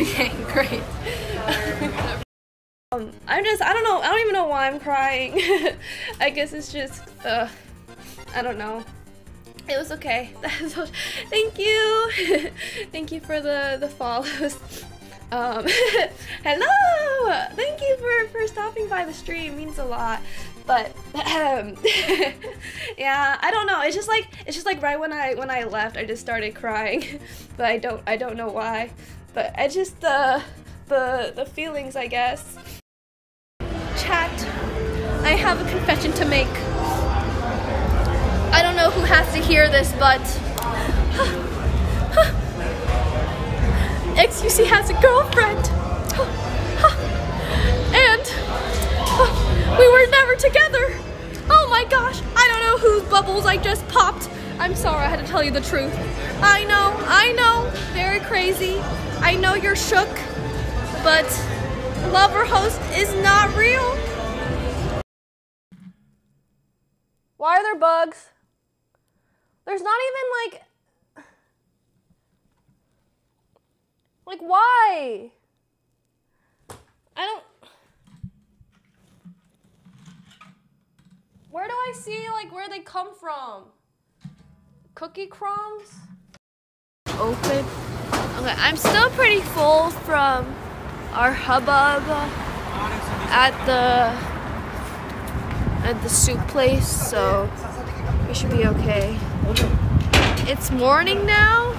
Okay, great. um, I'm just, I don't know, I don't even know why I'm crying. I guess it's just, uh, I don't know. It was okay. Thank you. Thank you for the, the follows. Um, hello! Thank you for, for stopping by the stream. It means a lot. But um, yeah, I don't know. It's just like it's just like right when I when I left, I just started crying. but I don't I don't know why. But I just the the the feelings, I guess. Chat. I have a confession to make. I don't know who has to hear this, but XUC has a girlfriend. And we were never together. Oh my gosh, I don't know whose bubbles I just popped. I'm sorry, I had to tell you the truth. I know, I know, very crazy. I know you're shook, but Lover Host is not real. Why are there bugs? There's not even like Like, why? I don't. Where do I see, like, where they come from? Cookie crumbs? Open. Okay, I'm still pretty full from our hubbub at the at the soup place, so we should be okay. It's morning now.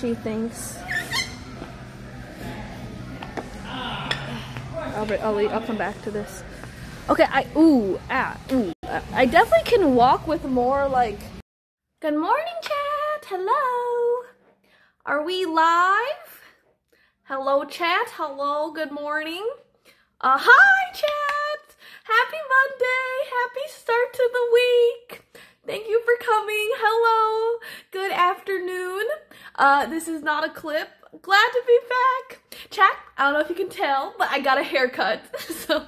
She thinks. I'll, I'll, I'll come back to this. Okay, I, ooh, ah, ooh. I definitely can walk with more, like, Good morning, chat. Hello. Are we live? Hello, chat. Hello. Good morning. Uh, hi, chat. Happy Monday. Happy start to the week. Thank you for coming. Hello. Good afternoon. Uh, this is not a clip. Glad to be back. Chat, I don't know if you can tell, but I got a haircut. so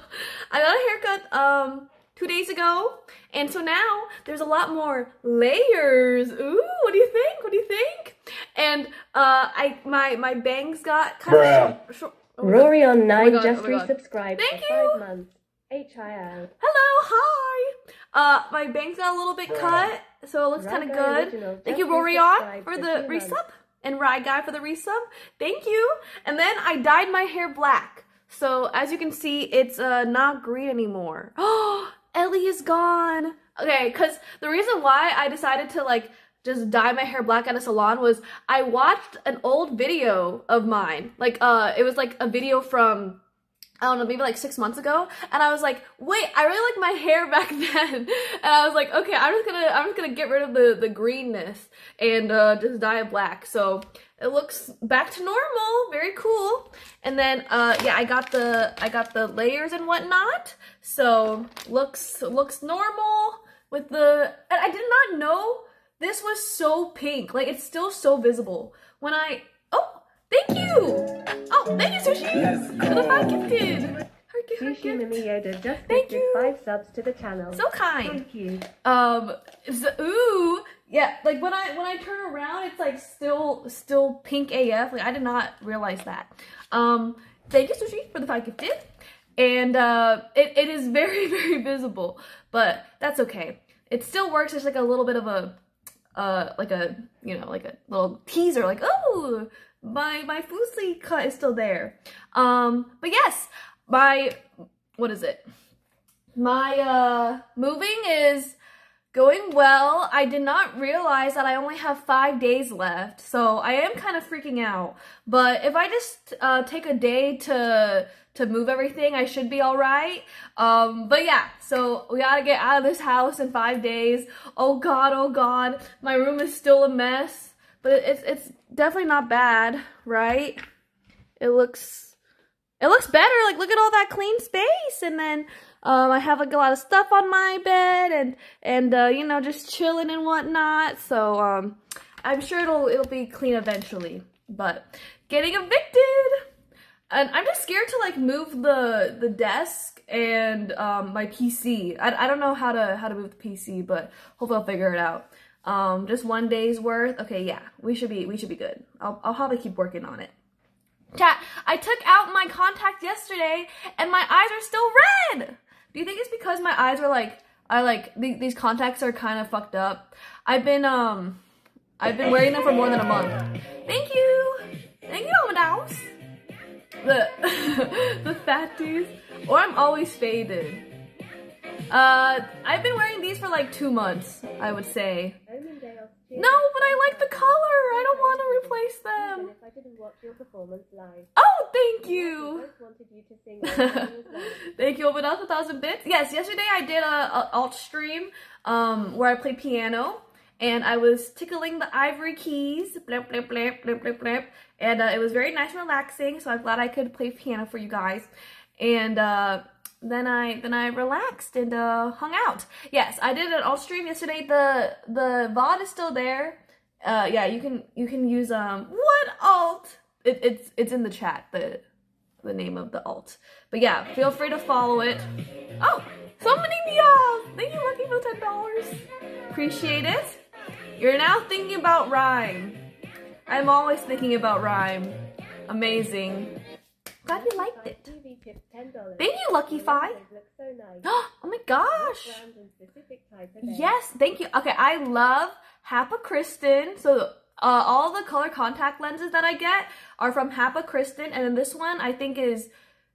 I got a haircut um two days ago. And so now there's a lot more layers. Ooh, what do you think? What do you think? And uh I my my bangs got kind of short, short. oh. Rory on my nine God, just oh my God. resubscribed Thank for you. five months. HIL. Hello, hi. Uh, my bangs got a little bit cut, so it looks kind of good. Thank you, Roryon, for the resub, and Rye Guy for the resub. Thank you. And then I dyed my hair black, so as you can see, it's uh not green anymore. Oh, Ellie is gone. Okay, cause the reason why I decided to like just dye my hair black at a salon was I watched an old video of mine. Like uh, it was like a video from. I don't know, maybe like six months ago, and I was like, wait, I really like my hair back then, and I was like, okay, I'm just gonna, I'm just gonna get rid of the the greenness and uh, just dye it black. So it looks back to normal, very cool. And then, uh, yeah, I got the, I got the layers and whatnot, so looks looks normal with the. And I did not know this was so pink, like it's still so visible when I. Thank you. Oh, thank you, Sushi, Yes, for the five gifted. Her, her Sushi gift. Mimi Yoda just Thank gifted you. five subs to the channel. So kind. Thank you. Um, so, ooh, yeah. Like when I when I turn around, it's like still still pink AF. Like I did not realize that. Um, thank you, Sushi, for the five gifted, and uh, it it is very very visible, but that's okay. It still works. There's like a little bit of a uh like a you know like a little teaser like oh my my Fusli cut is still there. Um but yes my what is it? My uh moving is going well. I did not realize that i only have five days left so i am kind of freaking out. But if i just uh take a day to to move everything i should be all right um but yeah so we gotta get out of this house in five days. Oh god oh god my room is still a mess. But it's it's definitely not bad right? It looks it looks better. Like, look at all that clean space. And then, um, I have like a lot of stuff on my bed and, and, uh, you know, just chilling and whatnot. So, um, I'm sure it'll, it'll be clean eventually. But getting evicted. And I'm just scared to like move the, the desk and, um, my PC. I, I don't know how to, how to move the PC, but hopefully I'll figure it out. Um, just one day's worth. Okay, yeah, we should be, we should be good. I'll, I'll probably keep working on it. Chat, I took out my contact yesterday and my eyes are still red. Do you think it's because my eyes are like I like th- these contacts are kind of fucked up? I've been um I've been wearing them for more than a month. Thank you. Thank you, Amadeus. The the fatties. Or I'm always faded. Uh I've been wearing these for like 2 months, I would say. No, but I like the color. I don't want to replace them. if I didn't watch your performance live. Oh, thank you. wanted you to sing your song as well. Thank you, Open Up a Thousand Bits. Yes, yesterday I did a, a alt stream um, where I played piano and I was tickling the ivory keys, blip, blip, blip, blip, blip, blip. And uh, it was very nice and relaxing, so I'm glad I could play piano for you guys. And uh, then I then I relaxed and uh, hung out. Yes, I did an alt stream yesterday. The the VOD is still there. Uh, yeah, you can you can use um what alt? It, it's it's in the chat. The the name of the alt. But yeah, feel free to follow it. Oh, somebody me off! Thank you, Lucky, for ten dollars. Appreciate it. You're now thinking about rhyme. I'm always thinking about rhyme. Amazing. Glad you liked it. TV tip $10. Thank you, Lucky Fi. They Look so nice. Oh my gosh. Brand and specific type of hair. Yes, thank you. Okay, I love Hapa Kristin. So uh, all the color contact lenses that I get are from Hapa Kristin, and then this one I think is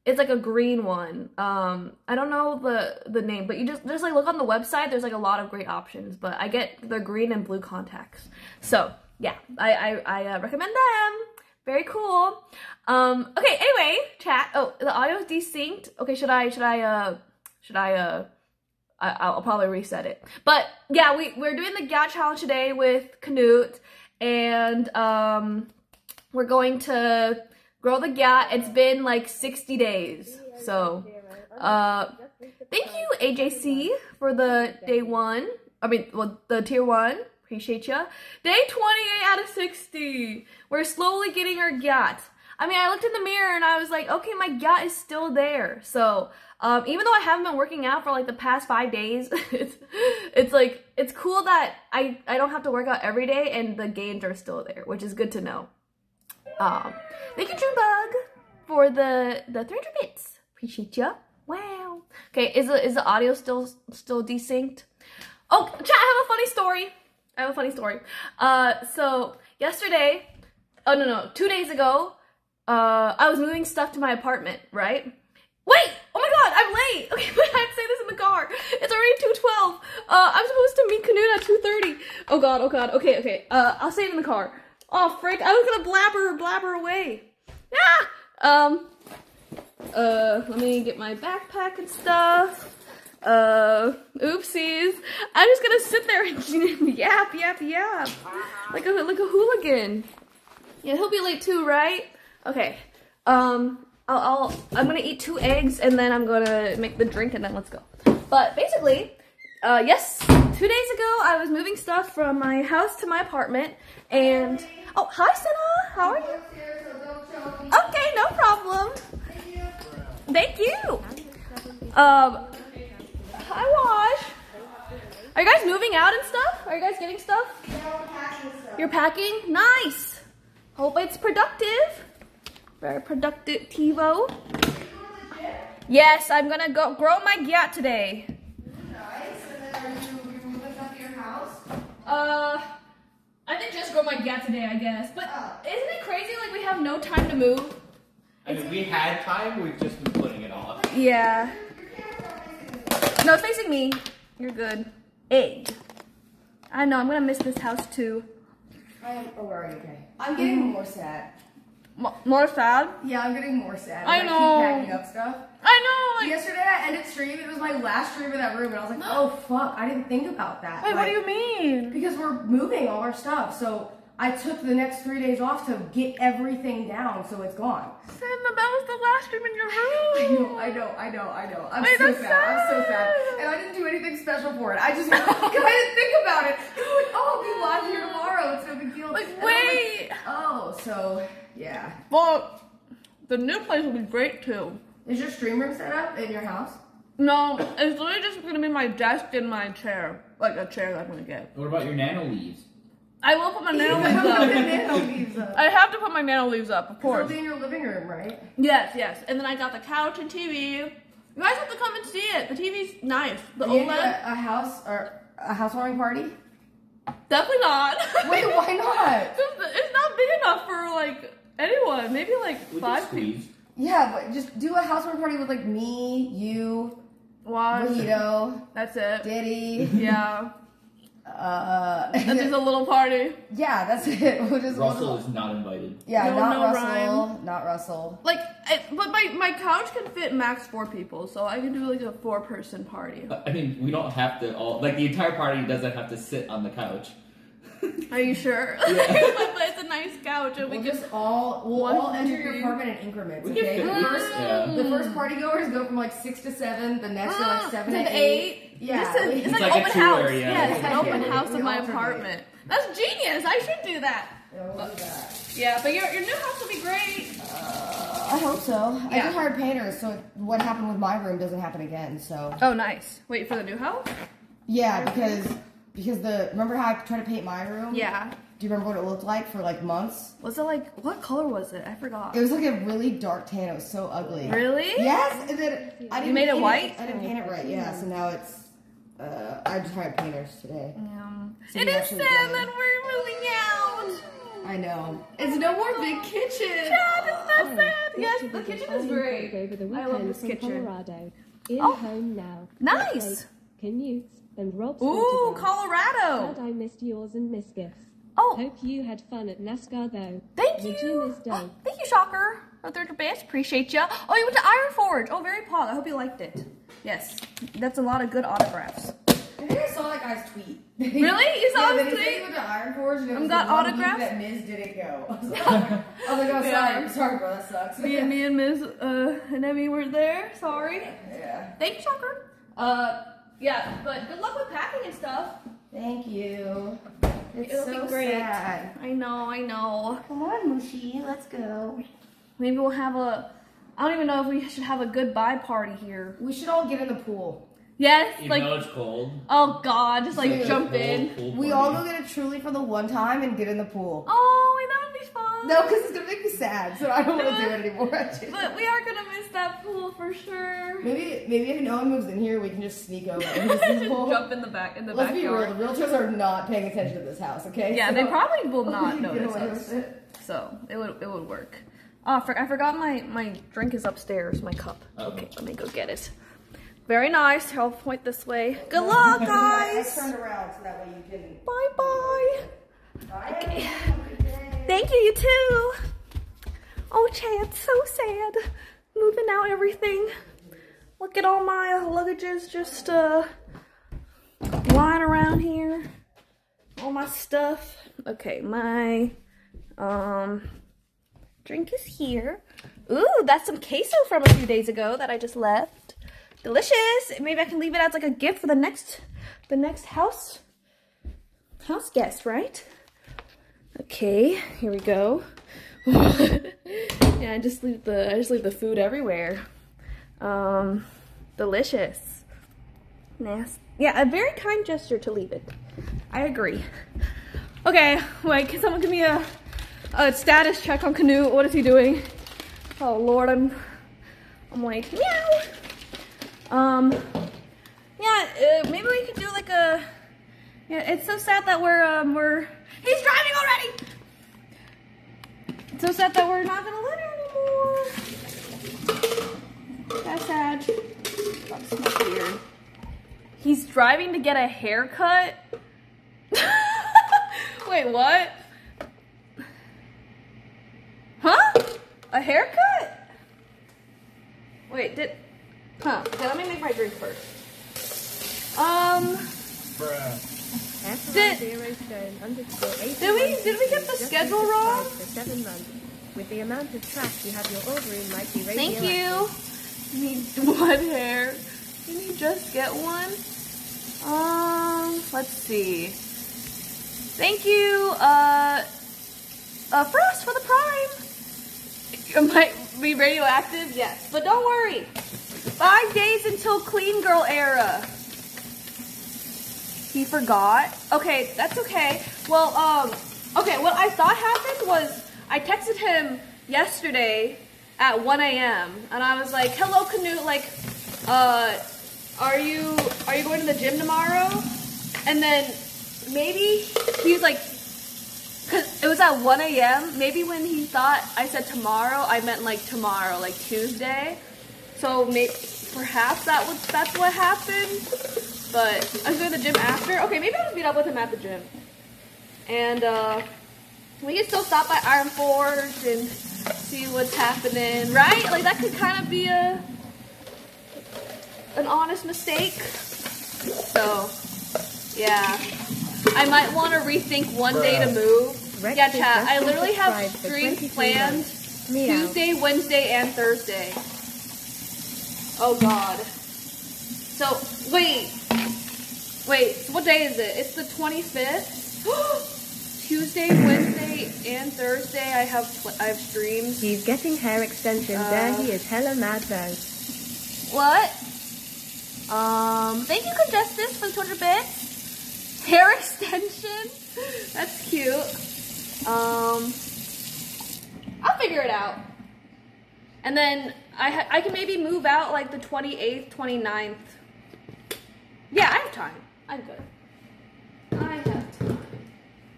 it's like a green one. Um, I don't know the the name, but you just just like look on the website. There's like a lot of great options, but I get the green and blue contacts. So yeah, I I, I uh, recommend them. Very cool. Um, okay. Anyway, chat. Oh, the audio is desynced. Okay, should I should I uh should I uh I, I'll probably reset it. But yeah, we we're doing the GYATT challenge today with Knut, and um, we're going to grow the GYATT. It's been like 60 days, so uh, thank you AJC for the day one. I mean, well, the tier one. Appreciate ya. Day 28 out of 60. We're slowly getting our GYATT. I mean, I looked in the mirror and I was like, okay, my GYATT is still there. So, um, even though I haven't been working out for like the past five days, it's, it's like, it's cool that I, I don't have to work out every day and the gains are still there, which is good to know. Um, thank you, Junebug, for the, the 300 bits. Appreciate ya. Wow. Okay, is the, is the audio still, still desynced? Oh, chat, I have a funny story. I have a funny story. Uh, so yesterday, oh no no, two days ago, uh, I was moving stuff to my apartment, right? Wait! Oh my god, I'm late! Okay, but I had to say this in the car. It's already 2.12. Uh, I'm supposed to meet Knut at 2.30. Oh god, oh god, okay, okay. Uh, I'll say it in the car. Oh frick, I was gonna blabber, blabber away. Yeah! Um, uh, let me get my backpack and stuff. Uh, oopsies. I'm just gonna sit there and yap, yap, yap. Like a, like a hooligan. Yeah, he'll be late too, right? Okay. Um, I'll, I'll, I'm gonna eat two eggs and then I'm gonna make the drink and then let's go. But basically, uh, yes, two days ago I was moving stuff from my house to my apartment and, oh, hi Senna, how are you? Okay, no problem. Thank you. Um, hi Wash. Are you guys moving out and stuff? Are you guys getting stuff? You're packing? Nice. Hope it's productive. Very productive, TiVo. Yes, I'm gonna go grow my gyat today. Nice. And then are you moving stuff to your house? Uh, I did just grow my gyat today, I guess. But isn't it crazy? Like we have no time to move. I mean, we had time, we've just been putting it off. Yeah. No, it's facing me. You're good. Egg. I know. I'm gonna miss this house too. I am. Oh, where? Okay. I'm getting more sad. M- more sad. Yeah, I'm getting more sad. I as know. keep packing up stuff. I know. Like, Yesterday I ended stream. It was my last stream in that room, and I was like, oh fuck, I didn't think about that. wait, what do you mean? Because we're moving all our stuff, so I took the next three days off to get everything down, so it's gone. Sam, that was the last stream in your room. I know, I know, I know, I know. I'm Wait, so that's sad. I'm so sad. sad. And I didn't do anything special for it. I just, because I didn't think about it. It was like, oh, I'll be live here tomorrow. It's no big deal. Like, And I'm wait. oh, so, yeah. Well, the new place will be great too. Is your stream room set up in your house? No, it's literally just gonna be my desk and my chair, like a chair that I'm gonna get. What about your nano leaves? I will put my nano Put leaves the up. nano leaves up. I have to put my nano leaves up, of course. It'll course. be in your living room, right? Yes, yes. And then I got the couch and TV. You guys have to come and see it. The TV's nice. The Are you do OLED. a, a house or a housewarming party? Definitely not. Wait, why not? it's not big enough for like anyone. Maybe like We five people. Yeah, but just do a housewarming party with like me, you, Wash. Burrito, That's it. Diddy. Yeah. Uh, That's just a little party. yeah, that's it. We'll just Russell is not invited. Yeah, No, not no Russell. Not Russell. Like, I, but my my couch can fit max four people, so I can do like a four person party. I mean, we don't have to all like the entire party doesn't have to sit on the couch. Are you sure? Yeah. but, but it's a nice couch, and we We'll just all we'll all enter your apartment in increments. Okay, the first yeah. the first party goers go from like six to seven. The next are like seven to to eight. eight. Yeah, It's, a, it's, It's like, like open house. yeah. Yeah, it's an open we- house of my apartment. That's genius. I should do that. Yeah, do that. Yeah, but your your new house will be great. Uh, I hope so. I Yeah. just hired painters, so what happened with my room doesn't happen again. So Oh, nice. Wait for the new house. yeah, because because the remember how I tried to paint my room? Yeah. Do you remember what it looked like for like months? Was it like what color was it? I forgot. It was like a really dark tan. It was so ugly. Really? Yes, and then I didn't. you made it white? I didn't paint it right. Yeah, so now it's. Uh, I just hired painters today. Um, So it you is sad that we're moving out. I know. It's no more big kitchen. Chad, it's not sad. Yes, the kitchen is great. I love this kitchen. Colorado. In Oh, home now. nice. Knut and Rob's Ooh, autograph. Colorado. Glad I missed yours and Miss Gifts. Oh, Hope you had fun at NASCAR though. thank The you. gym is Oh, done. thank you, Shocker. Oh, they're the best. Appreciate ya. Oh, you went to Iron Forge. Oh, very pog. I hope you liked it. Yes, that's a lot of good autographs. I think I saw that guy's tweet. Really? You saw yeah, his that he tweet? he went to Iron Forge and it was got the autographs? week that Miz didn't go. I was like, I was like, oh, Yeah. sorry, sorry, bro, that sucks. Me and me and Ms. Uh, and Emmy weren't there. Sorry. Yeah. Thank you, Shocker. Uh, yeah, but good luck with packing and stuff. Thank you. It's It'll so be great. sad. I know, I know. Come on, Mushi, let's go. Maybe we'll have a. I don't even know if we should have a goodbye party here. We should all get in the pool. Yes, Even like though it's cold. oh god, just like Dude. jump Cold in. pool We all go get a truly for the one time and get in the pool. Oh, wait, that would be fun. No, because it's gonna make me sad, so I don't want to do it anymore. But we are gonna miss that pool for sure. maybe, maybe if no one moves in here, we can just sneak over and use this pool. Jump in the back in the Let's be real, backyard. the realtors are not paying attention to this house, okay? Yeah, So- they probably will not can get notice away us. with it. So it would it would work. Oh, I for- I forgot my my drink is upstairs. My cup. Uh-oh. Okay, let me go get it. Very nice. I'll point this way. Good luck, I guys. turned around so that way you can. Bye bye. Bye. Okay. Thank you. You too. Oh, Chad, so sad. Moving out everything. Look at all my luggages just uh lying around here. All my stuff. Okay, my um drink is here. Ooh, that's some queso from a few days ago that I just left. Delicious. Maybe I can leave it as like a gift for the next the next house house guest, right? Okay, here we go. yeah, I just leave the I just leave the food everywhere. Um, delicious. Nasty. Yeah, a very kind gesture to leave it. I agree. Okay, wait, can someone give me a a status check on Knut? What is he doing? Oh Lord, I'm I'm like meow. Um, yeah, uh, maybe we could do like a. Yeah, it's so sad that we're um we're he's driving already. It's so sad that we're not gonna let her anymore. That's sad. That's weird. He's driving to get a haircut. Wait, what? Huh? A haircut? Wait, did Huh. Okay, let me make my drink first. Um Bruh. Did- Did, Did we did we get the schedule wrong? For seven months. With the amount of trash you have, your ovary might be Thank radioactive. you. Need one hair. Can you just get one? Um, let's see. Thank you, uh, uh, Frost for the prime. It might be radioactive, yes, but don't worry. Five days until clean girl era. He forgot. Okay, that's okay. Well, um, okay, what I thought happened was I texted him yesterday at 1 a.m. and I was like, "Hello, Knut. Like, uh, are you are you going to the gym tomorrow?" And then maybe he was like, "Cause it was at 1 a.m. Maybe when he thought I said tomorrow, I meant like tomorrow, like Tuesday. So maybe perhaps that was that's what happened." But I was going to the gym after. Okay, maybe I'll meet up with him at the gym. And uh, we can still stop by Iron Forge and see what's happening, right? Like that could kind of be a an honest mistake. So, yeah. I might want to rethink one day to move. Yeah, chat. I literally have streams planned Tuesday, Wednesday, and Thursday. Oh god. So, wait. Wait, so what day is it? It's the 25th? Tuesday, Wednesday, and Thursday I have I have streams. He's getting hair extensions. Uh, there he is, hella mad though. What? Um, thank you, Congestus, for the 200 bits. Hair extension. That's cute. Um, I'll figure it out. And then I I can maybe move out like the 28th, 29th. Yeah, I have time. I'm good. I have time.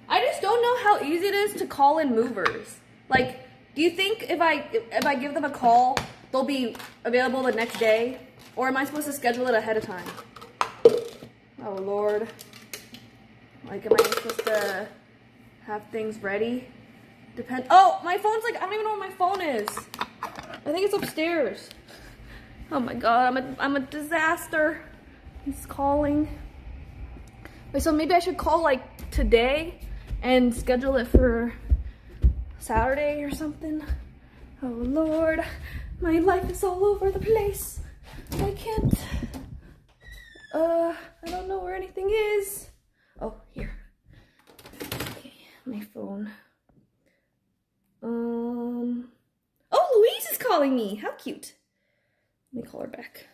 I just don't know how easy it is to call in movers. Like, do you think if I if I give them a call, they'll be available the next day, or am I supposed to schedule it ahead of time? Oh Lord. Like, am I supposed to have things ready? Depend. Oh, my phone's like I don't even know where my phone is. I think it's upstairs. Oh my god, I'm a I'm a disaster. He's calling. Wait, so maybe I should call like today and schedule it for Saturday or something. Oh lord, my life is all over the place. I can't. Uh, I don't know where anything is. Oh, here. Okay, my phone. Um. Oh, Louise is calling me. How cute. Let me call her back.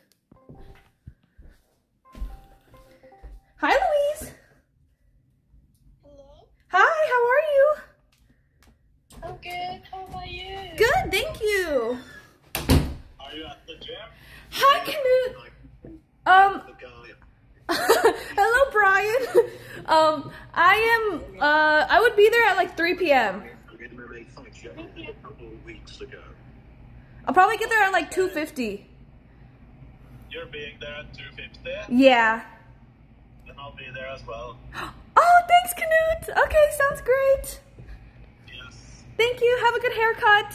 Hi, Louise. Hello? Hi, how are you? I'm good. How about you? Good, thank you. Are you at the gym? Hi, Knut. Um, hello, Brian. Um, I am, uh, I would be there at like 3 p.m. I'll probably get there at like 2.50. You're being there at 250, Yeah. then I'll be there as well. Oh, thanks, Knut. Okay, sounds great. Yes. Thank you. Have a good haircut.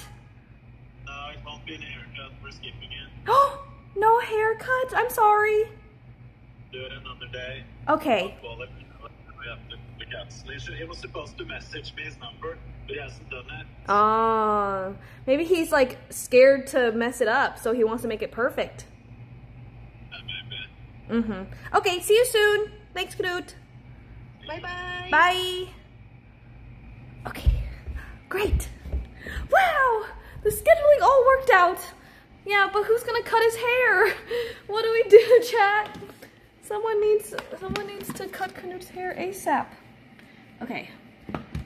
No, it won't be an haircut. We're skipping it. Oh, no haircut. I'm sorry. Do it another day. Okay. Well, let me know. We have to we cancel. He, was supposed to message me his number, but he hasn't done it. Uh, maybe he's like scared to mess it up, so he wants to make it perfect. Mm-hmm. Okay, see you soon. Thanks, Knut. Bye bye. Bye. Okay, great. Wow, the scheduling all worked out. Yeah, but who's gonna cut his hair? What do we do, chat? Someone needs someone needs to cut Knut's hair ASAP. Okay.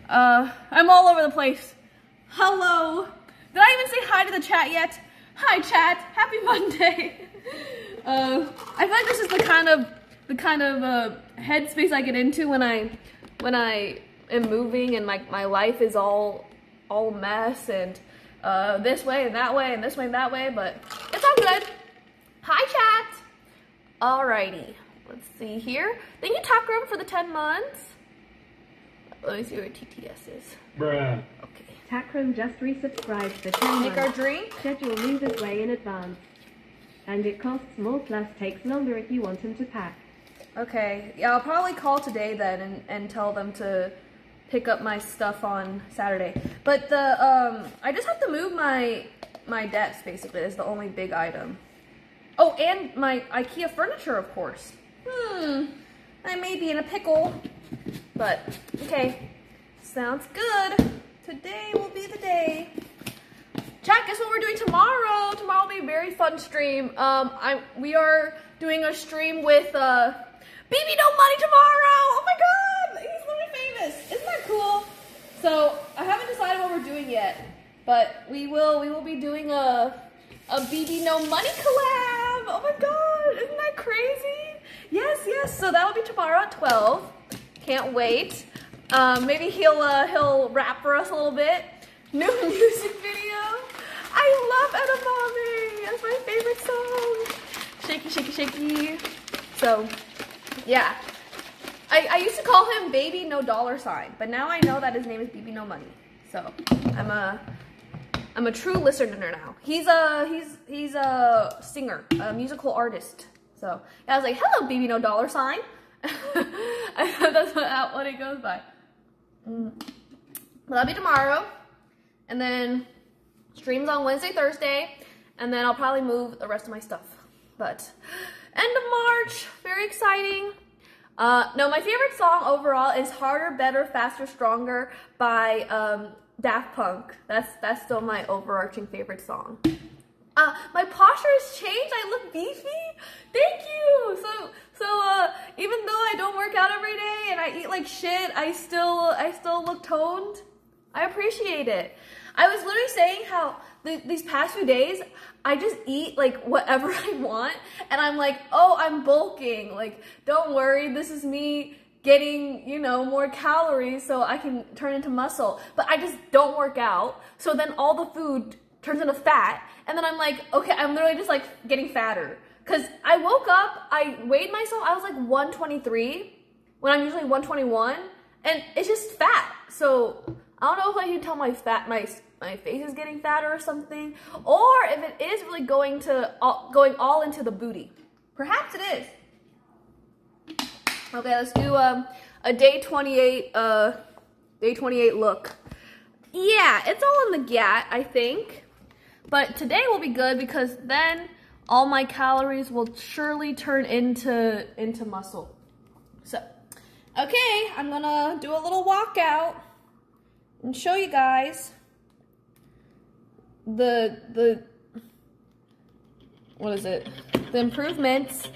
Uh, I'm all over the place. Hello. Did I even say hi to the chat yet? Hi, chat. Happy Monday. uh, I feel like this is the kind of the kind of uh, headspace I get into when I when I am moving and my my life is all all mess and uh, this way and that way and this way and that way, but it's all good. Hi, chat. Alrighty, let's see here. Thank you, Talk Room, for the 10 months. Let me see where TTS is. Bruh. Okay. Takram just resubscribed for 10 Make our months. drink. Schedule movers way in advance. And it costs more plus takes longer if you want him to pack. Okay, yeah, I'll probably call today then and, and tell them to pick up my stuff on Saturday. But the um, I just have to move my my desk basically. Is the only big item. Oh, and my IKEA furniture, of course. Hmm, I may be in a pickle, but okay, sounds good. Today will be the day. Chat, guess what we're doing tomorrow? Tomorrow will be a very fun stream. Um, I we are doing a stream with uh, BB No Money tomorrow. Oh my god, he's literally famous. Isn't that cool? So I haven't decided what we're doing yet, but we will we will be doing a a BB No Money collab. Oh my god, isn't that crazy? Yes, yes. So that'll be tomorrow at twelve. Can't wait. Um, maybe he'll uh, he'll rap for us a little bit. New music video. I love Edamame. That's my favorite song. Shaky, shaky, shaky. So, yeah. I, I used to call him Baby No Dollar Sign, but now I know that his name is BB No Money. So, I'm a I'm a true listener now. He's a he's he's a singer, a musical artist. So, yeah, I was like, "Hello, BB No Dollar Sign." I know that's what, what it goes by. Mm. Well, that'll be tomorrow. And then streams on Wednesday, Thursday. And then I'll probably move the rest of my stuff. But end of March, very exciting. Uh, no, my favorite song overall is "Harder, Better, Faster, Stronger" by um, Daft Punk. That's that's still my overarching favorite song. Uh, my posture has changed. I look beefy. Thank you. So so uh, even though I don't work out every day and I eat like shit, I still I still look toned. I appreciate it. I was literally saying how the, these past few days I just eat like whatever I want, and I'm like, oh, I'm bulking. Like, don't worry, this is me getting you know more calories so I can turn into muscle. But I just don't work out, so then all the food turns into fat, and then I'm like, okay, I'm literally just like getting fatter. Cause I woke up, I weighed myself, I was like 123 when I'm usually 121, and it's just fat. So I don't know if I can tell my fat my my face is getting fatter or something, or if it is really going to all, going all into the booty. Perhaps it is. Okay, let's do um, a day 28 uh day 28 look. Yeah, it's all in the GYATT, I think. But today will be good because then all my calories will surely turn into into muscle. So, okay, I'm gonna do a little walkout and show you guys the the what is it? The improvements.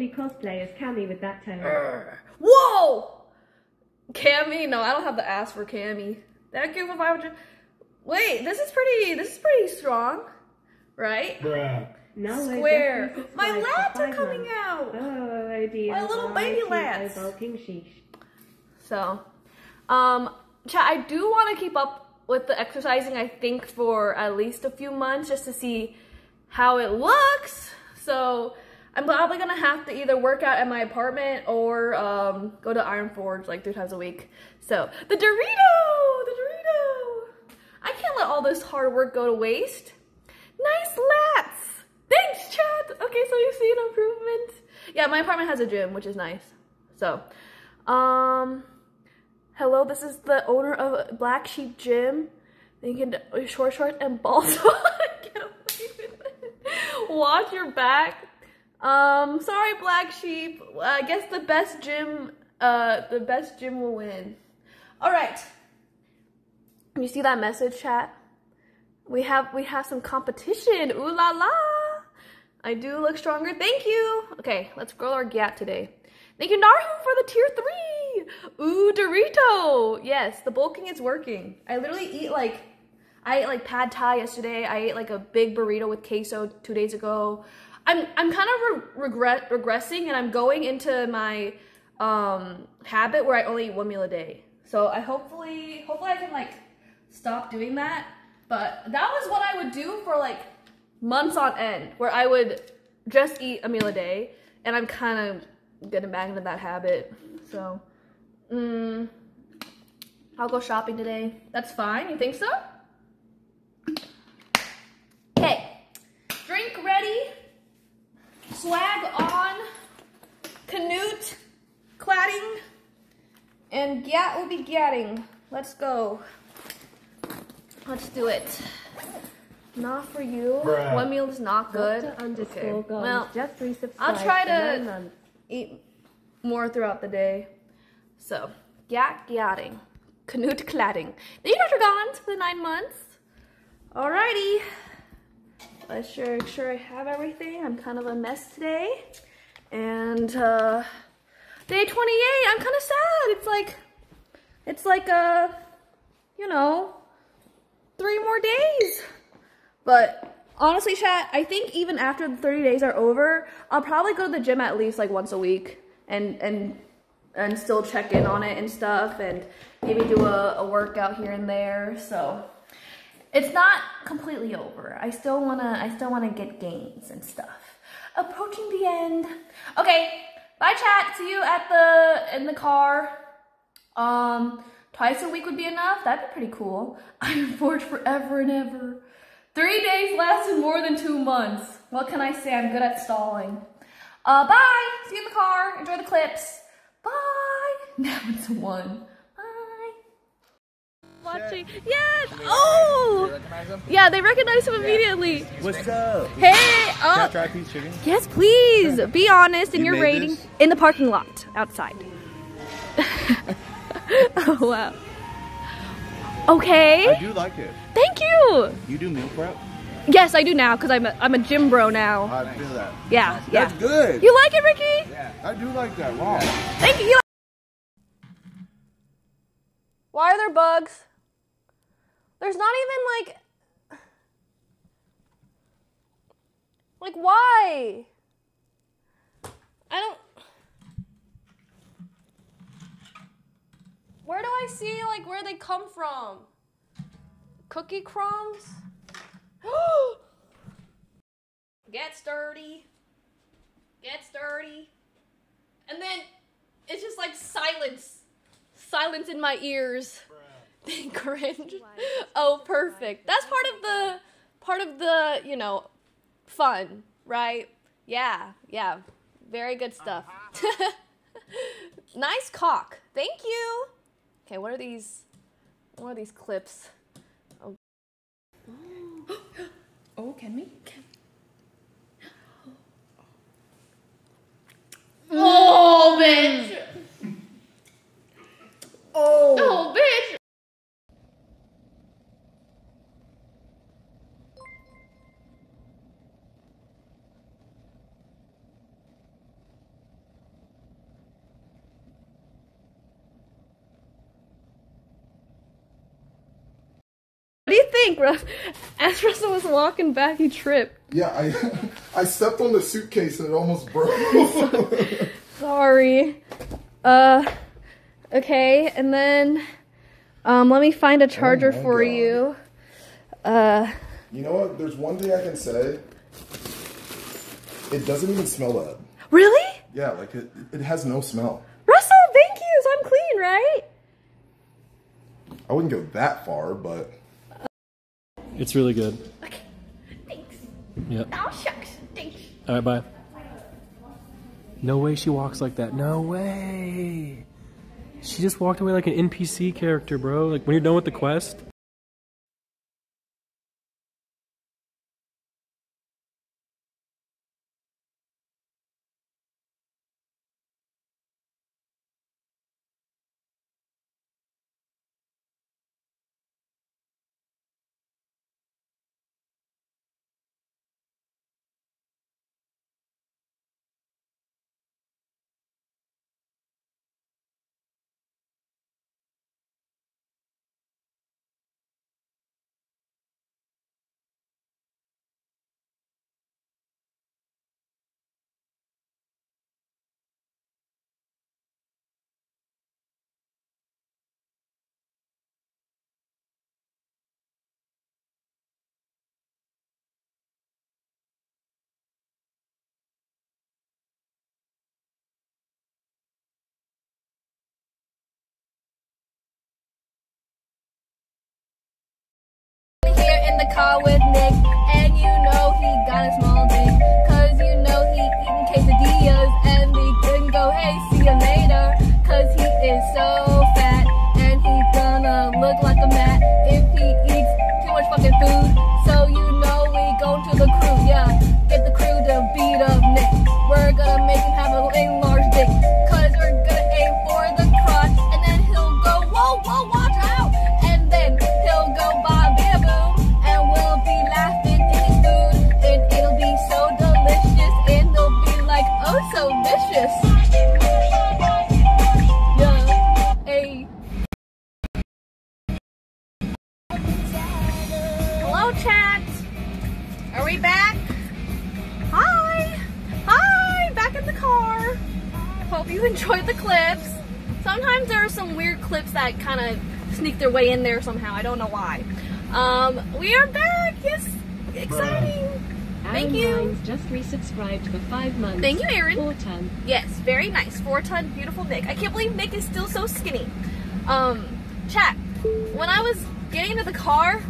You could probably cosplay as Cammy with that tone. Whoa! Cammy? No, I don't have the ass for Cammy. Thank you for 500. Wait, this is pretty, this is pretty strong, right? Now we're Square. My resubscribed lats are coming months. out. Oh dear. My little baby lats. Bulking sheesh. So, um, chat, I do want to keep up with the exercising, I think, for at least a few months just to see how it looks. So, I'm probably gonna have to either work out at my apartment or um, go to Iron Forge like three times a week. So, the Dorito! The Dorito! I can't let all this hard work go to waste. Nice lats! Thanks, chat! Okay, so you see an improvement? Yeah, my apartment has a gym, which is nice. So, um, hello, this is the owner of Black Sheep Gym. You can short short and balls. Watch your back. Um, sorry, Black Sheep. I guess the best gym, uh, the best gym will win. All right. You see that message, chat? We have we have some competition. Ooh la la! I do look stronger. Thank you. Okay, let's grow our gap today. Thank you, Naru, for the tier three. Ooh, Dorito. Yes, the bulking is working. I literally eat like I ate like pad thai yesterday. I ate like a big burrito with queso two days ago. I'm I'm kind of re- regret regressing, and I'm going into my um habit where I only eat one meal a day. So I hopefully hopefully I can like stop doing that. But that was what I would do for like months on end, where I would just eat a meal a day, and I'm kind of getting back into that habit. So, mm, I'll go shopping today. That's fine. You think so? Okay, drink ready, swag on, Knut, cladding, and Gat will be gatting. Let's go. Let's do it. Not for you. Bruh. One meal is not good. Okay. Well, just I'll try to- eat more throughout the day. So, gat gatting, Knut cladding. Thank you, Dr. Gons, for the nine months. Alrighty. Let's sure, sure I have everything. I'm kind of a mess today. And, uh, day 28, I'm kind of sad. It's like, it's like, uh, you know, three more days. But honestly, chat, I think even after the 30 days are over, I'll probably go to the gym at least like once a week and and and still check in on it and stuff and maybe do a, a workout here and there. So it's not completely over. I still wanna I still wanna get gains and stuff. Approaching the end. Okay, bye chat. See you at the in the car. Um Twice a week would be enough? That'd be pretty cool. Iron Forge forever and ever. Three days lasted more than two months. What can I say? I'm good at stalling. Uh, bye. See you in the car. Enjoy the clips. Bye. Now it's one. Bye. Watching. Yes. Oh. Yeah, they recognize him immediately. What's up? Hey. Can I Uh, try a piece of chicken? yes, please. Be honest in You your rating. this? In the parking lot outside. oh wow. Okay. I do like it. Thank you. You do meal prep? Yes, I do now because I'm a, I'm a gym bro now. I feel that. Yeah, yeah. That's good. You like it, Ricky? Yeah, I do like that. Wow. Thank you. Why are there bugs? There's not even like. Like, why? I don't. Where do I see, like, where they come from? Cookie crumbs? Get sturdy. Get sturdy. And then it's just like silence. Silence in my ears. They cringe. Oh, perfect. That's part of the part of the, you know, fun, right? Yeah, yeah. Very good stuff. nice cock. Thank you. Okay, what are these what are these clips? Oh. oh, can we? Can Oh, bitch. Oh. Oh, bitch. Do you think, Russ? As Russell was walking back, he tripped. Yeah, I I stepped on the suitcase and it almost broke. Sorry. Uh, okay, and then, um, let me find a charger my for God. you. Uh, you know what? There's one thing I can say. It doesn't even smell bad. really? Yeah, like it, it has no smell. Russell, thank you. So I'm clean, right? I wouldn't go that far, but It's really good. Okay. Thanks. Yep. Oh, shucks. Thanks. All right, bye. No way she walks like that. No way. She just walked away like an NPC character, bro. Like when you're done with the quest. Car with clips that kind of sneak their way in there somehow. I don't know why. Um, we are back. Yes. Exciting. Thank Aaron you. Hines just resubscribed for five months. Thank you, Aaron. Four ton. Yes, very nice. Four ton, beautiful Nick. I can't believe Nick is still so skinny. Um, chat. When I was getting into the car,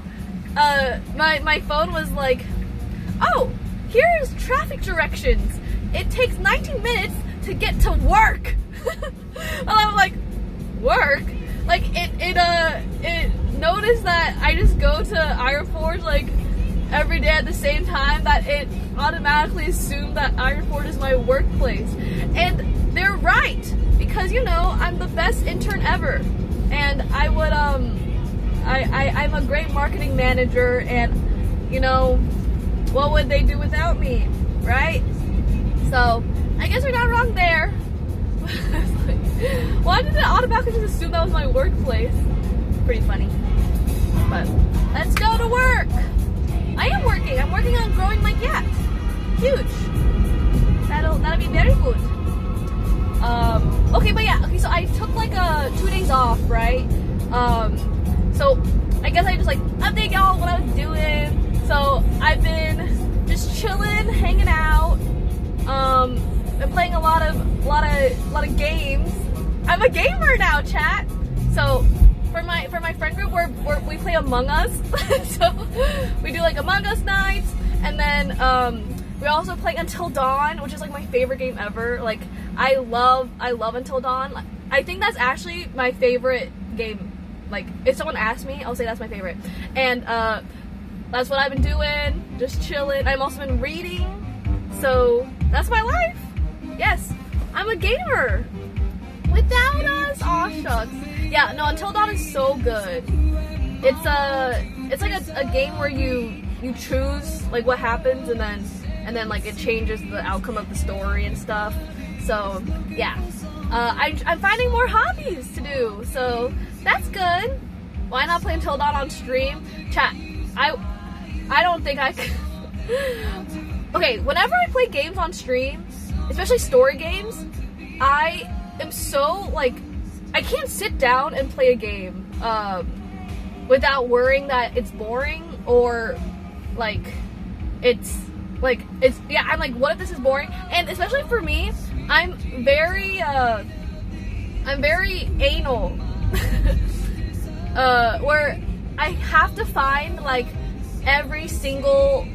uh, my my phone was like, "Oh, here's traffic directions. It takes 19 minutes to get to work." and I'm like, "Work?" Like it it uh it noticed that I just go to Iron Forge like every day at the same time that it automatically assumed that Iron Forge is my workplace. And they're right because you know I'm the best intern ever, and I would um I, I I'm a great marketing manager, and you know what would they do without me, right? So I guess we're not wrong there. Why did it automatically just assume that was my workplace? Pretty funny. But let's go to work. I am working. I'm working on growing my GYATT. Huge. That'll that'll be very good. Um, okay, but yeah, okay, so I took like a two days off, right? Um, so I guess I just like update y'all what I was doing. So I've been just chilling, hanging out. Um, been playing a lot of a lot of lot of games. I'm a gamer now, chat. So for my for my friend group, we're, we're we play Among Us. so we do like Among Us nights, and then um, we also play Until Dawn, which is like my favorite game ever. Like I love I love Until Dawn. I think that's actually my favorite game. Like if someone asks me, I'll say that's my favorite. And uh, that's what I've been doing, just chilling. I've also been reading, so that's my life. Yes, I'm a gamer. Without us, aw shucks. Yeah, no, Until Dawn is so good. It's a, it's like a, a game where you you choose like what happens and then and then like it changes the outcome of the story and stuff. So yeah, uh, I, I'm finding more hobbies to do. So that's good. Why not play Until Dawn on stream? Chat. I I don't think I. Could. okay, whenever I play games on stream, especially story games, I am so like I can't sit down and play a game um, without worrying that it's boring or like it's like it's yeah I'm like what if this is boring? And especially for me I'm very uh I'm very anal. Uh where I have to find like every single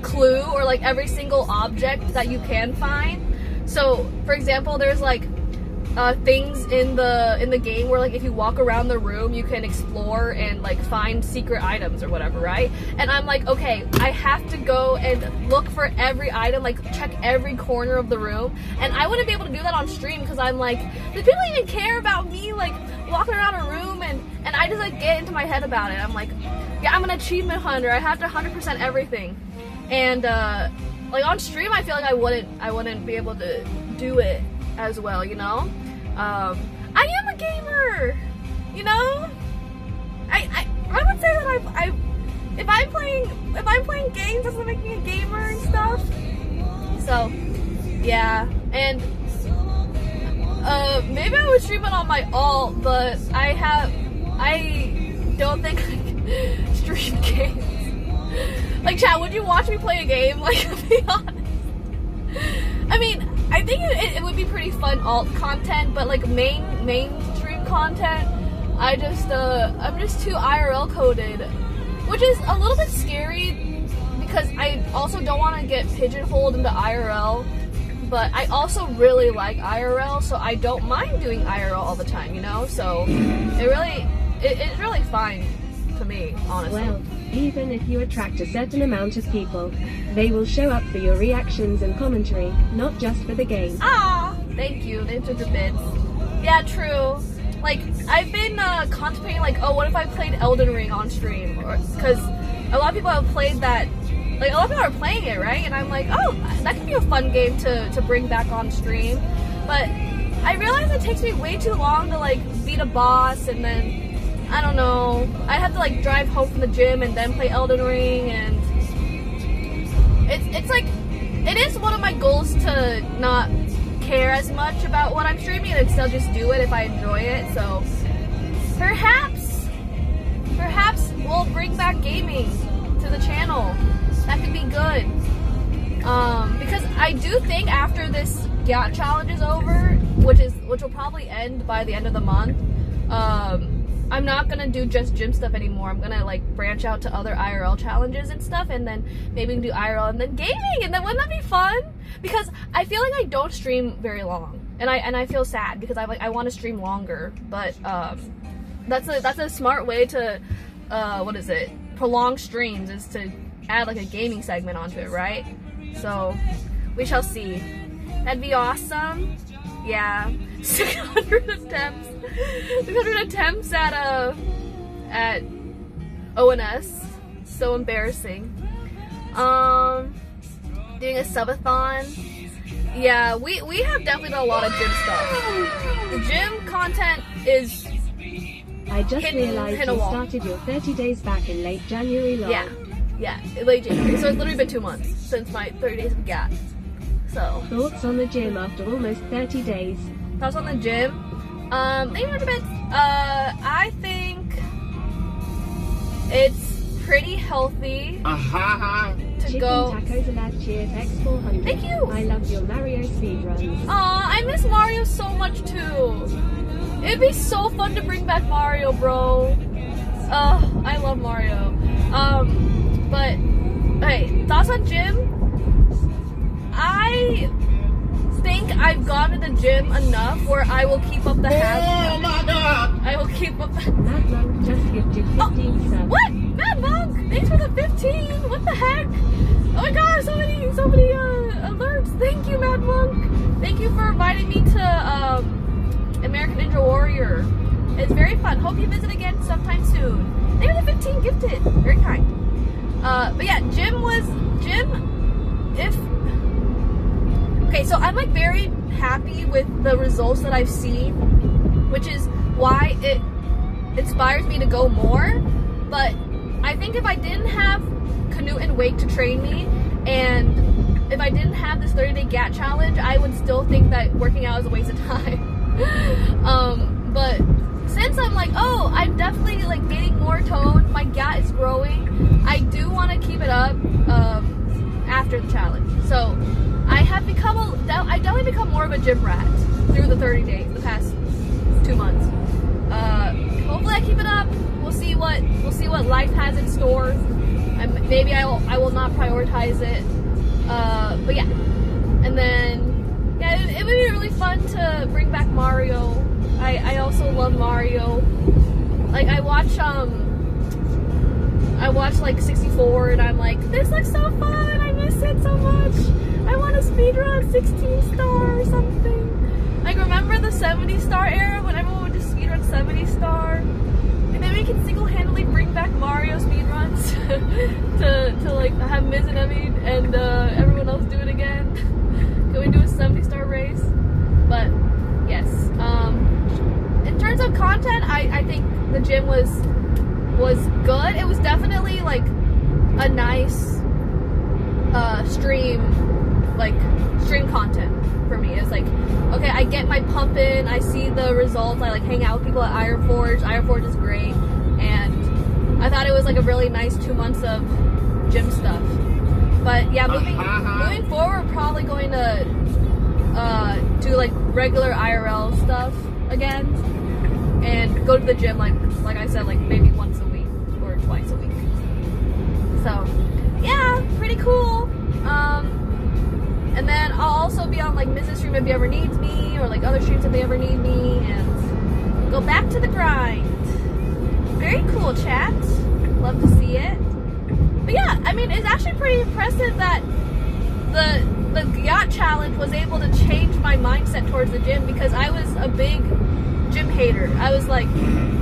clue or like every single object that you can find. So for example there's like uh, things in the in the game where like if you walk around the room you can explore and like find secret items or whatever right? And i'm like okay i have to go and look for every item like check every corner of the room. And i wouldn't be able to do that on stream because i'm like do people even care about me like walking around a room? And and i just like get into my head about it. I'm like yeah i'm an achievement hunter. I have to 100% everything. And uh like on stream i feel like i wouldn't i wouldn't be able to do it as well you know um, I am a gamer, you know. I, I, I would say that I, I, if I'm playing, if I'm playing games, doesn't make me a gamer and stuff. So, yeah, and uh, maybe I would stream it on my alt, but I have, I don't think I can stream games. Like, chat, would you watch me play a game? Like, be honest. I mean, I think it, it, would be pretty fun alt content, but like main mainstream content, I just uh, I'm just too IRL coded, which is a little bit scary because I also don't want to get pigeonholed into IRL, but I also really like IRL, so I don't mind doing IRL all the time, you know. So it really it, it's really fine to me, honestly. Even if you attract a certain amount of people, they will show up for your reactions and commentary, not just for the game. Ah, thank you. They took the bits. Yeah, true. Like I've been uh, contemplating, like, oh, what if I played Elden Ring on stream? Because a lot of people have played that. Like a lot of people are playing it, right? And I'm like, oh, that could be a fun game to to bring back on stream. But I realize it takes me way too long to like beat a boss and then I don't know. I have to like drive home from the gym and then play Elden Ring, and it's it's like it is one of my goals to not care as much about what I'm streaming and still just do it if I enjoy it. So perhaps, perhaps we'll bring back gaming to the channel. That could be good. Um, because I do think after this GYATT challenge is over, which is which will probably end by the end of the month. Um, I'm not gonna do just gym stuff anymore. I'm gonna like branch out to other IRL challenges and stuff, and then maybe do IRL and then gaming, and then wouldn't that be fun? Because I feel like I don't stream very long, and I and I feel sad because I like I want to stream longer, but um, that's a that's a smart way to uh, what is it? Prolong streams is to add like a gaming segment onto it, right? So we shall see. That'd be awesome. Yeah, 600 attempts. 600 attempts at a at ONS. So embarrassing. Um, doing a subathon. Yeah, we we have definitely done a lot of gym stuff. The gym content is I just realized you started your 30 days back in late January lol. yeah, yeah, late January. So it's literally been two months since my 30 days of GYATT. So Thoughts on the gym after almost 30 days? thoughts on the gym. Um, thank you for the. Uh, I think it's pretty healthy to Chicken go. tacos allowed cheers X400. Thank you. I love your Mario speedruns. Aw, I miss Mario so much too. It'd be so fun to bring back Mario, bro. Oh, I love Mario. Um, but hey, thoughts on gym? I think I've gone to the gym enough where I will keep up the habit. Oh my god! I will keep up the. Mad Monk just gifted 15 subs. Oh, What? Mad Monk! Thanks for the 15! What the heck? Oh my god, so many, so many uh, alerts. Thank you, Mad Monk. Thank you for inviting me to um, American Ninja Warrior. It's very fun. Hope you visit again sometime soon. Thank you for the 15 gifted. Very kind. Uh, but yeah, Jim was Jim. If okay, so I'm like very happy with the results that I've seen, which is why it inspires me to go more. But I think if I didn't have Knut and Wake to train me, and if I didn't have this 30 day GYATT challenge, I would still think that working out is a waste of time. um, but since I'm like, oh, I'm definitely like getting more toned, my GYATT is growing, I do want to keep it up um, after the challenge. So I have become a, I definitely become more of a gym rat through the 30 days, the past two months. Uh, hopefully I keep it up. We'll see what we'll see what life has in store. I'm, maybe I will I will not prioritize it. Uh, but yeah, and then yeah, it, it would be really fun to bring back Mario. I I also love Mario. Like I watch um. I watch like 64 and I'm like, this looks so fun, I miss it so much. I want to speedrun 16 star or something. Like remember the 70 star era when everyone would just speedrun 70 star? And then we can single-handedly bring back Mario speedruns to, to like have Miz and Emmy and uh, everyone else do it again. Can we do a 70 star race? But yes. Um, in terms of content, I, I think the gym was was good. It was definitely like a nice uh, stream, like stream content for me. It's like, okay, I get my pump in, I see the results, I like hang out with people at Iron Forge. Iron Forge is great, and I thought it was like a really nice two months of gym stuff. But yeah, moving moving forward, probably going to uh, do like regular IRL stuff again, and go to the gym like like I said, like maybe once a week or twice a week. So yeah, pretty cool. Um, and then I'll also be on like Miz's Stream if he ever needs me, or like other streams if they ever need me, and go back to the grind. Very cool, chat. Love to see it. But yeah, I mean, it's actually pretty impressive that the the GYATT challenge was able to change my mindset towards the gym because I was a big gym hater. I was like,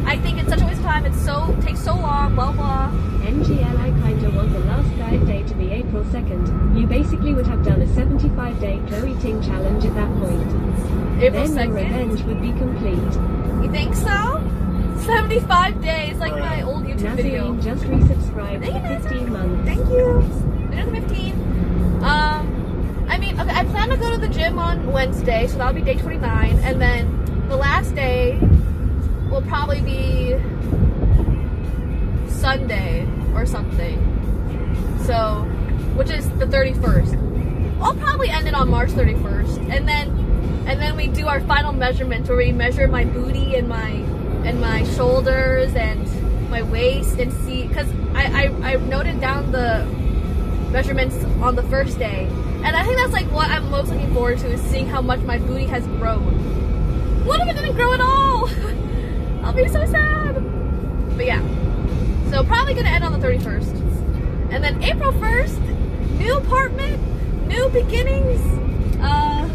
I think it's such a waste of time. It's so takes so long. Blah blah. NGL, I kinda want the last GYATT day to be April 2nd. You basically would have done a 75 day co-eating challenge at that point. April then your revenge would be complete. You think so? 75 days, like my old YouTube video. Just resubscribed Thank you, for 15 months. Thank you. Another 15. Um, I mean, okay, I plan to go to the gym on Wednesday, so that'll be day 29, and then the last day will probably be Sunday or something. So, which is the 31st. I'll probably end it on March 31st, and then and then we do our final measurement where we measure my booty and my and my shoulders and my waist and see because I, I I noted down the measurements on the first day, and I think that's like what I'm most looking forward to is seeing how much my booty has grown. What if it didn't grow at all? I'll be so sad. But yeah, so probably gonna end on the 31st, and then April 1st, new apartment, new beginnings, uh,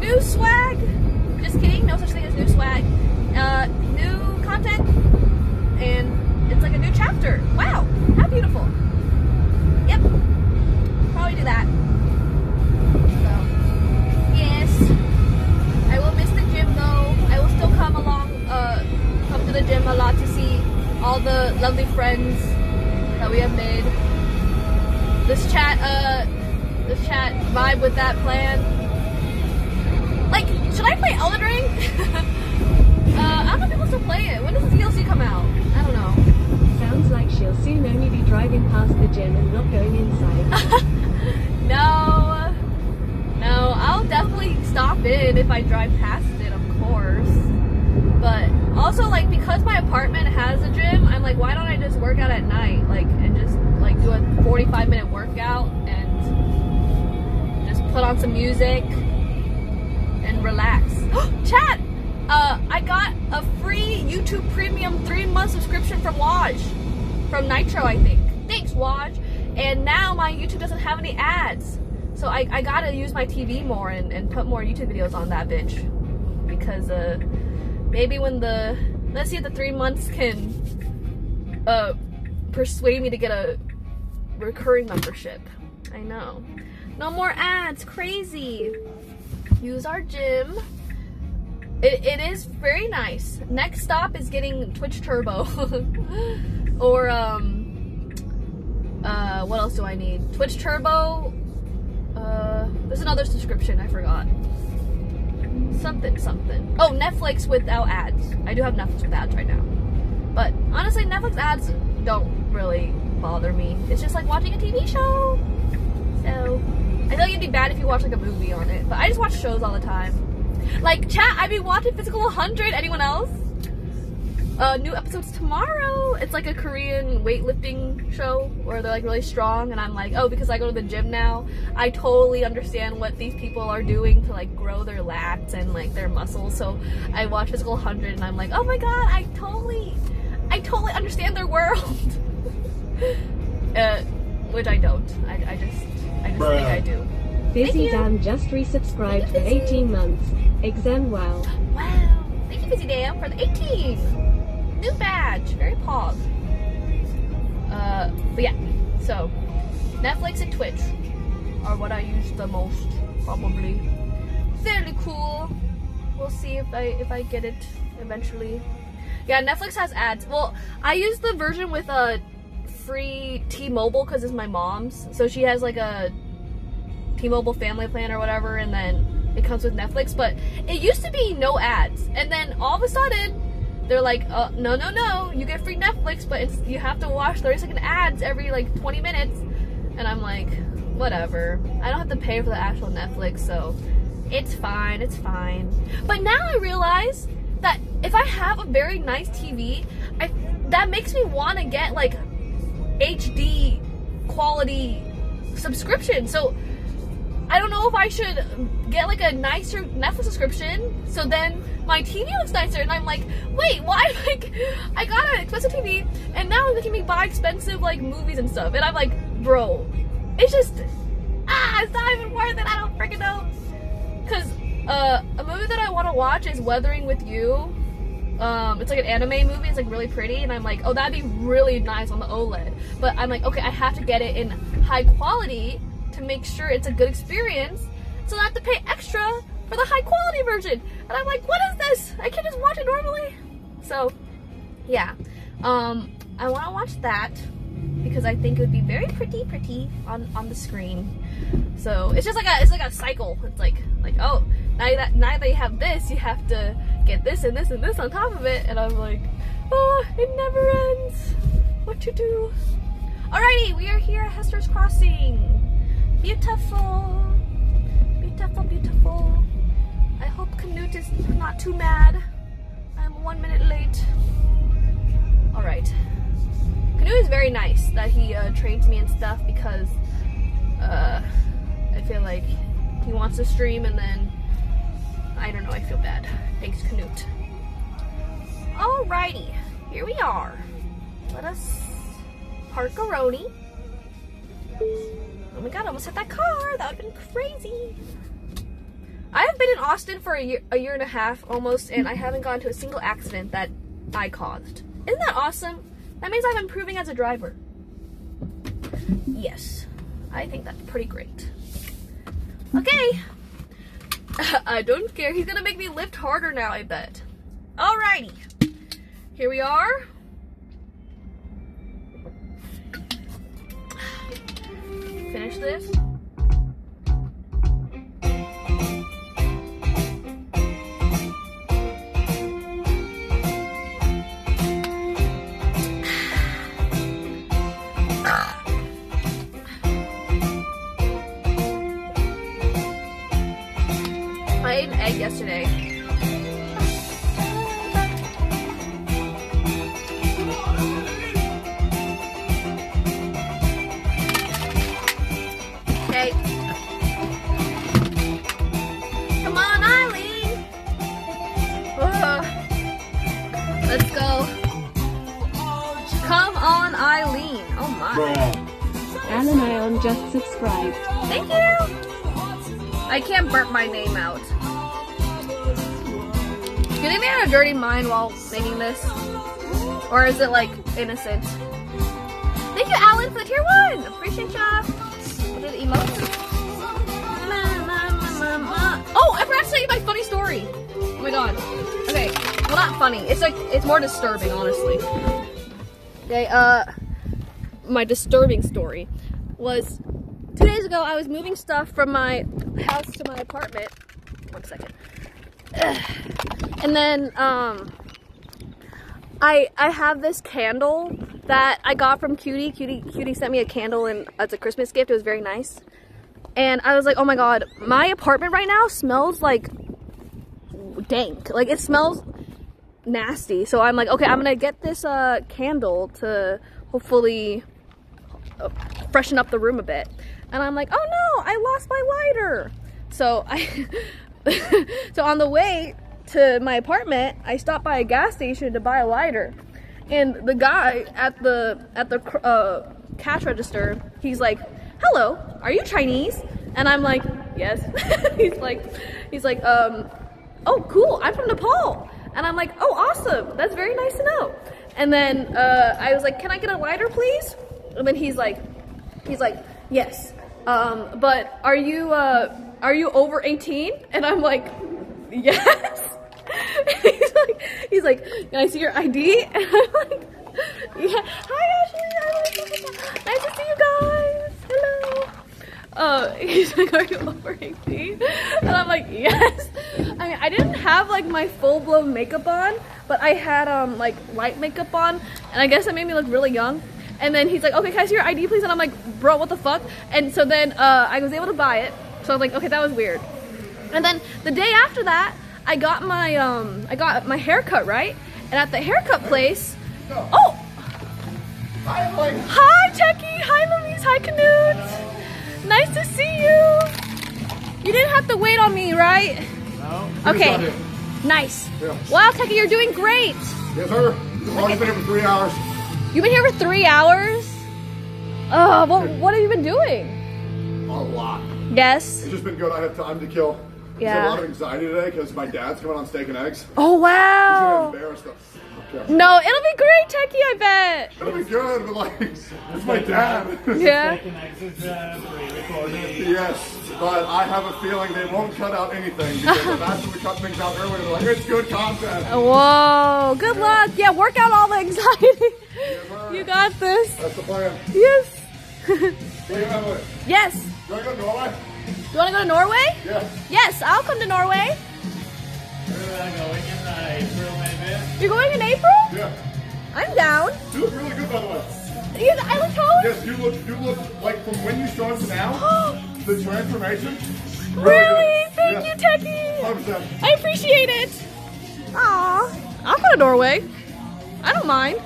new swag. Just kidding, no such thing as new swag. Uh, new content, and it's like a new chapter. Wow, how beautiful. Yep, probably do that. To the gym a lot to see all the lovely friends that we have made. This chat, uh, this chat vibe with that plan. Like, should I play Elden Ring? uh, I don't know if people still play it. When does the DLC come out? I don't know. Sounds like she'll soon only be driving past the gym and not going inside. No, no, I'll definitely stop in if I drive past it, of course. But also, like, because my apartment has a gym, I'm like, why don't I just work out at night, like, and just like do a 45 minute workout and just put on some music and relax. Chat, uh, I got a free YouTube Premium three month subscription from Waj, from Nitro, I think. Thanks, Waj. And now my YouTube doesn't have any ads. So I, I gotta use my TV more and, and put more YouTube videos on that bitch. Because uh maybe when the let's see if the three months can uh persuade me to get a recurring membership. I know. No more ads, crazy. Use our gym. It, it is very nice. Next stop is getting Twitch Turbo. or um uh, what else do I need? Twitch Turbo. Uh, there's another subscription. I forgot. Something, something. Oh, Netflix without ads. I do have Netflix with ads right now. But honestly, Netflix ads don't really bother me. It's just like watching a TV show. So, I feel like it'd be bad if you watch like a movie on it. But I just watch shows all the time. Like, chat, I've been watching Physical 100. Anyone else? Uh, new episodes tomorrow. It's like a Korean weightlifting show where they're like really strong, and I'm like, oh, because I go to the gym now, I totally understand what these people are doing to like grow their lats and like their muscles. So I watch Physical 100, and I'm like, oh my god, I totally, I totally understand their world. uh, which I don't. I, I just, I just think I do. Busy you. Dan just resubscribed for 18 months. Exam wow. Wow. Thank you, Busy Dan, for the 18. New badge. Very pog. Uh, but yeah. So, Netflix and Twitch are what I use the most, probably. Fairly cool. We'll see if I if I get it eventually. Yeah, Netflix has ads. Well, I use the version with a free T-Mobile because it's my mom's. So she has like a T-Mobile family plan or whatever, and then it comes with Netflix. But it used to be no ads, and then all of a sudden they're like, uh, no, no, no, you get free Netflix, but it's you have to watch 30 second ads every like 20 minutes. And I'm like, whatever. I don't have to pay for the actual Netflix, so it's fine, it's fine. But now I realize that if I have a very nice TV, I that makes me want to get like HD quality subscription. So I don't know if I should get like a nicer Netflix subscription so then my TV looks nicer and I'm like, wait, why like I got an expensive TV and now it's making me buy expensive like movies and stuff and I'm like, bro, it's just ah, it's not even worth it. I don't freaking know. Cause uh, a movie that I want to watch is Weathering with You. Um, it's like an anime movie. It's like really pretty, and I'm like, oh, that'd be really nice on the OLED. But I'm like, okay, I have to get it in high quality to make sure it's a good experience. So I have to pay extra for the high quality version. And I'm like, what is this? I can't just watch it normally. So, yeah. Um, I want to watch that because I think it would be very pretty, pretty on on the screen. So it's just like a it's like a cycle. It's like like oh now that now that you have this, you have to get this and this and this on top of it. And I'm like, oh, it never ends. What to do? Alrighty, we are here at Hester's Crossing. Beautiful, beautiful, beautiful. I hope Knut is not too mad. I'm one minute late. All right. Knut is very nice that he uh, trains me and stuff because uh, I feel like he wants to stream and then I don't know. I feel bad. Thanks, Knut. Alrighty, here we are. Let us park a roadie. Oh my god, I almost hit that car. That would have been crazy. I have been in Austin for a year, a year and a half almost, and I haven't gone to a single accident that I caused. Isn't that awesome? That means I'm improving as a driver. Yes, I think that's pretty great. Okay. I don't care. He's gonna make me lift harder now, I bet. Alrighty. Here we are. Finish this. I ate an egg yesterday. Eileen. Oh my. Ion just subscribed. Thank you. I can't burp my name out. Do you think they had a dirty mind while making this? Or is it like innocent? Thank you, Alan, for the tier one. Appreciate ya. What are the emotes? Oh, I forgot to tell you my funny story. Oh my god. Okay, well not funny. It's like it's more disturbing, honestly. Okay, uh, my disturbing story was two days ago. I was moving stuff from my house to my apartment. One second. And then um, I I have this candle that I got from Cutie. Cutie Cutie sent me a candle and as a Christmas gift. It was very nice. And I was like, oh my god, my apartment right now smells like dank. Like it smells nasty. So I'm like, okay, I'm gonna get this uh, candle to hopefully freshen up the room a bit. And I'm like, oh no, I lost my lighter. So I, so on the way to my apartment, I stopped by a gas station to buy a lighter. And the guy at the at the uh, cash register, he's like, "Hello, are you Chinese?" And I'm like, "Yes." he's like, he's like, um, "Oh, cool. I'm from Nepal." And I'm like, "Oh, awesome. That's very nice to know." And then uh, I was like, "Can I get a lighter, please?" And then he's like, he's like, "Yes." Um, but are you uh, are you over 18? And I'm like, "Yes." he's like, he's like, can I see your ID? And I'm like, yeah. Hi, Ashley. Nice to see you guys. Hello. Uh, he's like, are you over 18? And I'm like, yes. I mean, I didn't have like my full blown makeup on, but I had um like light makeup on, and I guess it made me look really young. And then he's like, okay, can I see your ID, please? And I'm like, bro, what the fuck? And so then uh, I was able to buy it. So I was like, okay, that was weird. And then the day after that, I got my um I got my haircut right, and at the haircut place, oh, hi Techie, hi Louise, hi Knut, nice to see you. You didn't have to wait on me, right? No. Okay, nice. Yeah. Wow, Techie, you're doing great. Yes, sir. I've been here for three hours. You've been here for three hours. Oh, what what have you been doing? A lot. Yes. It's just been good. I have time to kill. There's Yeah. a lot of anxiety today because my dad's coming on steak and eggs. Oh He's wow. Gonna embarrass us. Okay. No, it'll be great, Techie. I bet. It'll be good, but like, it's my dad. Yeah. yes, but I have a feeling they won't cut out anything because I've asked to cut things out earlier. They're like, it's good content. Whoa, good luck. Yeah, work out all the anxiety. You got this. That's the plan. Yes. Yes. do I go to Norway? You want to go to Norway? Yeah. Yes, I'll come to Norway. You're going in April? Yeah. I'm down. You look really good, by the way. You, I look tone? Yes, you look, you look like from when you started to now, the transformation. Really? good. Thank Yeah. you, Techie. 100%. I appreciate it. Aw. I'll put a doorway. I don't mind.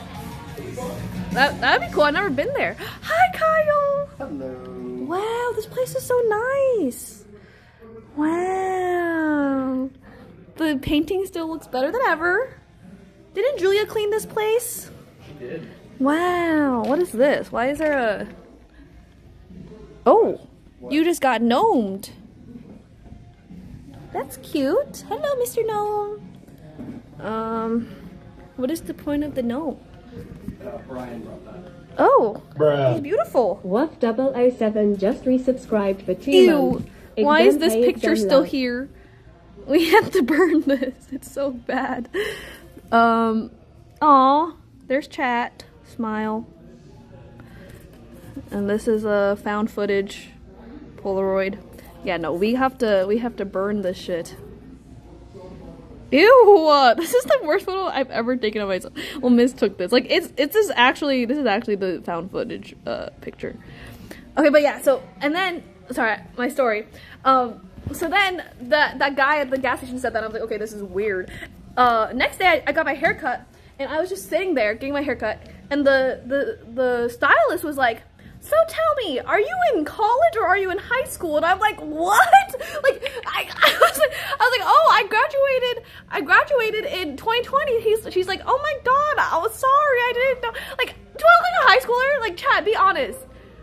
That that'd be cool. I've never been there. Hi, Kyle. Hello. Wow, this place is so nice. Wow. The painting still looks better than ever. Didn't Julia clean this place? She did. Wow. What is this? Why is there a? Oh, you just got gnomed. That's cute. Hello, Mr. Gnome. Um, what is the point of the gnome? Uh, Brian brought that. Oh, he's beautiful. Wuff 007 just resubscribed for two Ew. months. Why is this picture still love. here? We have to burn this. It's so bad. Um, aw, there's chat. Smile. And this is a found footage Polaroid. Yeah, no, we have to we have to burn this shit. Ew! This is the worst photo I've ever taken of myself. Well, Miz took this. Like, it's it's this actually this is actually the found footage uh picture. Okay, but yeah. So and then sorry, my story. Um, so then that that guy at the gas station said that I was like, okay, this is weird. Uh, next day I, I got my hair cut and I was just sitting there getting my hair cut, and the the the stylist was like. So tell me, are you in college or are you in high school? And I'm like, what? Like, I, I was like, I was like, oh, I graduated, I graduated in 2020. He's, she's like, oh my god, I was sorry, I didn't know. Like, do I look like a high schooler? Like, Chad, be honest.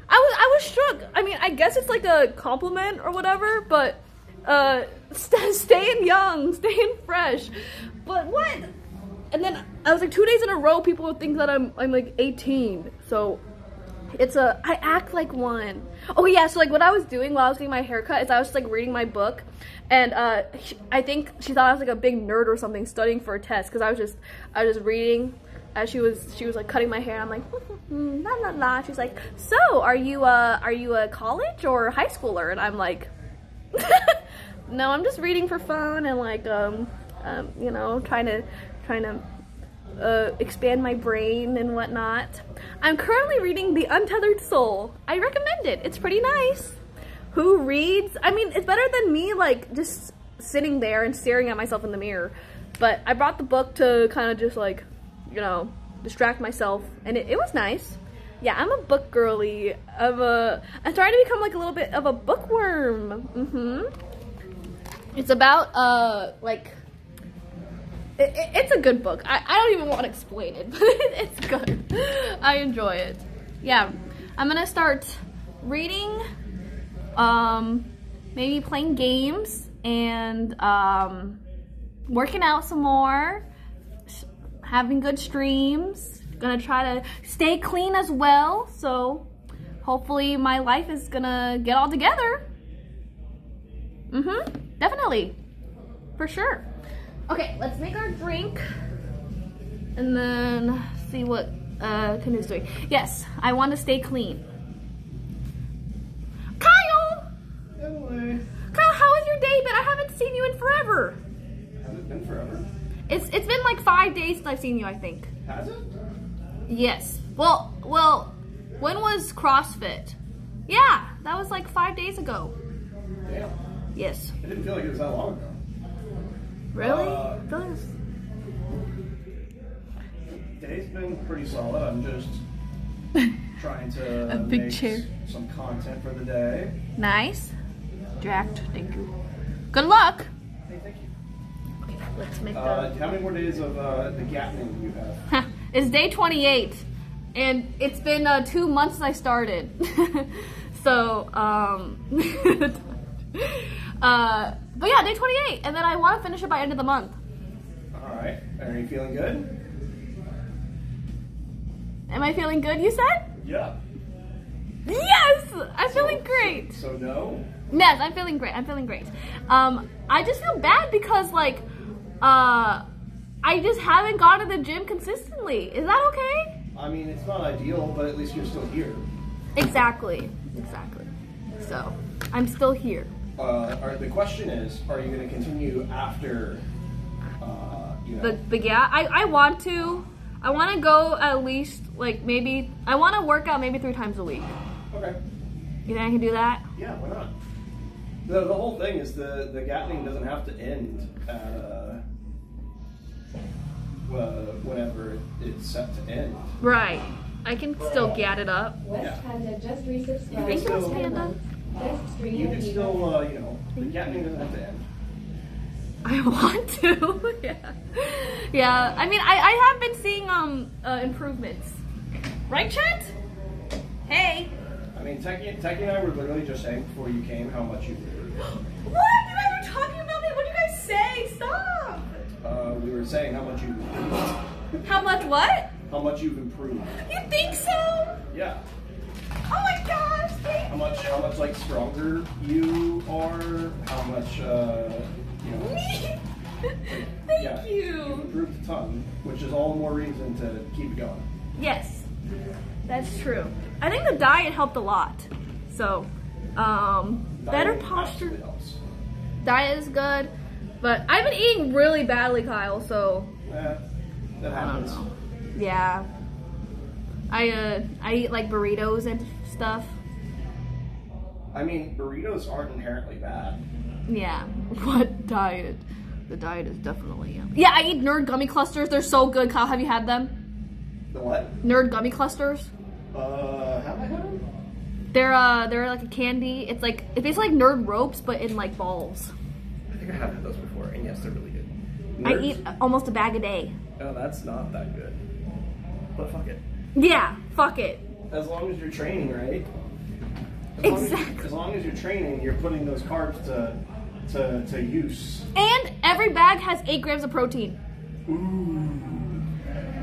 I was, I was shook. I mean, I guess it's like a compliment or whatever, but uh, st- staying young, staying fresh. But what? And then I was like, two days in a row, people would think that I'm, I'm like 18. So it's a I act like one. Oh yeah, so like what I was doing while I was getting my haircut is I was just like reading my book, and uh, sh- I think she thought I was like a big nerd or something studying for a test because I was just I was just reading as she was she was like cutting my hair. I'm like la la la. She's like, so are you uh are you a college or high schooler? And I'm like, no, I'm just reading for fun and like um um you know trying to trying to uh, expand my brain and whatnot. I'm currently reading The Untethered Soul. I recommend it. It's pretty nice. Who reads? I mean, it's better than me like just sitting there and staring at myself in the mirror. But I brought the book to kind of just like, you know, distract myself, and it, it was nice. Yeah, I'm a book girly. I'm a. I'm starting to become like a little bit of a bookworm. Mm-hmm. It's about uh like it, it- it's a good book. I, I don't even want to explain it, but it's good. I enjoy it. Yeah, I'm gonna start reading, um, maybe playing games and um, working out some more, having good streams. Gonna try to stay clean as well. So hopefully my life is gonna get all together. Mm-hmm. Definitely. For sure. Okay, let's make our drink. And then see what uh Knut's doing. Yes, I want to stay clean. Kyle! Kyle, how has your day been? I haven't seen you in forever. Has it been forever? It's it's been like five days since I've seen you, I think. Has it? Yes. Well well when was CrossFit? Yeah, that was like five days ago. Damn. Yes. It didn't feel like it was that long ago. Really? Uh, I feel like it's- Day's been pretty solid. I'm just trying to A big make chair. some content for the day. Nice. Jacked, thank you. Good luck. Hey, thank you. Okay, let's make Uh, the. how many more days of uh, the Gatling do you have? it's day 28, and it's been uh, two months since I started. so, um. Uh, but yeah, day 28, and then I want to finish it by end of the month. All right. Are you feeling good? Am I feeling good, you said? Yeah. Yes! I'm feeling great. So no. Yes, I'm feeling great. I'm feeling great. Um, I just feel bad because like, uh, I just haven't gone to the gym consistently. Is that okay? I mean, it's not ideal, but at least you're still here. Exactly. Exactly. So, I'm still here. Uh, are, the question is, are you going to continue after? Uh, you know, The, but yeah, I, I want to. I want to go at least like maybe. I want to work out maybe three times a week. okay. You think I can do that? Yeah, why not? The, the whole thing is the the Gatling doesn't have to end at uh, uh, whenever it's set to end. Right. I can still get it up. West Panda just resubscribed. Thank you, West Panda. You can still, uh, you know, the Gatling doesn't have to end. I want to. yeah. Yeah. I mean, I, I have been seeing um uh, improvements. Right, Chet? Hey. I mean, Techie, Techie and I were literally just saying before you came how much you What? You guys were talking about me? What did you guys say? Stop. uh, we were saying how much you How much what? how much you've improved. You think so? Yeah. Oh my gosh. Thank How much how much like stronger you are, how much uh you know Me. Thank yeah, you. Improved a ton, which is all the more reason to keep it going. Yes, that's true. I think the diet helped a lot. So, um, better posture. helps. Diet is good, but I've been eating really badly, Kyle. So, Eh, that I don't happens. know. Yeah, I uh, I eat like burritos and stuff. I mean, burritos aren't inherently bad. Yeah. What diet? The diet is definitely yeah. Yeah, I eat nerd gummy clusters. They're so good. Kyle, have you had them? The what? Nerd gummy clusters. Uh, have I had them? They're uh, they're like a candy. It's like it's basically like nerd ropes, but in like balls. I think I have had those before, and yes, they're really good. I eat almost a bag a day. Oh, that's not that good. But fuck it. Yeah, fuck it. As long as you're training, right? As long as, Exactly. as long as you're training, you're putting those carbs to to, to use. And every bag has eight grams of protein. Ooh.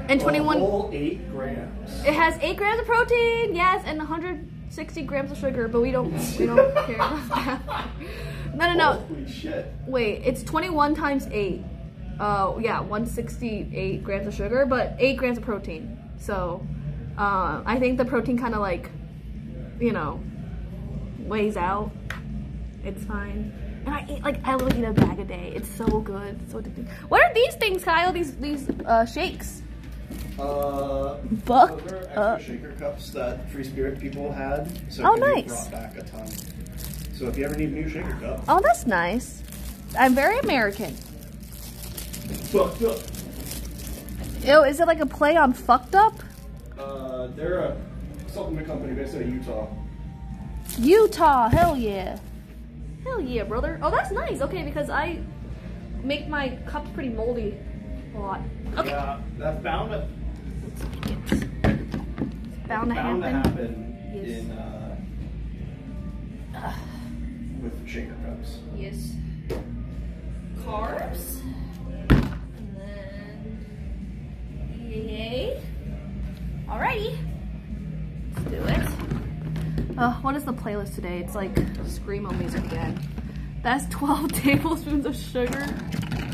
And A 21. whole eight grams. It has eight grams of protein, yes, and 160 grams of sugar, but we don't we don't care about that. No, no, no. Holy shit. Wait, it's 21 times eight. Uh, yeah, 168 grams of sugar, but eight grams of protein. So, uh, I think the protein kind of like, you know, weighs out. It's fine. And I eat like I literally eat a bag a day. It's so good, so addicting. What are these things, Kyle? These these uh, shakes? Uh, Buck extra up. shaker cups that Free Spirit people had. So Oh, nice. Brought back a ton. So if you ever need a new shaker cup, Oh, that's nice. I'm very American. fucked up. Ew, is it like a play on fucked up? Uh, they're a supplement company based out of Utah. Utah, hell yeah. Hell yeah, brother. Oh, that's nice. Okay, because I make my cups pretty moldy a lot. Okay. Yeah, that's bound to Bound to bound to happen. happen Yes. in uh, with shaker cups. Yes. Carbs. And then yay. Alrighty. Let's do it. Uh, what is the playlist today? It's like screamo music again. That's 12 tablespoons of sugar.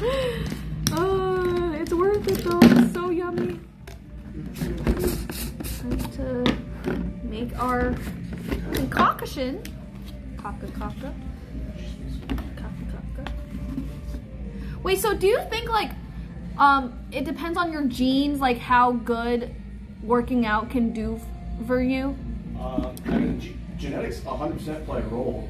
Uh, it's worth it though. It's so yummy. Time to make our concoction. Coca coca. Wait, so do you think like um it depends on your genes like how good working out can do for you? Um, I mean, g- genetics 100% play a role.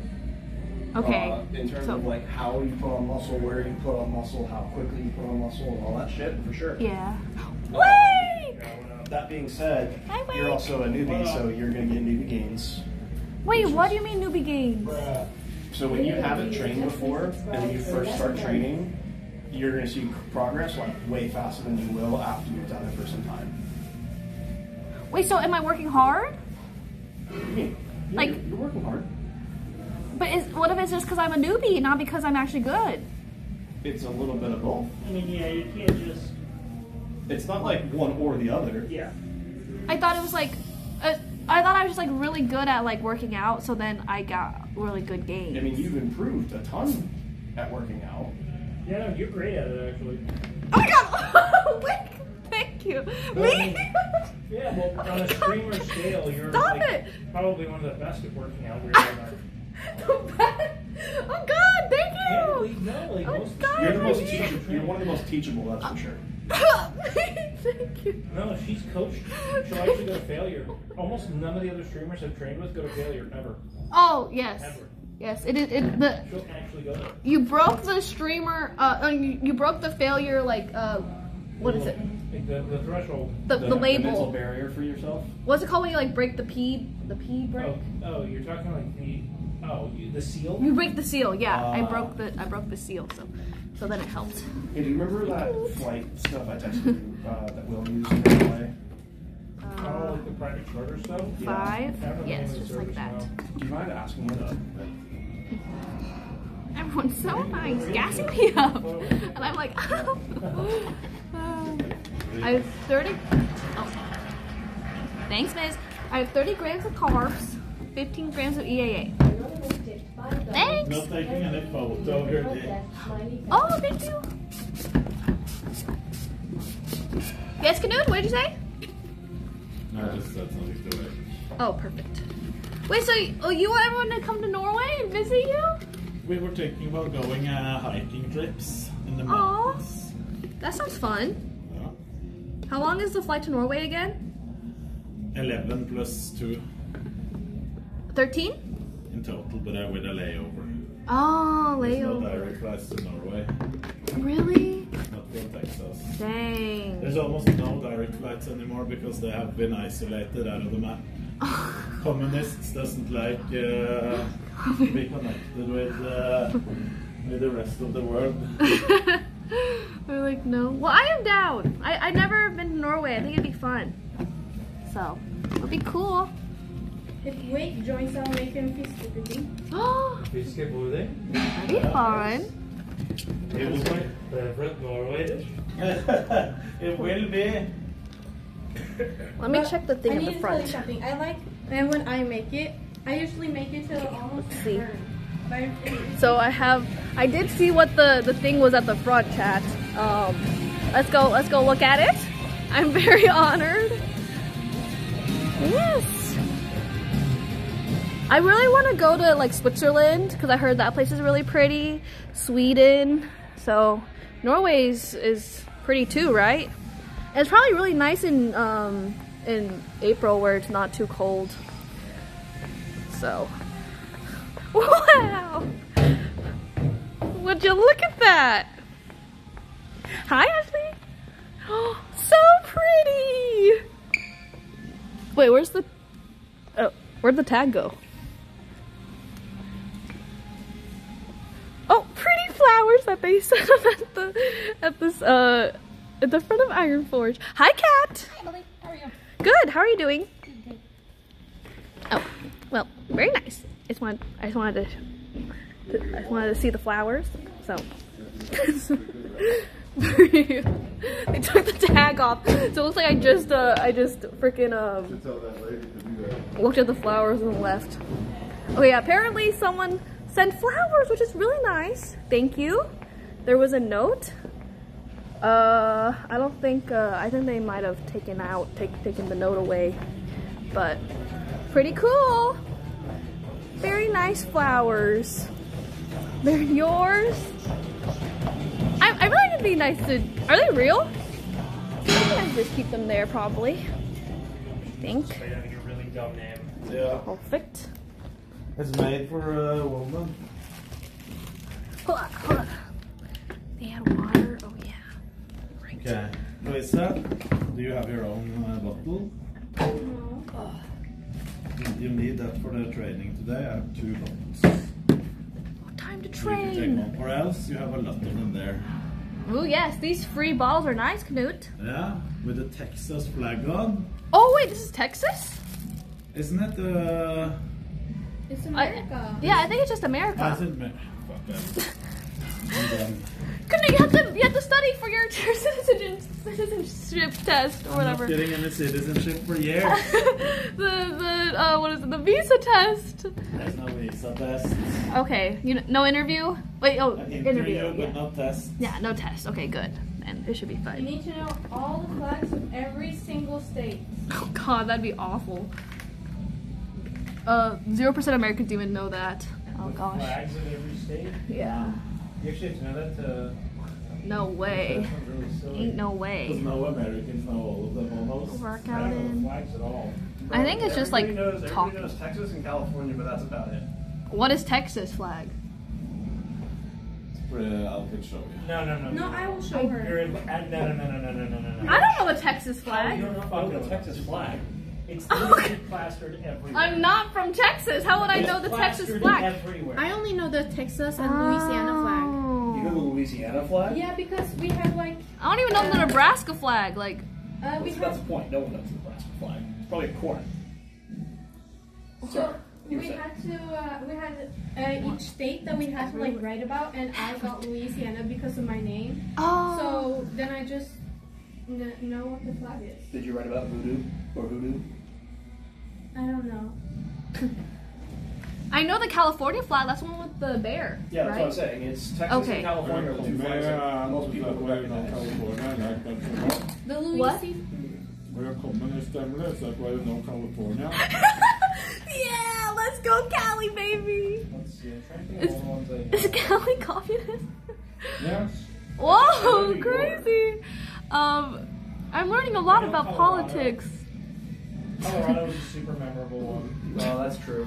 Okay. Uh, in terms so- of like how you put on muscle, where you put on muscle, how quickly you put on muscle, and all that shit, for sure. Yeah. Wait! That being said, Hi, you're also a newbie, so you're gonna get newbie gains. Wait, what do you mean newbie gains? So when you haven't trained before, and then you first start training, you're gonna see progress like way faster than you will after you've done it for some time. Wait, so am I working hard? What do you mean? Yeah, Like- you're, you're working hard. But is what if it's just because I'm a newbie, not because I'm actually good? It's a little bit of both. I mean, yeah, you can't just. It's not like one or the other. Yeah. I thought it was like, uh, I thought I was just like really good at like working out, so then I got really good gains. I mean, you've improved a ton at working out. Yeah, no, you're great at it actually. Oh my god! Wait, thank you. Me? Yeah, well, on a streamer scale, you're Stop like, it! probably one of the best at working out. Where you're like, oh god, thank yeah, you! like, no, like Oh most god, You're the most thank you. teachable. You're one of the most teachable, that's for sure. thank you. No, she's coached. She'll actually go to failure. Almost none of the other streamers I've trained with go to failure ever. Oh yes, Ever. yes. It is. It, the She'll actually go there. you broke the streamer. Uh, uh, you, you broke the failure. Like uh, what is it? The, the threshold. The, the, label. mental barrier for yourself. What's it called when you like break the P the P break? Oh, oh, you're talking like the oh you- the seal. You break the seal, yeah. I Ah. broke the I broke the seal, so so then it helped. Hey, do you remember that flight stuff I texted you uh, that Will used in Norway? Oh, like the private charter stuff. Five? Know Yes, the just like that. now. Do you mind asking him? Everyone's so nice, gassing me up. And I'm like, I have 30. Oh. Thanks, Miz. I have 30 grams of carbs, 15 grams of EAA. Thanks. Not taking any photo of your dick. Oh, thank you. Yes, Knut, what did you say? No, I just said something to it. Oh, perfect. Wait, so oh, you want everyone to come to Norway and visit you? We were thinking about going uh, hiking trips in the mountains. that sounds fun. How long is the flight to Norway again? 11 plus 2 13? in total, but uh, with a layover. Oh, There's no direct flights to Norway, Really? not from Texas. Dang. There's almost no direct flights anymore because they have been isolated out of the map. Communists doesn't like uh, to be connected with uh, with the rest of the world. They're like, no. Well, I am down. I I've never been to Norway. I think it'd be fun. So it'd be cool. If Wake joins our American Fiskebutikk. Oh, Fiskeboding. that'd be fun. It will be. Favorite Norway dish. it will be. Let me check the thing I in need the to tell you front. something. I like, and when I make it, I usually make it till almost see. burn. So I have. I did see what the the thing was at the front, chat. Um, let's go. Let's go look at it. I'm very honored. Yes. I really want to go to like Switzerland because I heard that place is really pretty. Sweden. So Norway is, is pretty too, right? And it's probably really nice in um, in April where it's not too cold. So wow. Would you look at that? Hi, Ashley. Oh, so pretty. Wait, where's the? Oh, where'd the tag go? Oh, pretty flowers that they set up at the at this uh at the front of Iron Forge. Hi, Cat. Hi, Lily. How are you? Good. How are you doing? Good. Oh, well, very nice. I just wanted, I just wanted to, to- I just wanted to see the flowers. So, they took the tag off, so it looks like I just, uh, I just freaking um Tell that lady to do that. looked at the flowers and left. Oh yeah, apparently someone sent flowers, which is really nice. Thank you. There was a note. Uh, I don't think, uh, I think they might have taken out, take, taken the note away. But, pretty cool. Very nice flowers. They're yours. I, I really think it'd be nice to, are they real? I think I'd just keep them there probably. I think. Made out of really dumb name. Yeah, Perfect. it's made for a woman. Hold on, hold on. They had water. Oh yeah. Right. Okay, Louisa, do you have your own uh, bottle? Oh. You need that for the training today. I have two bottles. Time to So you can take train. one, or else you have a lot of them there. Oh yes, these free balls are nice, Knut. Yeah, with the Texas flag on. Oh wait, this is Texas? Isn't it? Uh, it's I- America. yeah, I think it's just I America. said, ma- fuck that. I'm done. Knut, you have to you have to study for your citizenship citizenship test or I'm whatever. not getting any citizenship for years. the the uh what is it? The visa test. There's no visa test. Okay, you kn- no interview. Wait, oh An interview. interview, yeah. no test. yeah, no test. Okay, good. And it should be fun. You need to know all the flags of every single state. Oh god, that'd be awful. Uh, zero percent Americans even know that. Oh gosh. Flags in every state. Yeah. You actually have to know that to. No way. Really. Ain't no Because way. no Americans know all of them almost. Work I out don't know the in. flags at all. I think it's just like Everybody knows, talking. knows Texas and California, but that's about it. What is Texas flag? uh, I can show you. No, no, no. No, I will show her. You're in, uh, no, no, no, no, no, no, no, no, no. I don't know the Texas flag. You don't know the Texas flag. It's literally plastered everywhere. I'm not from Texas. How would I know the Texas flag? Everywhere. I only know the Texas and Louisiana flag. You know the Louisiana flag? Yeah, because we have like I don't even know the Nebraska flag. Like, uh, we That's, that's the point. No one knows the Nebraska flag. It's probably a corn. so You we said. had to uh, we had uh, each state that we had to like write about, and I got Louisiana because of my name. Oh. So then I just kn- know what the flag is. Did you write about voodoo or hoodoo? I don't know. I know the California flag. That's the one with the bear. Yeah, that's right? what I'm saying. It's Texas Okay. and California are the two flags that most people would recognize. The What? Välkommen i Stemle, så att var det nog California. Yeah, let's go Cali, baby. Let's see. I'm trying to think of all the Is Cali communist? Yes. Whoa, crazy. Um, I'm learning a lot about politics. Colorado was a super memorable one. No, that's true.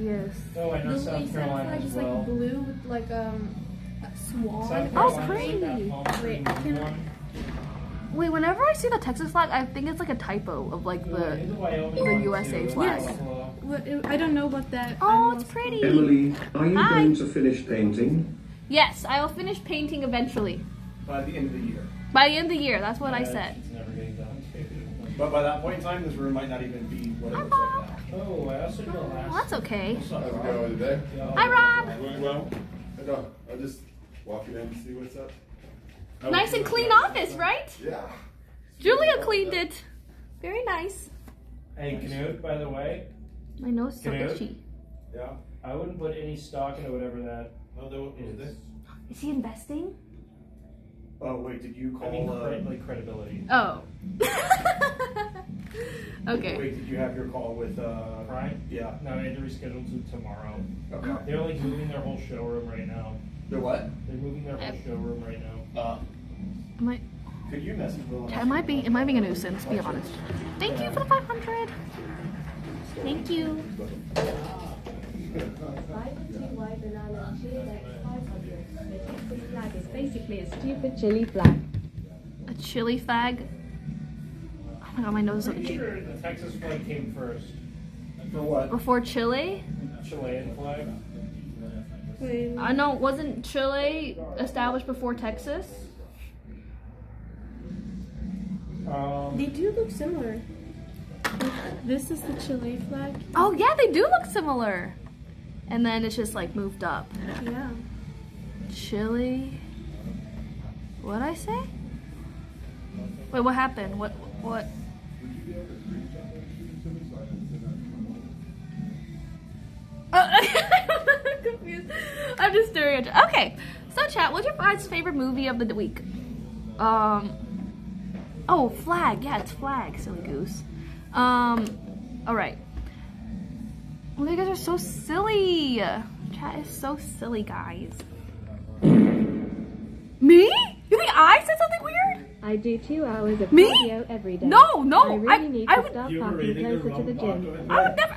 Yes. Oh, I know The South Louisiana Carolina flag as is well. like blue with like um a swan. Oh, Carolina's pretty. like that palm tree Wait, I can- one. Wait, whenever I see the Texas flag, I think it's like a typo of like The, the. The USA too. flag. Yes. I don't know what that. Oh, it's pretty. Emily, are you Hi. going to finish painting? Yes, I will finish painting eventually. By the end of the year. By the end of the year, that's what I said. It's never getting done. But by that point in time, this room might not even be what it looks like now. Oh, I also did the last. Well, that's okay. How's it going today? Hi, Rob. Going well. I know. I just walking in to see what's up. Nice and clean office, right? Yeah. Julia cleaned it. Very nice. Hey, Knut, by the way, My nose is so Good. itchy. yeah, I wouldn't put any stock into whatever that No, det var is. det. Is he investing? Oh, wait, did you call? I call. mean, uh, like credibility. Oh. okay. Wait, did you have your call with. Uh, Right? Yeah. No, I had to reschedule to tomorrow. Okay. They're like moving their whole showroom right now. They're what? They're moving their whole showroom right now. Uh, Am I, could you message Will? and am I being am I being a nuisance? Be honest. Thank you for the 500. Thank you. Y banana chili X 500. The Texas flag is basically a stupid chili flag. A chili fag. Oh my god, my nose is so Pretty itchy. sure the Texas flag came first. For what? Before Chile? Chilean flag. Wait, I know, wasn't Chile established before Texas? Um, they do look similar. This is the Chile flag. Oh yeah, they do look similar. And then it's just like moved up. Yeah. Chile. What'd I say? Wait, what happened? What what I'm confused. I'm just staring at you. Okay, so chat, what's your guys' favorite movie of the week? Um. Oh, Flag. Yeah, it's Flag. Silly goose. Um. All right. Well, you guys are so silly. Chat is so silly, guys. Me? You think I said something weird? I do two hours of Me? cardio every day. No, no, I really I- need I to would- start You were parking closer to the gym. I would never.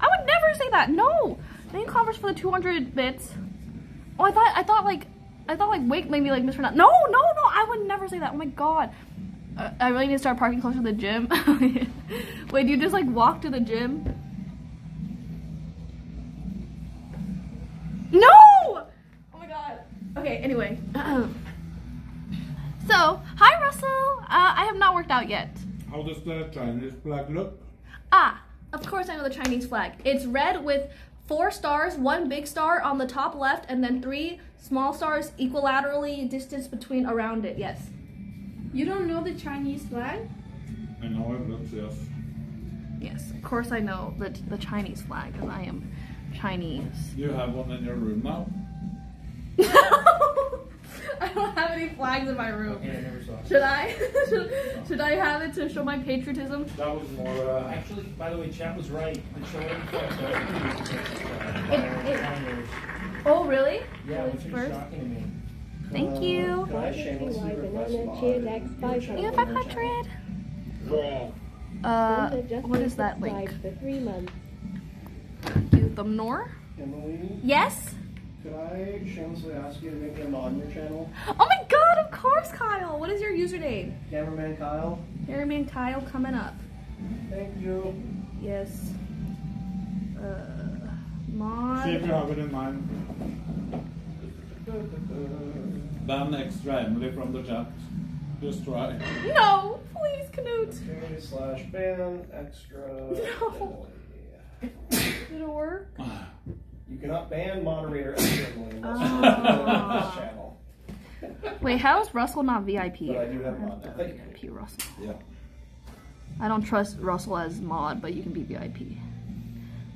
I would never say that. No. Thank you, Converse, for the 200 bits. Oh, I thought. I thought like. I thought like wake maybe like mispronounced. No, no, no. I would never say that. Oh my god. Uh, I really need to start parking closer to the gym. Wait, do you just like walk to the gym? No! My god. Okay, anyway. so, hi Russell. Uh, I have not worked out yet. How does the Chinese flag look? Ah, of course I know the Chinese flag. It's red with four stars, one big star on the top left, and then three small stars equilaterally distance between around it. Yes. You don't know the Chinese flag? I know it looks, yes. Yes, of course I know the, the Chinese flag because I am Chinese. You have one in your room now? I don't have any flags in my room. Okay, I never saw it. Should I? should, should I have it to show my patriotism? That was more, uh, Actually, by the way, chat was right. The Chilean flag does It- it- Oh, really? Yeah, Really which is first? shocking to me. Thank you. Can I shamelessly Y request banana chili X mod? 500. You got 500. Uh, what is that subscribed link? For three months. You Thumnor? Yes? Could I shamelessly ask you to make me a mod on your channel? Oh my god, of course, Kyle. What is your username? Cameraman Kyle. Cameraman Kyle coming up. Thank you. Yes. Uh, mod. See if you have it in mind. Ban extra Emily from the chat. Just try. No, please, Knut. Okay, slash ban extra. No. Did it work? You cannot ban moderator extra Emily. That's Ah. this channel. Wait, how is Russell not VIP? But I do have mod now. Thank you. VIP Russell. Yeah. I don't trust Russell as mod, but you can be VIP.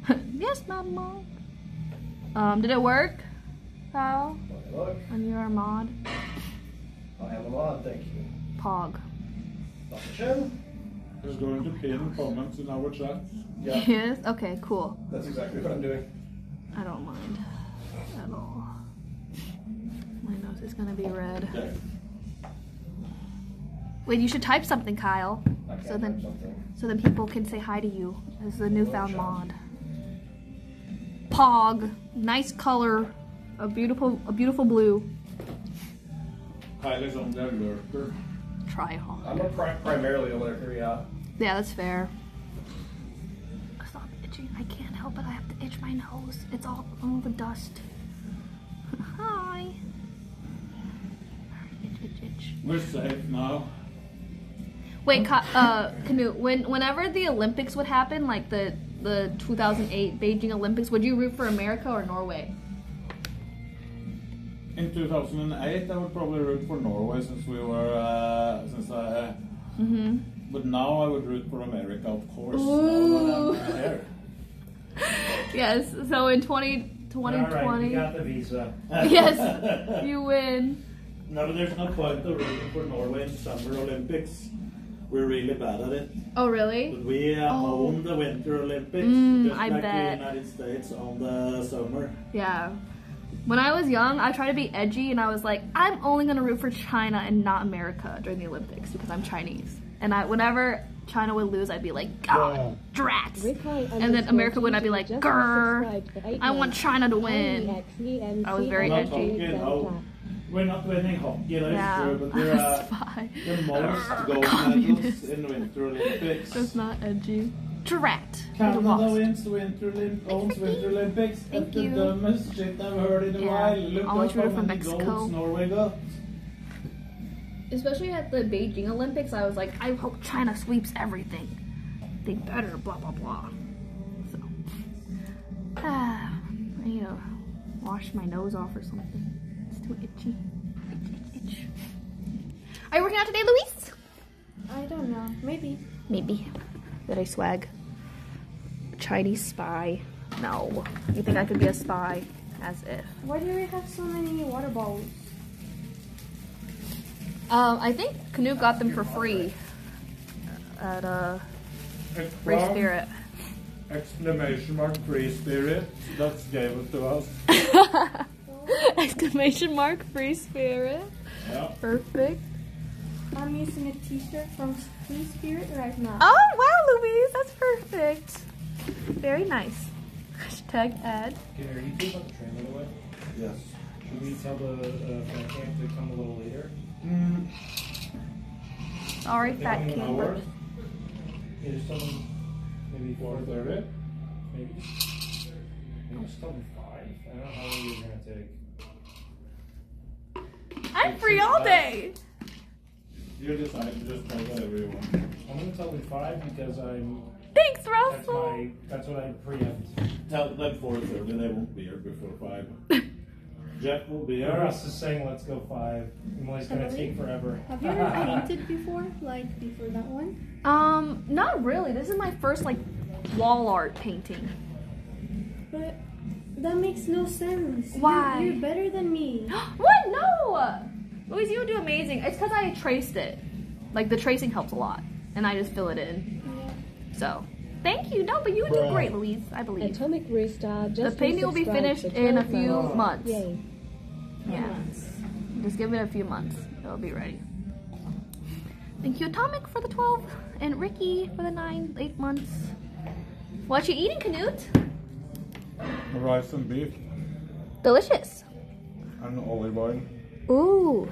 yes, Madam Mod. Um, did it work, Kyle? Look, When you are a mod? I am a mod. Thank you. Pog. Dr. Shin. Just going to pay pin comments in our chat. Yeah. Yes? Okay, cool. That's exactly what I'm doing. I don't mind at all. My nose is gonna be red. Wait, you should type something, Kyle. So then, so then people can say hi to you as the newfound mod. Pog, nice color, a beautiful, a beautiful blue. Kylie's on their lurker. Try hard. I'm a pri- primarily a lurker, yeah. Yeah, that's fair. Stop itching. I can't help it. I have itch my nose. It's all all the dust. Hi. Itch, itch, itch. We're safe now. Wait, uh, Knut. When whenever the Olympics would happen, like the the 2008 Beijing Olympics, would you root for America or Norway? In 2008, I would probably root for Norway since we were, uh, since I, Mm-hmm. but now I would root for America, of course. Yes. So in 20, All right, 2020, you got the visa. yes, you win. No, there's no point of rooting for Norway in Summer Olympics. We're really bad at it. Oh really? But we uh, Oh. own the Winter Olympics, Mm, just I like bet. the United States on the summer. Yeah. When I was young, I tried to be edgy and I was like, I'm only gonna root for China and not America during the Olympics because I'm Chinese. And I whenever China would lose, I'd be like, God, drats. And then America would, I'd be like, grr. I want China to win. I was very edgy. hockey. We're not winning hockey, that is Yeah. true, but we're uh, the most gold Communist. medals in the Winter Olympics. That's not edgy. Drat. Canada wins the Winter Olymp- owns Winter Olympics. Thank That's the dumbest shit I've heard in a Yeah. while. Look Always up how many Mexico. golds Norway got. Especially at the Beijing Olympics, I was like, I hope China sweeps everything. They better, blah, blah, blah. So, ah, I need to wash my nose off or something. It's too itchy. Itch, itch, itch. Are you working out today, Luis? I don't know. Maybe. Maybe. Did I swag? Chinese spy. No. You think I could be a spy? As if. Why do we have so many water bottles? Um, I think Canoe got them for free at uh, Free Spirit. Exclamation mark free spirit. That's gave it to us. Exclamation mark Free Spirit. Yeah. Perfect. I'm using a t-shirt from Free Spirit right now. Oh wow, Louise, that's perfect. Very nice. Hashtag ad. Okay, are you two about the train, by the way? Yes. Should we tell the uh, fan camp to come a little later? Mm. Sorry, fat come in an hour? Yeah, just tell them maybe four thirty. Maybe. Maybe them five. I don't know how long you're gonna take. I'm free all day. You decide to just tell everyone. I'm gonna tell you five because I'm. Thanks, Russell. That's my. That's what I preempt. Tell them 4.30, they won't be here before 5. Jeff will be here. Russ is saying let's go five. Emily's gonna Really? take forever. Have you ever painted before? Like before that one? Um, not really. This is my first like wall art painting. But that makes no sense. You're- Why? You're, better than me. What? No! Louise, you do amazing. It's because I traced it. Like, the tracing helps a lot. And I just fill it in. So, thank you. No, but you do great, Louise. I believe. Atomic Rooster just The painting will be finished in a few months. months. Yay. Yeah. Just give it a few months. It'll be ready. Thank you, Atomic, for the 12, and Ricky for the 9, 8 months. What you eating, Knut? Rice and beef. Delicious. And olive oil. Ooh.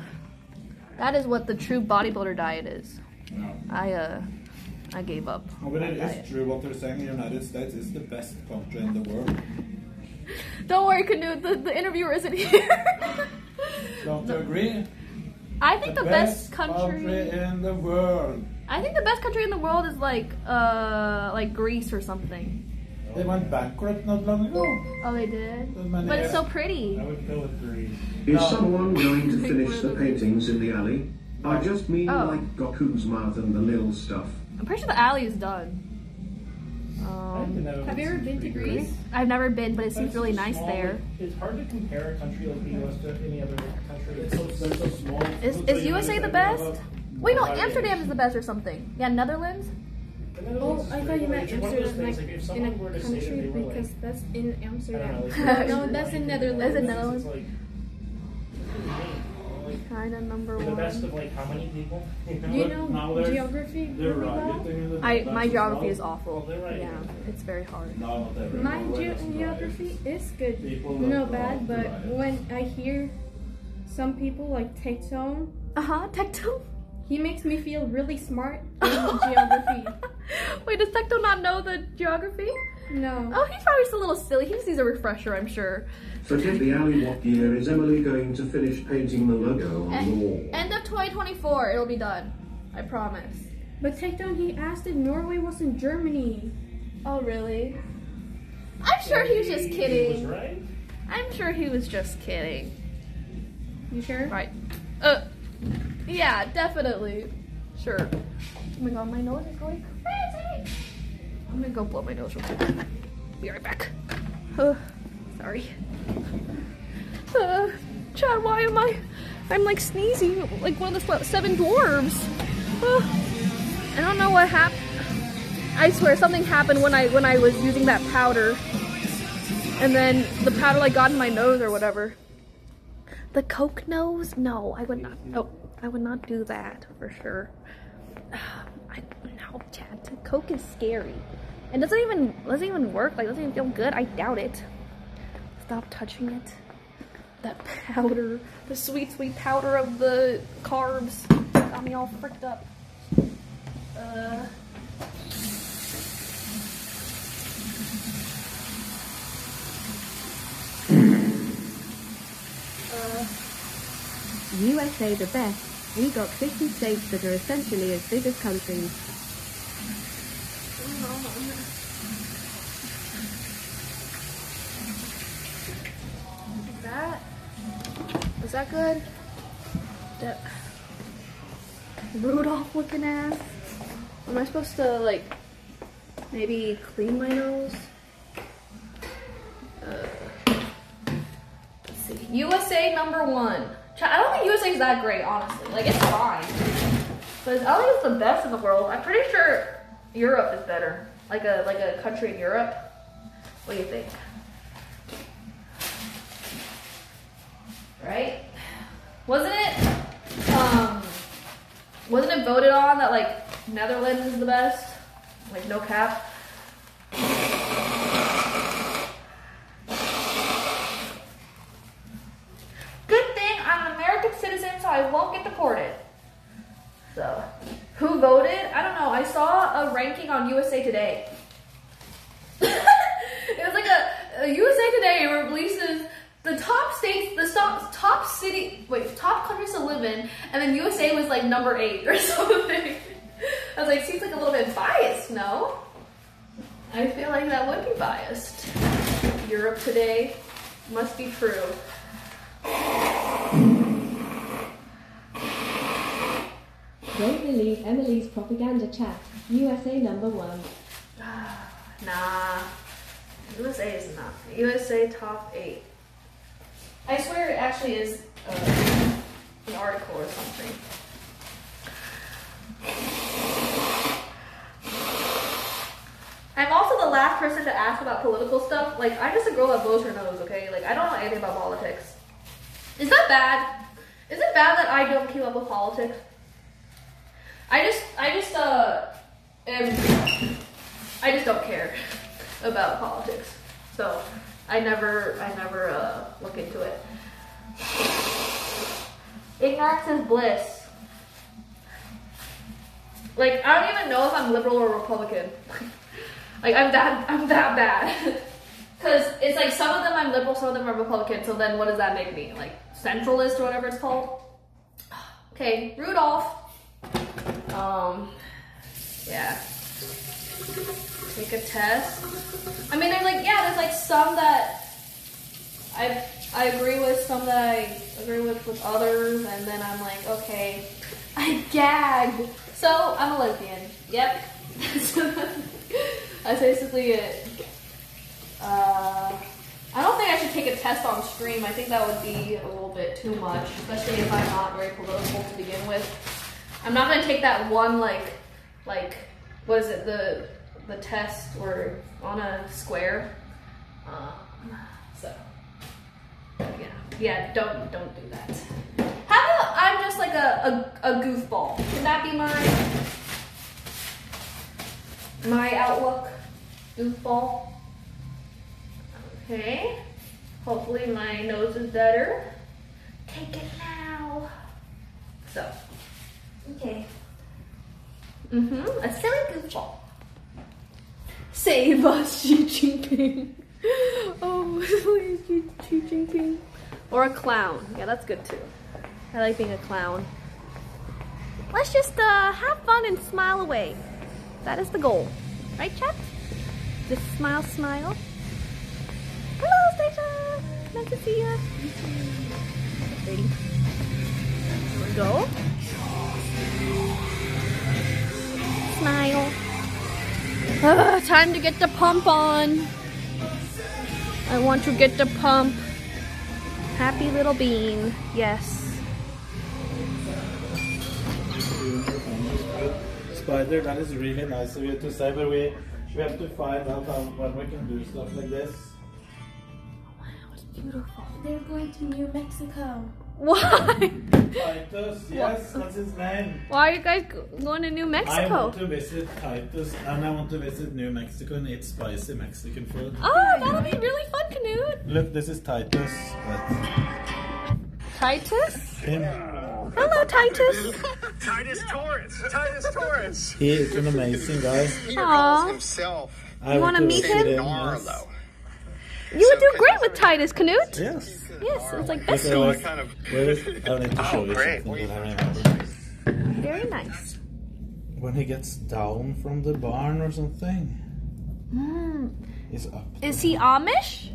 That is what the true bodybuilder diet is. Yeah. I uh I gave up. Oh, but it on diet. true what they're saying. The United States is the best country in the world. Don't worry, Canoe, the, the interviewer isn't here. Don't you agree? I think the, best, country, country in the world. I think the best country in the world is like uh like Greece or something. They went bankrupt not long ago. Oh, they did. many But it's so pretty. I would go with Greece. Is someone going to finish the paintings in the alley? I just mean Oh. like Goku's mouth and the little stuff. I'm pretty sure the alley is done. Um, Have you ever been to Greece? I've never been, but it seems really nice small, there. It's hard to compare a country like the US to any other country. It's so, they're so small. Is, So is you USA the best? about- Wait, no, Amsterdam is the best or something. Yeah, Netherlands? Oh, I thought you meant It's one of those Amsterdam, things, like, like, in a to country they were, like- because that's in Amsterdam. I don't no, that's in Netherlands. Is it Netherlands? It's like, China number the best one. of like how many people? Do you know geography They're really well? rioting in the I my geography well. is awful. they're right. Yeah, it's very hard. No. My ge- doesn't geography is good. People No don't bad, but to when I hear some people like Tectone, Uh huh, Tecto. he makes me feel really smart in geography. Wait, does Tecto not know the geography? No. Oh, he's probably just a little silly. He just needs a refresher, I'm sure. Forget the alley. What year is Emily going to finish painting the logo on the wall? End of 2024, it'll be done. I promise. But Tectone, he asked if Norway wasn't Germany. Oh, really? I'm sure he was just He was kidding. right. I'm sure he was just kidding. You sure? Right. Uh, yeah, definitely. Sure. Oh my god, my nose is going crazy. I'm gonna go blow my nose real quick. Be right back. Uh, sorry. Uh, Chad, why am I? I'm like sneezing like one of the seven dwarves. Uh, I don't know what happened. I swear something happened when I when I was using that powder, and then the powder like got in my nose or whatever. The Coke nose? No, I would not. Oh, I would not do that for sure. I no, Chad. the Coke is scary, and doesn't even doesn't even work. Like doesn't even feel good. I doubt it. Stop touching it. That powder, the sweet sweet powder of the carbs, got me all fricked up. Uh. Uh. USA the best. We got 50 states that are essentially as big as countries. Is that is that good? That Rudolph looking ass. Am I supposed to like maybe clean my nose? Uh, let's see. USA number one. I don't think USA is that great, honestly. Like it's fine, but I don't think it's the best in the world. I'm pretty sure Europe is better. Like a like a country in Europe. What do you think? right? Wasn't it? Um, wasn't it voted on that like Netherlands is the best? Like no cap. Good thing I'm an American citizen, so I won't get deported. So, who voted? I don't know. I saw a ranking on USA Today. it was like a, a USA Today releases the top states, the top, top city, wait, top countries to live in, and then USA was like number eight or something. I was like, seems like a little bit biased, no? I feel like that would be biased. Europe today must be true. Don't believe Emily's propaganda chat. USA number one. Nah, USA is not. USA top eight. I swear it actually is uh, an article or something. I'm also the last person to ask about political stuff. Like, I'm just a girl that blows her nose, okay? Like, I don't know anything about politics. Is that bad? Is it bad that I don't keep up with politics? I just, I just, uh, am, I just don't care about politics. So, I never, I never uh, look into it. Ignorance is bliss. Like I don't even know if I'm liberal or Republican. like I'm that, I'm that bad. Cause it's like some of them I'm liberal, some of them are Republican. So then what does that make me? Like centralist or whatever it's called. Okay, Rudolph. Um, yeah. Take a test. I mean, there's like, yeah, there's like some that I I agree with, some that I agree with with others, and then I'm like, okay, I gagged. So I'm a lesbian. Yep. That's basically it. Uh, I don't think I should take a test on stream. I think that would be a little bit too much, especially if I'm not very political to begin with. I'm not gonna take that one like, like, what is it? The the test or on a square. Um, so yeah, yeah. Don't don't do that. How about I'm just like a, a, a goofball? Can that be my my outlook? Goofball. Okay. Hopefully my nose is better. Take it now. So. Okay. Mm-hmm. A silly goofball. Save us, Xi Jinping. Oh, please, Xi Jinping. Or a clown. Yeah, that's good too. I like being a clown. Let's just uh, have fun and smile away. That is the goal. Right, chat? Just smile, smile. Hello, Stacia! Nice to see you. Ready? Go. Smile. Ah, time to get the pump on. I want to get the pump. Happy little bean. Yes. Spider, that is really nice of you to say, but we we have to find out how, when we can do stuff like this. Wow, it's beautiful. They're going to New Mexico. Why? Titus, yes, that's his name. Why are you guys going to New Mexico? I want to visit Titus and I want to visit New Mexico and eat spicy Mexican food. Oh, that'll be really fun, Knut. Look, this is Titus. Titus? Him. Hello, Titus. Titus Torrance. Titus Torrance. He is an amazing guy. He Aw. calls himself. I You want wanna meet visit him? yes. You would do great with Titus, Knut. Yes. Yes, it's like Because I was- besties. where is- I need to show you great. something that I remember. Very nice. When he gets down from the barn or something, Mm. he's up. Is he Amish?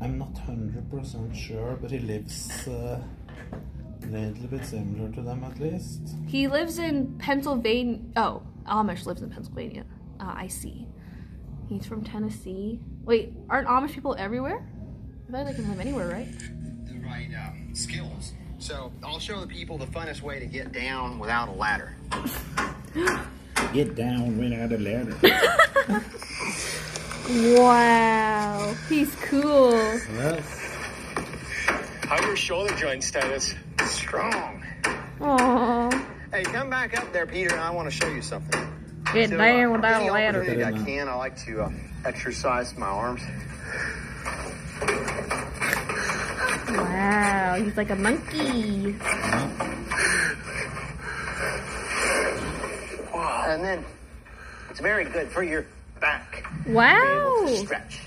I'm not hundred percent sure, but he lives uh, a little bit similar to them at least. He lives in Pennsylvania. Oh, Amish lives in Pennsylvania. Uh, I see. He's from Tennessee. Wait, aren't Amish people everywhere? I feel like they can live anywhere, right? The right uh, skills. So I'll show the people the funnest way to get down without a ladder. Get down without a ladder. Wow, he's cool. yes. How your shoulder joint status? Strong. Aww. Hey, come back up there, Peter, and I want to show you something. Get So, down uh, without a ladder. I can. I like to uh, exercise my arms. Wow, he's like a monkey. And then it's very good for your back. Wow. Stretch.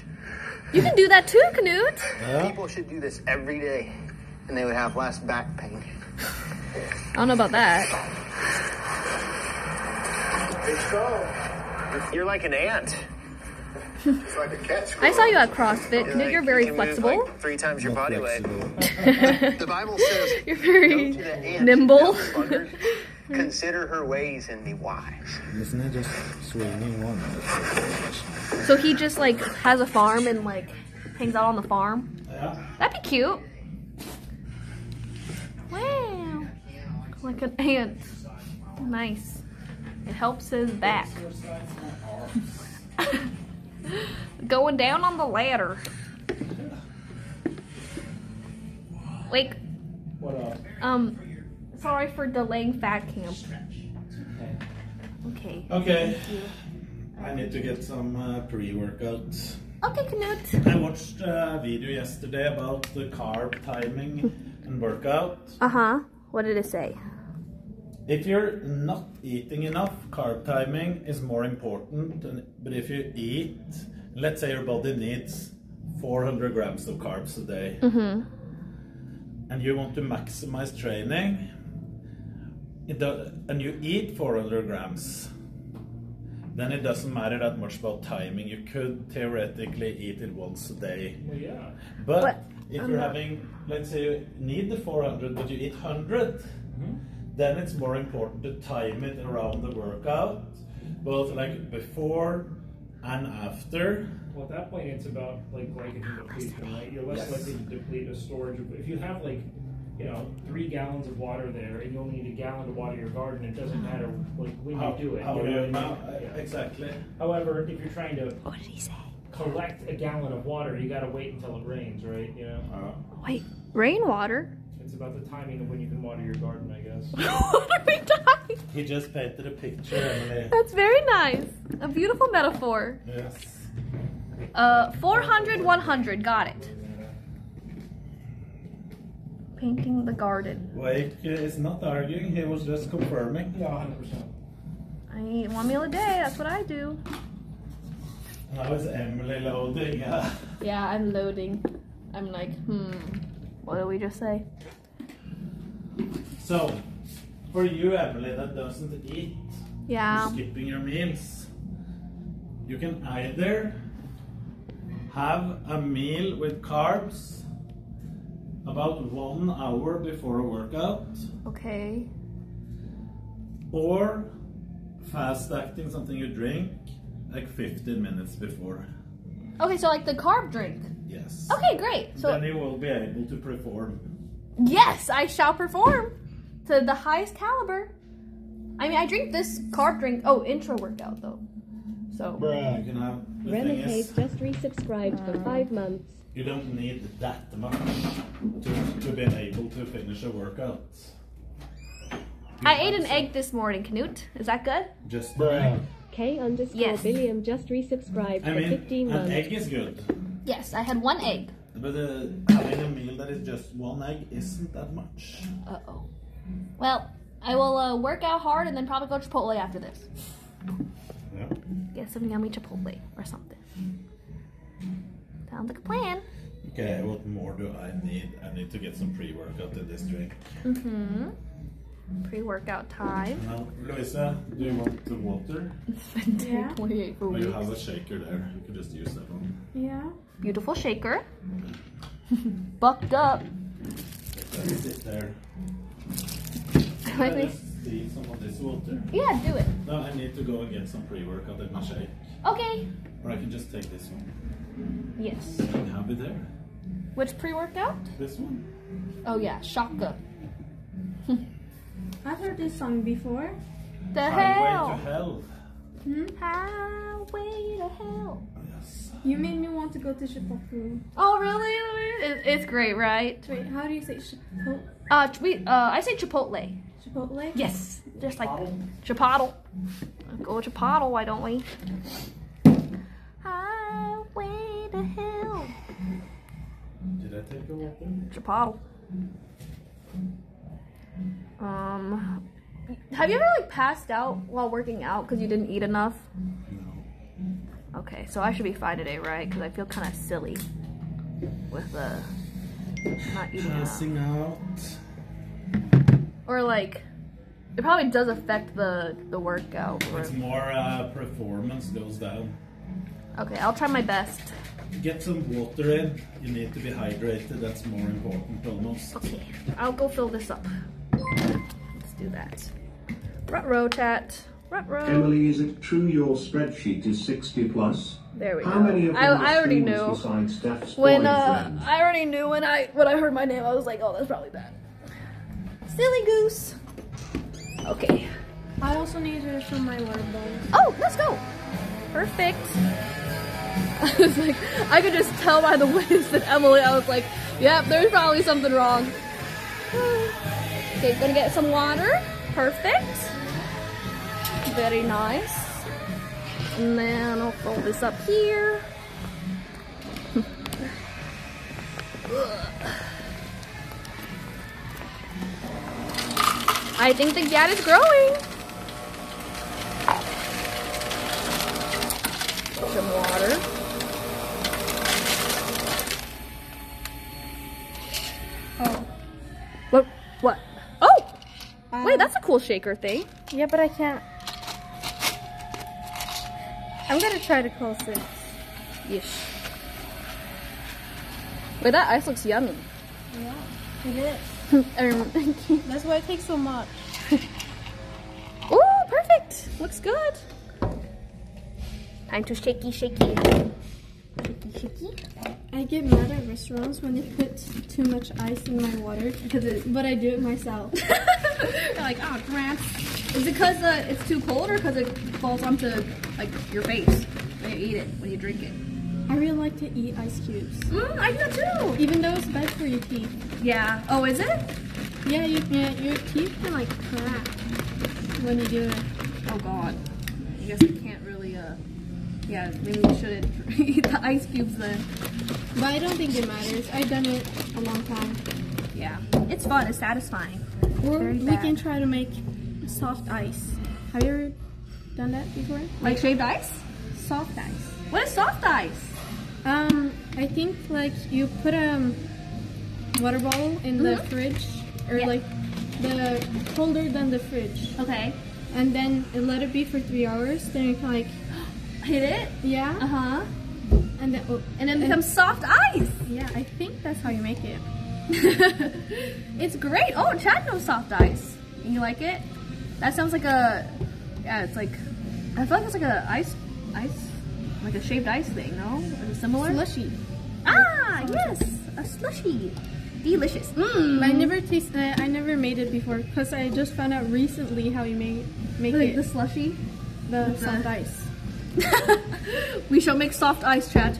You can do that too, Knut. People should do this every day, and they would have less back pain. I don't know about that. You're like an ant. It's like a catch. I saw you at CrossFit. Knut, you're very You can move, flexible. like, three times your body weight. the Bible says, You're very "Go to the ant, nimble. Consider her ways and be wise. Isn't it just swinging one? So he just like has a farm and like hangs out on the farm. Yeah. That'd be cute. Wow. Like an ant. Nice. It helps his back. Going down on the ladder. Like, What up? um, sorry for delaying fat camp. Okay. Okay. I need to get some uh, pre-workout. Okay, Knut. I watched a video yesterday about the carb timing and workout. Uh huh. What did it say? If you're not eating enough, carb timing is more important. But if you eat, let's say your body needs 400 grams of carbs a day, Mm-hmm. and you want to maximize training, it and you eat 400 grams, then it doesn't matter that much about timing. You could theoretically eat it once a day. Well, yeah. But, But if I'm you're not- having, let's say you need the 400, but you eat 100, then it's more important to time it around the workout, both like before and after. Well, at that point, it's about like glycogen depletion, right? You're less Yes. likely to deplete a storage. If you have like, you know, three gallons of water there, and you only need a gallon to water your garden, it doesn't matter like when How- you do it. how you know you what I know? mean? Uh, yeah. Exactly. However, if you're trying to What did he say? collect a gallon of water, you got to wait until it rains, right? You know. Uh-huh. Wait, rainwater? It's about the timing of when you can water your garden, I guess. what are we talking? He just painted a picture, Emily. That's very nice. A beautiful metaphor. Yes. Uh, 400, 100. Got it. Painting the garden. Wake is not arguing, he was just confirming. Yeah, 100%. I eat one meal a day. That's what I do. How is Emily loading? Yeah. Yeah, I'm loading. I'm like, hmm. What did we just say? So, for you, Emily, that doesn't eat, Yeah. skipping your meals, you can either have a meal with carbs about one hour before a workout, Okay. or fast acting, something you drink, like 15 minutes before. Okay, so like the carb drink. Yes. Okay, great. So then you will be able to perform. Yes, I shall perform to the highest caliber. I mean, I drink this carb drink. Oh, intro workout though. So. You can have, the Renegade is, just resubscribed for five months. you don't need that much to, to be able to finish a workout. I ate an egg this morning, Knut. Is that good? Just K underscore Yes. Billiam just resubscribed I for mean, 15 an months. egg is good, Yes, I had one egg. But uh, having a meal that is just one egg isn't that much. Uh oh. Well, I will uh, work out hard and then probably go to Chipotle after this. Yeah. Get some yummy Chipotle or something. Sounds like a plan. Okay, what more do I need? I need to get some pre-workout in this drink. Mm-hmm. Pre-workout time. Now, Louisa, do you want the water? Yeah. 28 for Or you have a shaker there. You could just use that one. Yeah. Beautiful shaker. Bucked up. Let it sit there. I me- some of this water. Yeah, do it. No, I need to go and get some pre-workout in my shake. Okay. Or I can just take this one. Yes. I have it there. Which pre-workout? This one. Oh yeah, Shaka. I've heard this song before. The Highway hell. to hell. Hmm? Highway to hell. Yes. You made me want to go to Chipotle. Oh really? It, it's great, right? Wait, how do you say Chipotle? Uh, ch- we, uh, I say Chipotle. Chipotle? Yes, just like Chipotle. Go Chipotle, why don't we? Highway to hell. Did I take a water? Chipotle. Um, have you ever like passed out while working out because you didn't eat enough? No. Okay, so I should be fine today, right? Because I feel kind of silly with uh, not eating. Passing out. Or like, it probably does affect the the workout. or- It's more uh, performance goes down. Okay, I'll try my best. Get some water in. You need to be hydrated. That's more important almost. Okay, I'll go fill this up. Let's do that. Rut chat. Rut Emily, is it true your spreadsheet is 60 plus? There we go. How go. many of I, them I already knew. besides Steph's When uh. I already knew when I when I heard my name, I was like, oh, that's probably bad. Silly goose. Okay. I also need to show my word balls. Oh, let's go. Perfect. I was like, I could just tell by the way it said Emily. I was like, yep, there's probably something wrong. Okay, gonna get some water. Perfect. Very nice. And then I'll fold this up here. I think the GYATT is growing. Some water. Oh. What? What? Oh! Wait, um, that's a cool shaker thing. Yeah, but I can't. I'm gonna try to close it. Yeesh. Wait, that ice looks yummy. Yeah, it is. Um, That's why it takes so much. Ooh, perfect. Looks good. Time to shaky, shaky. I get mad at restaurants when they put too much ice in my water, because it, but I do it myself. You're like, oh, crap. Is it because uh, it's too cold or because it falls onto like your face when you eat it, when you drink it? I really like to eat ice cubes. Mm, I do too. Even though it's bad for your teeth. Yeah. Oh, is it? Yeah, you, yeah your teeth can like crack when you do it. Oh God. I guess I can't really. Yeah, maybe we shouldn't eat the ice cubes then. But I don't think it matters. I've done it a long time. Yeah, it's fun. It's satisfying. Or Very we bad. can try to make soft ice. Have you ever done that before? Like shaved ice? Soft ice. What is soft ice? Um, I think like you put a um, water bottle in the Mhm. fridge, or Yeah. like the colder than the fridge. Okay. And then let it be for three hours. Then you can like Hit it. yeah, Uh huh. and then oh, And then it becomes soft ice. yeah. I think that's how you make it. it's great. Oh, Chad knows soft ice. You like it? That sounds like a. Yeah, it's like. I feel like it's like a ice, ice, like a shaved ice thing. No, is it similar? Slushy. Ah, yes, a slushy. Delicious. Mmm. I never taste. Uh, I never made it before because I just found out recently how you make make like it. the slushy. the the- soft ice. we shall make soft ice, Chad.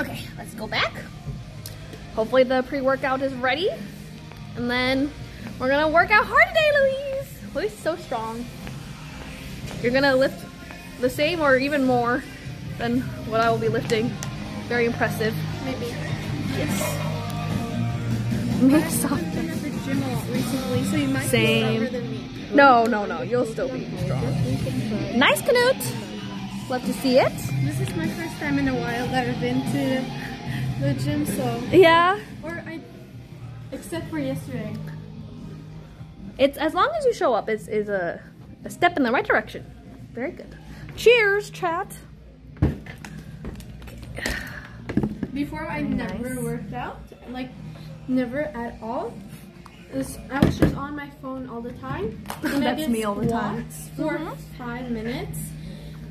Okay, let's go back. Hopefully the pre-workout is ready. And then we're gonna work out hard today, Louise. Louise is so strong. You're gonna lift the same or even more than what I will be lifting. Very impressive. Maybe. Yes. Make I've soft been at the gym a lot recently, so you might be Same. stronger than me. No, no, no. You'll still be strong. Nice, Knut. Love to see it. This is my first time in a while that I've been to the gym, so Yeah. or I, except for yesterday. It's as long as you show up, it's is a, a step in the right direction. Very good. Cheers, chat. Before I Very never worked out, like never at all. This- I was just on my phone all the time. And I That's did me all the time. squats For Mhm. five minutes,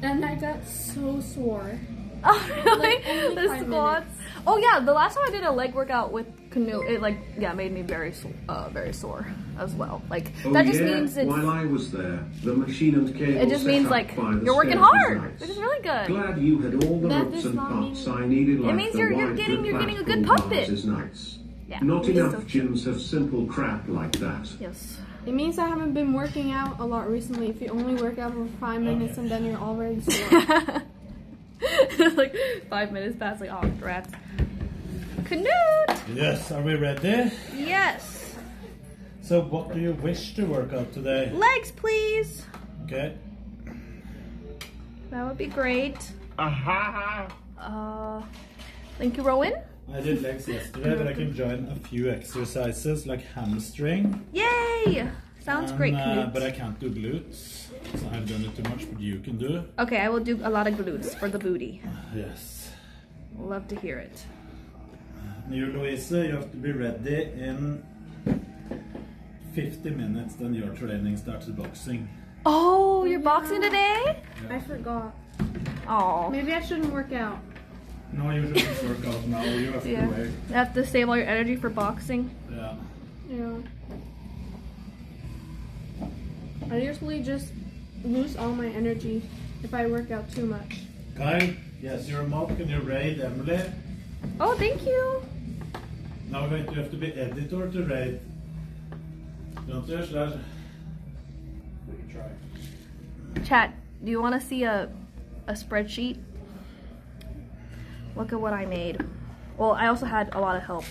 and I got so sore. Oh, really? Like, the five squats. Oh yeah, the last time I did a leg workout with Knut, it like yeah made me very uh, very sore as well. Like Oh, that just yeah? means it's While I was there, the machine and cable it just set means up like by you're working hard, nice. which is really good. Glad you had all the That ropes and not parts I needed. Like means you're- you're getting- you're getting a good pump bars in. Is nice. Yeah, Not enough so- gyms have simple crap like that. Yes. It means I haven't been working out a lot recently. If you only work out for five minutes and then you're already sore. like five minutes past, like oh rats. Knut. Yes, are we ready? Yes. So, what do you wish to work out today? Legs, please. Okay. That would be great. Uh, thank you, Rowan. I did legs yesterday, but I can join a few exercises like hamstring. Yay! Sounds And, great, uh, but I can't do glutes, so I've done it too much. But you can do. It. Okay, I will do a lot of glutes for the booty. Yes. Love to hear it. And you, Louise, you have to be ready in 50 minutes. Then your training starts boxing. Oh, you're boxing today? I forgot. Oh. Maybe I shouldn't work out. No, you shouldn't work out now. You have Yeah. to wait. You have to save all your energy for boxing. Yeah. Yeah. I usually just lose all my energy if I work out too much. Kyle, yes, your mom. Can you raid Emily? Oh, thank you. Now we're going to have to be editor to raid. Don't you, Slash? We can try. Chat, do you want to see a, a spreadsheet? Look at what I made. Well, I also had a lot of help.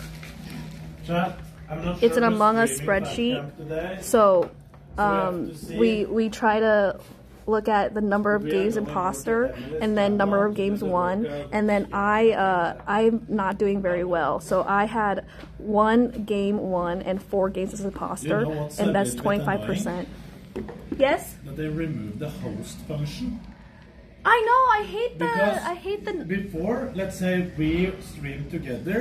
Chat, I'm not It's an Among Us spreadsheet. So, we um, to we we try to look at the number of games imposter and then number of games won and then I uh, I'm not doing very well so I had one game won and four games as imposter and that's 25 percent yes That they removed the host function. I know I hate the Because I hate the Before, let's say we stream together,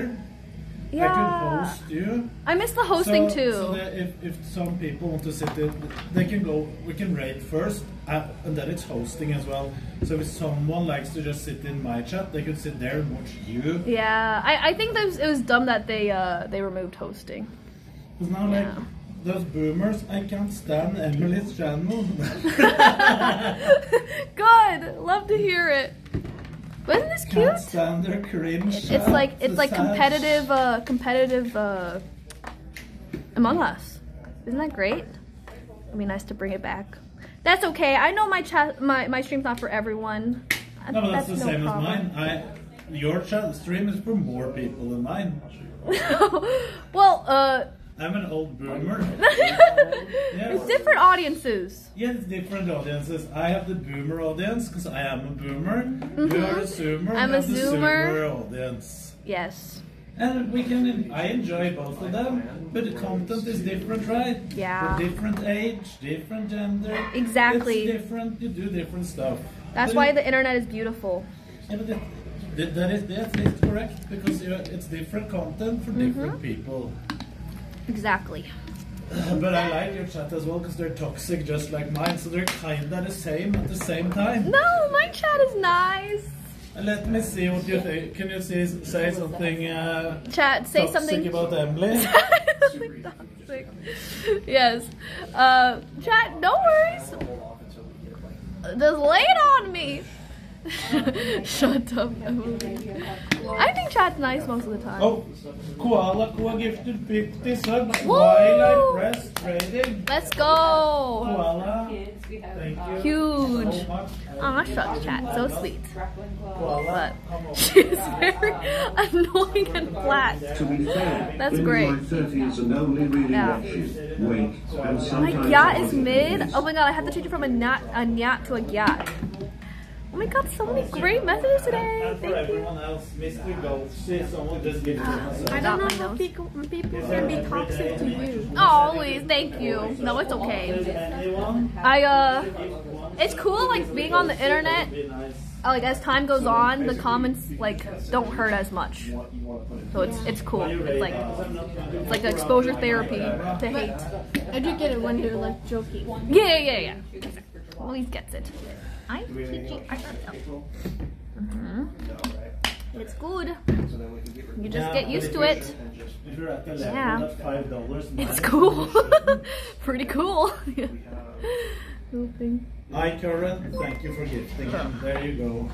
Yeah. I Yeah. can host you. I miss the hosting so, too. So that if, if some people want to sit in, they can go, we can rate first, uh, and then it's hosting as well. So if someone likes to just sit in my chat, they could sit there and watch you. yeah I, I think that was, it was dumb that they uh, they removed hosting Because now, like, those boomers, I can't stand Emily's channel. good love to hear it wasn't this cute can't stand their cringe. It's like it's like competitive uh competitive uh Among Us. Isn't that great? It'd be nice to bring it back. That's okay. I know my chat my, my stream's not for everyone. No, but that's, the no same problem. as mine. I, your chat stream is for more people than mine. well, uh I'm an old boomer. it's different audiences. Yeah, it's different audiences. I have the boomer audience because I am a boomer. You Mhm. are a zoomer. I'm a have the zoomer. zoomer audience. Yes. And we can. I enjoy both of them, but the content is different, right? Yeah. For different age, different gender. Exactly. It's different. You do different stuff. That's But why it- the internet is beautiful. Yeah, but that, that, that is that is correct because it's different content for Mm-hmm. different people. Exactly. But I like your chat as well because they're toxic just like mine, so they're kinda the same at the same time. No, my chat is nice. Let me see what you think. Can you see, say something uh, Chat, say something about Emily? Toxic. yes. Uh, chat, no worries. Just lay it on me. Shut up, Emily. I think chat's nice most of the time. Oh, Koala Koa gifted 50 subs while I press trading. Let's go. Koala, thank you. Huge. so oh, much. Aw, shut chat. So sweet. Koala, But she's very annoying and flat. To be fair, That's great. my 30s and only really Yeah. watches, wait, My sometimes yacht is think mid. Oh my god, I had to change it from a nat a nyat to a yacht. Oh my god, so many great messages today. and for Thank you. everyone else, Mr. Ghosty, someone just give it I don't know how people, people can be toxic to you. Oh, Louise, thank you. No, it's okay. I uh, it's cool like being on the internet. uh, Like as time goes on, the comments like don't hurt as much. So it's it's cool. It's like it's like exposure therapy to hate. I do get it when you're like joking. Yeah, yeah, yeah. yeah. Louise gets it. I'm teaching myself. Mhm. It's good. You just get used to it. If you're at the level Yeah. It's cool. Pretty cool. Thing. Hi. Thank you for gifting. There you go.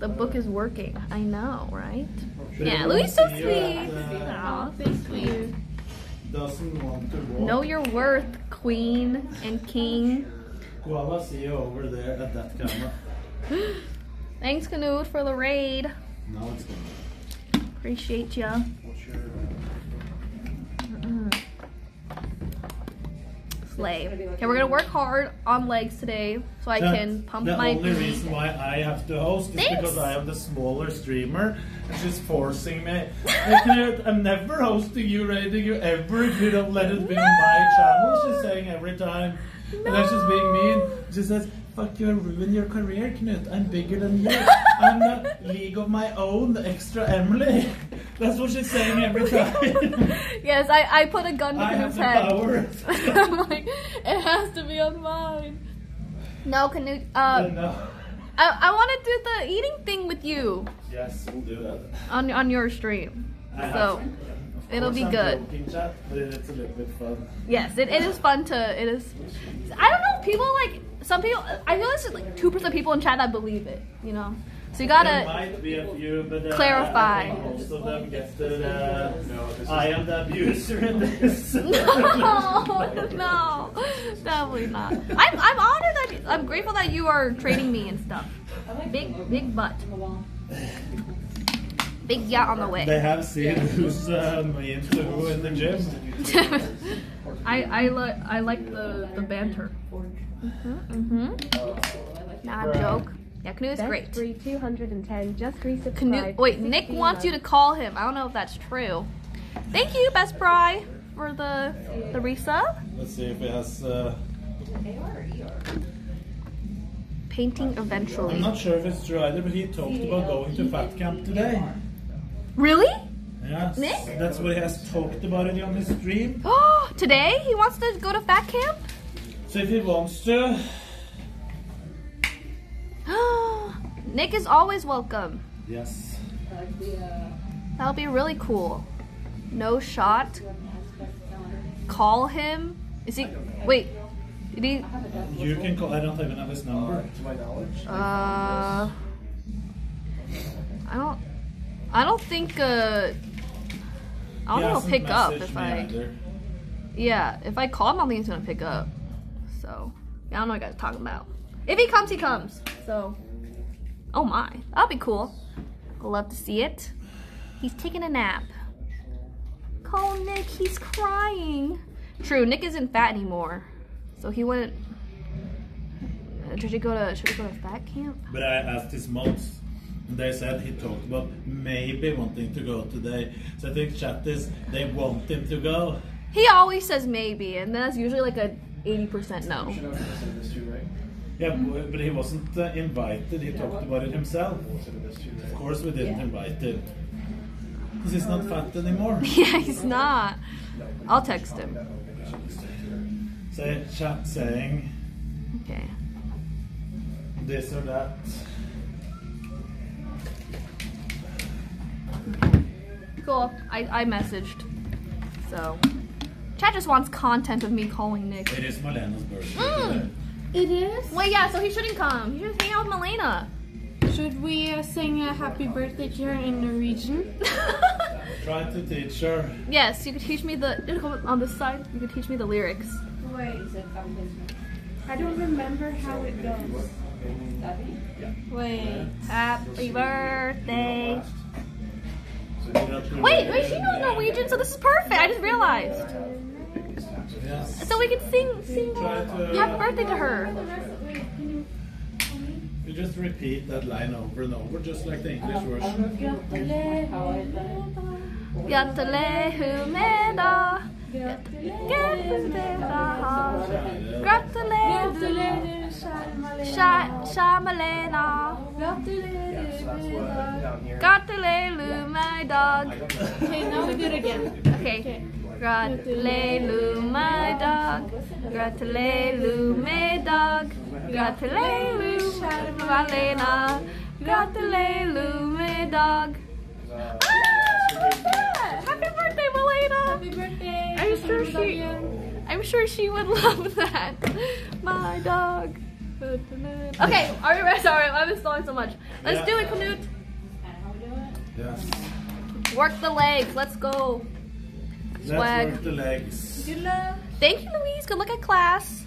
The book is working. I know, right? Should Yeah, Louise so sweet. at, uh, so sweet. Doesn't want to. Know your worth, queen and king. Koala, see you over there at that camera. Thanks, Knut, for the raid. Now it's gone. Appreciate ya. Mm-mm. Slay. Okay, we're gonna work hard on legs today so I The- can pump the my only reason why I have to host is Thanks. because I am the smaller streamer and she's forcing me. Hey, Knut, I'm never hosting you, rating you ever if you don't let it be on my channel. She's saying every time. And then she's being mean. She says, fuck you and ruin your career, Knut. I'm bigger than you. I'm the league of my own, the extra Emily. That's what she's saying every time. Yes, I, I put a gun to I have Knut's the head. power. I'm like, it has to be on mine. No, Knut. Uh, No. I, I want to do the eating thing with you Yes, we'll do that. on on your stream. I have So it'll be good. joking, but it's a little bit fun. Yes, it, it is fun to. It is. I don't know. People like some people. I feel there's like two percent of people in chat that believe it. You know, so you gotta. might be a few, but uh, clarify. I most of them get the. Uh, I am the abuser in this. No, no, definitely not. I'm, I'm honored that I'm grateful that you are training me and stuff. Big, big butt. Big yacht on the way. They have seen who's uh, mean to who in the gym. I I like I like the the banter. Not a joke. Yeah, Knut is Best great. Free 210, just resubscribe. Knut. Wait, Nick 16 wants you to call him. I don't know if that's true. Thank you, Best Bry, for the the resub. Let's see if it has. Uh, Painting eventually. I'm not sure if it's true either, but he talked about going to fat camp today. Really? Yes, Nick? that's what he has talked about it on his stream. Oh, today he wants to go to fat camp. So if he wants to, Nick is always welcome. yes. That'll be really cool. No shot. Call him. Is he? Wait. Did he? You can call. I don't even have his number. To my knowledge. Uh. I don't. I don't think. Uh. I don't He think he'll pick up if I. either. Yeah, if I call him, I don't think he's gonna pick up. So, yeah, I don't know what you guys are talking about. If he comes, he comes. So, oh my, that'll be cool. I'd love to see it. He's taking a nap. Call Nick, he's crying. True, Nick isn't fat anymore, so he wouldn't. Should he go to? Should he go to fat camp? But I asked his and they said he talked about maybe wanting to go today. So I think chat is they want him to go. He always says maybe, and that's usually like a 80% no. Yeah, but he wasn't uh, invited. He talked about it himself. Of course, we didn't invite him because he's not fat anymore. Yeah, he's not. I'll text him. Say chat saying Okay. this or that. Cool. I, I messaged. So. Chat just wants content of me calling Nick. It is Malena's birthday. Mm. It is? Wait, yeah, so he shouldn't come. He should hang out with Malena. Should we uh, sing a happy birthday to her in Norwegian? Try to teach her. Yes, you could teach me the. you could come On this side, you could teach me the lyrics. Wait. Is it appealing? I don't remember how it goes. Wait. Happy birthday. Wait, Wait, she knows Norwegian, so this is perfect. I just realized. So we can sing, sing happy birthday to her. You just repeat that line over and over, just like the English version. Gratulerer med dag. Gratulerer. Gratulerer. Sha- Shamalena. Gratulerer my dog. Okay, now we do it again. Okay. Gratulerer my dog. Gratulerer my dog. Gratulerer Shamalena. Gratulerer my dog. Ah, Happy birthday, Happy birthday. I'm sure she. I'm sure she would love that. My dog. Okay, are we ready? Sorry, I've been stalling so much. Let's Yeah. do it, Knut. Yes. Work the legs. Let's go. Let's Swag. work the legs. Good luck. Thank you, Louise. Good luck at class.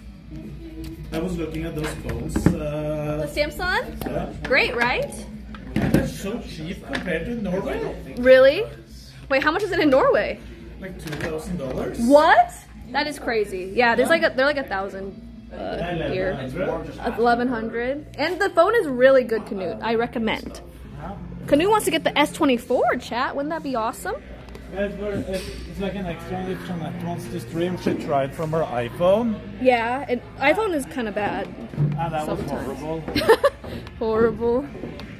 I was looking at those phones. The Uh, Samsung. yeah. Great, right? They're so cheap compared to Norway. Really? Wait, how much is it in Norway? Like two thousand dollars. What? That is crazy. Yeah, there's like a they're like a thousand uh, here. 1100. And the phone is really good, Knut. I recommend. Knut wants to get the S24 chat. Wouldn't that be awesome? It's, very- it's it's like an extra if Jeanette wants to stream. She tried from her iPhone, Yeah, and iPhone is kind of bad. and that was Sometimes. horrible. Horrible.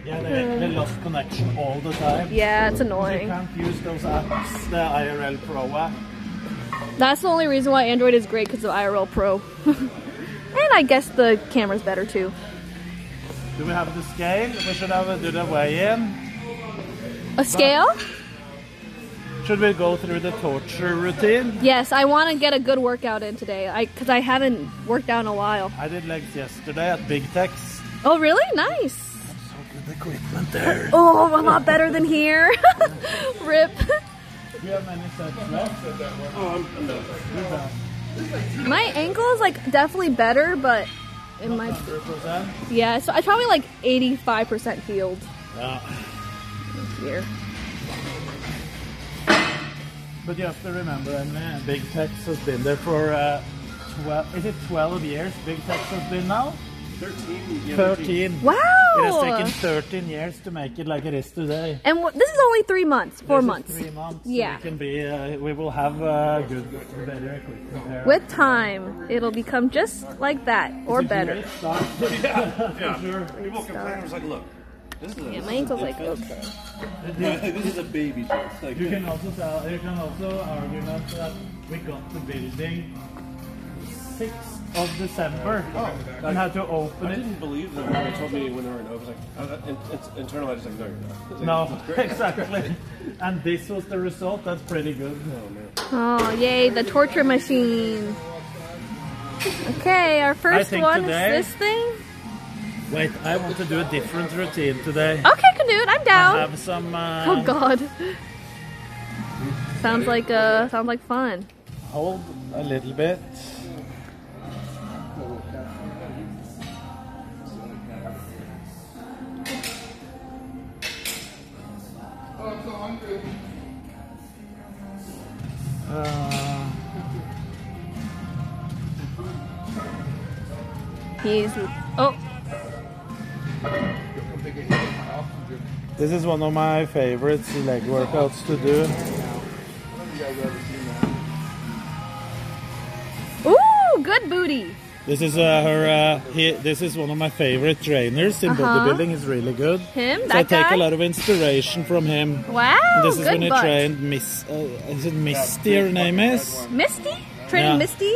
Yeah, they, they lost connection all the time. Yeah, it's annoying. You can't use those apps, the IRL Pro app. That's the only reason why Android is great because of IRL Pro. and I guess the camera's better too. Do we have the scale? We should have a, do the weigh-in. A scale? Should we go through the torture routine? Yes, I want to get a good workout in today. I because I haven't worked out in a while. I did legs yesterday at Big Tex. Oh, really? Nice. Good equipment there. Oh, a lot better than here. Rip. Do you have many sets left? My ankle is like definitely better, but it might. 100%. Yeah, so I probably like 85% healed Yeah. here. But you have to remember, Emily, Big Tex has been there for uh, 12, is it 12 years Big Tex has been now? 13. 13. Wow! It has taken 13 years to make it like it is today. And wh- this is only three months, four This is months. Three months. so Yeah. We can be. Uh, we will have uh, good, better equipment. With time, it'll become just like that or It's a better. great yeah, yeah. Sure. People complain. I was like, look, this is a, Yeah, this my ankle's a like, infant. okay. This is a baby dress. Like, You can also tell, you can also argument that we got the building 6th of December and had to open I it. didn't believe them when they told me when they were in. I was like, uh, in, it's internal. I was like, no, you're not. Like, No, exactly. And this was the result. That's pretty good. Oh, yay, the torture machine. Okay, our first one today- is this thing. Wait, I want to do a different routine today. Okay, Knut, I'm down. I have some. Uh, Oh God. Sounds like uh sounds like fun. Hold a little bit. Uh, He's oh this is one of my favorites leg workouts to do. Ooh, good booty. This is uh, her. Uh, he, this is one of my favorite trainers in Uh-huh. bodybuilding. He's really good. Him, So that I take guy? a lot of inspiration from him. Wow, And this is when he butt. trained Miss. Uh, is it Misty? Her name is. Misty? Training Yeah. Misty?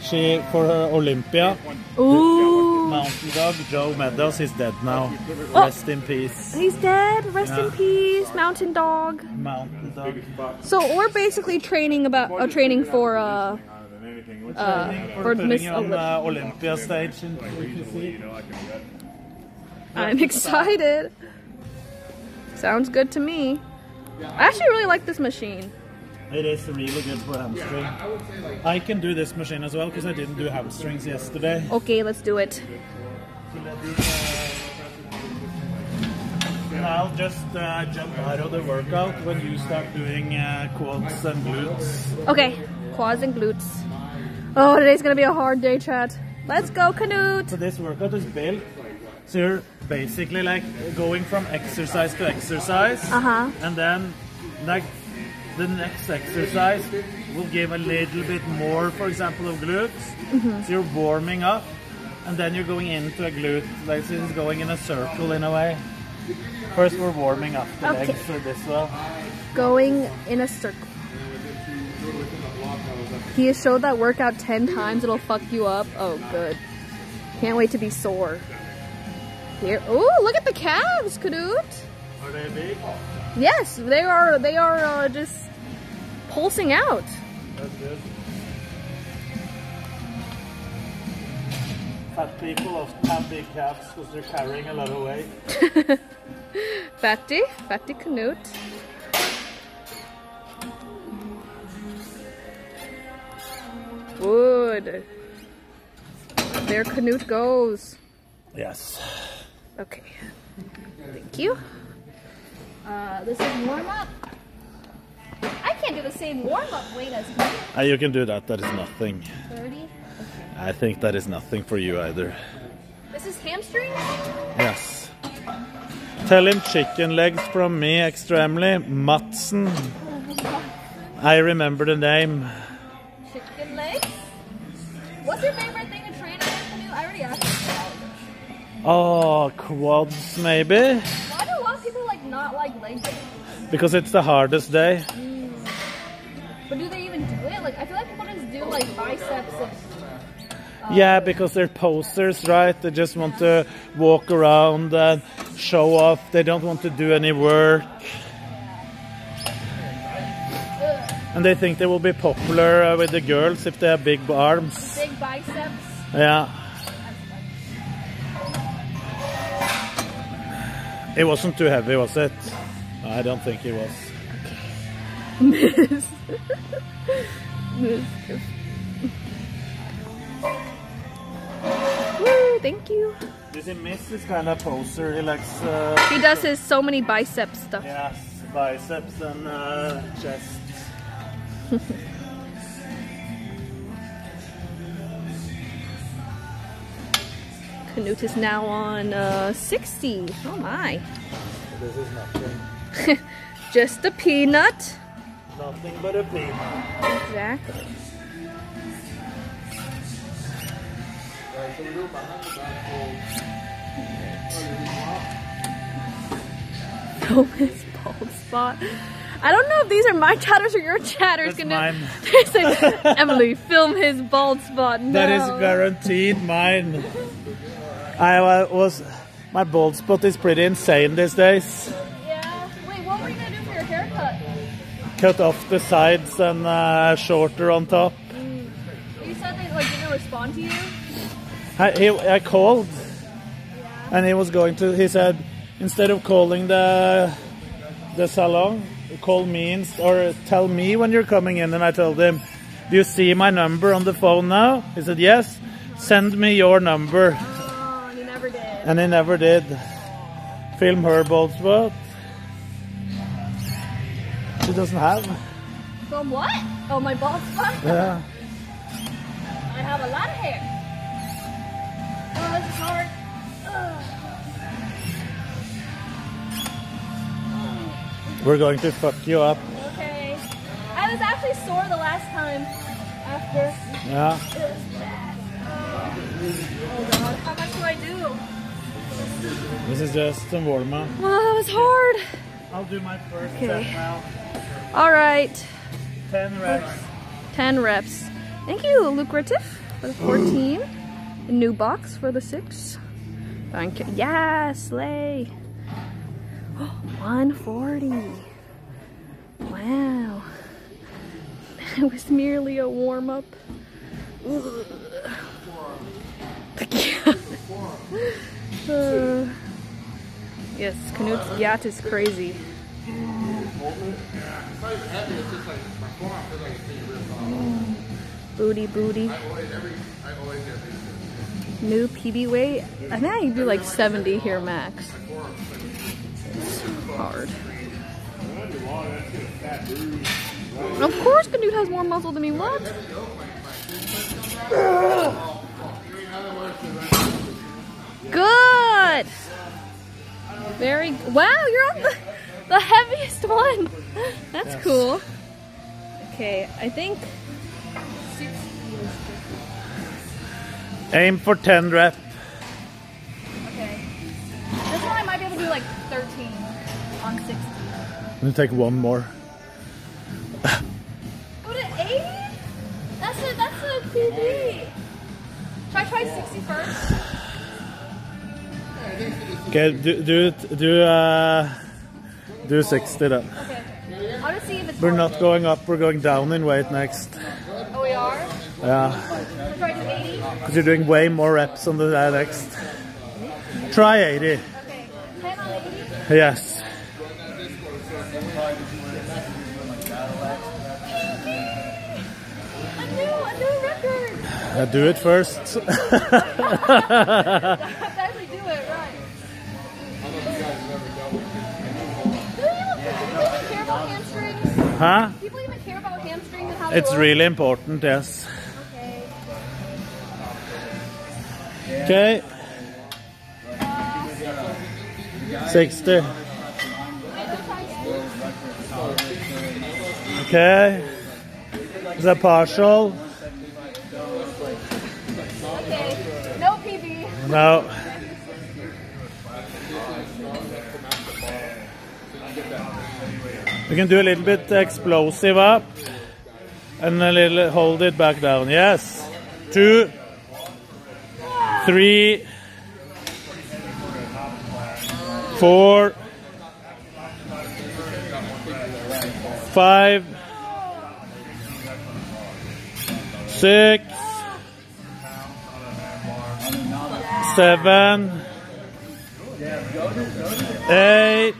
She for her Olympia. Ooh. Mountain dog John Meadows. is dead now. Oh. Rest in peace. He's dead. Rest in peace, mountain dog. Mountain dog. So we're basically training about uh, training for uh uh for We're Miss on Olymp- uh, Olympia stage in PPC. I'm excited. Sounds good to me. I actually really like this machine. It is really good for hamstring. I can do this machine as well because I didn't do hamstrings yesterday. Okay, let's do it. And I'll just uh, jump out of the workout when you start doing uh, quads and glutes. Okay, quads and glutes. Oh, today's gonna be a hard day, chat. Let's go, Knut. So this workout is built. So you're basically like going from exercise to exercise, Uh-huh. and then like the next exercise will give a little bit more, for example, of glutes. Mhm. So you're warming up, and then you're going into a glute. Like so it's going in a circle in a way. First, we're warming up the Okay. legs for this one. Going in a circle. He has showed that workout 10 times, it'll fuck you up. Oh, good. Can't wait to be sore. Here. Oh, look at the calves, Knut. Are they big? Yes, they are. They are uh, just pulsing out. That's good. Fat people have big calves because they're carrying a lot of weight. Fatty, Fatty Knut. Good. There Knut goes. Yes. Okay. Thank you. Uh, this is warm up. I can't do the same warm up weight as Knut. Uh, you can do that. That is nothing. 30. I think that is nothing for you either. This is hamstring? Yes. Tell him chicken legs from me, extremely. Matsen. I remember the name. What's your favorite thing to train on Knut? I already asked you. Oh, quads maybe? Why do a lot of people like not like leg day? Because it's the hardest day. But do they even do it? Like I feel like people just do like biceps and Yeah, because they're posters, right? They just want to walk around and show off. They don't want to do any work. And they think they will be popular uh, with the girls if they have big arms. Big biceps. Yeah. It wasn't too heavy, was it? I don't think it was. Miz. Miz. Woo, thank you. You see, Miz is kind of poser. He likes. Uh, He does his so many bicep stuff. Yes, biceps and uh, chest. Knut is now on uh, 60. Oh my. This is nothing. Just a peanut. Nothing but a peanut. Exactly. Film his bald spot. I don't know if these are my chatters or your chatters. That's mine. They say, Emily, film his bald spot. No. That is guaranteed mine. I was. My bald spot is pretty insane these days. Yeah. Wait, what were you gonna do for your haircut? Cut off the sides and uh, shorter on top. You said they like didn't respond to you. I, he, I called, and he was going to. He said instead of calling the the salon, call me or tell me when you're coming in. And I told him, "Do you see my number on the phone now?" He said, "Yes." Send me your number, and he never did. Film her bald spot. She doesn't have. From what? Oh, my bald spot. Yeah. I have a lot of hair. Oh, this is hard. Ugh. We're going to fuck you up. Okay. I was actually sore the last time after. Yeah. It was bad. Oh god. How much do I do? This is just some warm up. Oh, that was hard. I'll do my first Okay. set now. All right. 10 reps. 10 reps. Thank you, Lucrative, for the 14. A new box for the 6. Thank you. Yes, slay. 140. Wow. It was merely a warm up. Yes, Knut's GYATT is crazy. Booty, booty. New PB weight. I think I can do like 70 here max. Hard. Of course, Knut has more muscle than me. What? Good. Very. Wow, you're on the, the heaviest one. That's Yes. cool. Okay, I think. Aim for 10 reps. Okay. This one I might be able to do like 13 on 60. I'm gonna take one more. Go to 80? That's a that's a PB. Should I try 60 first? Okay, do do do uh, do 60 then. Okay. Just see if it's We're not going up, we're going down in weight next. Oh, we are? Yeah, I try do 80? because you're doing way more reps on the uh, next. Try 80. Okay. 10 on 80? Yes. A new, a new record! Uh, do it first. I have to actually do it, right. Do people even care about hamstrings? huh? People even care about hamstrings and how It's really important, yes. Okay. Okay. 60. Okay. Is that partial? Okay. No PB. No. We can do a little bit explosive up. And a little hold it back down. Yes. Two, three, four, five, six, seven, eight.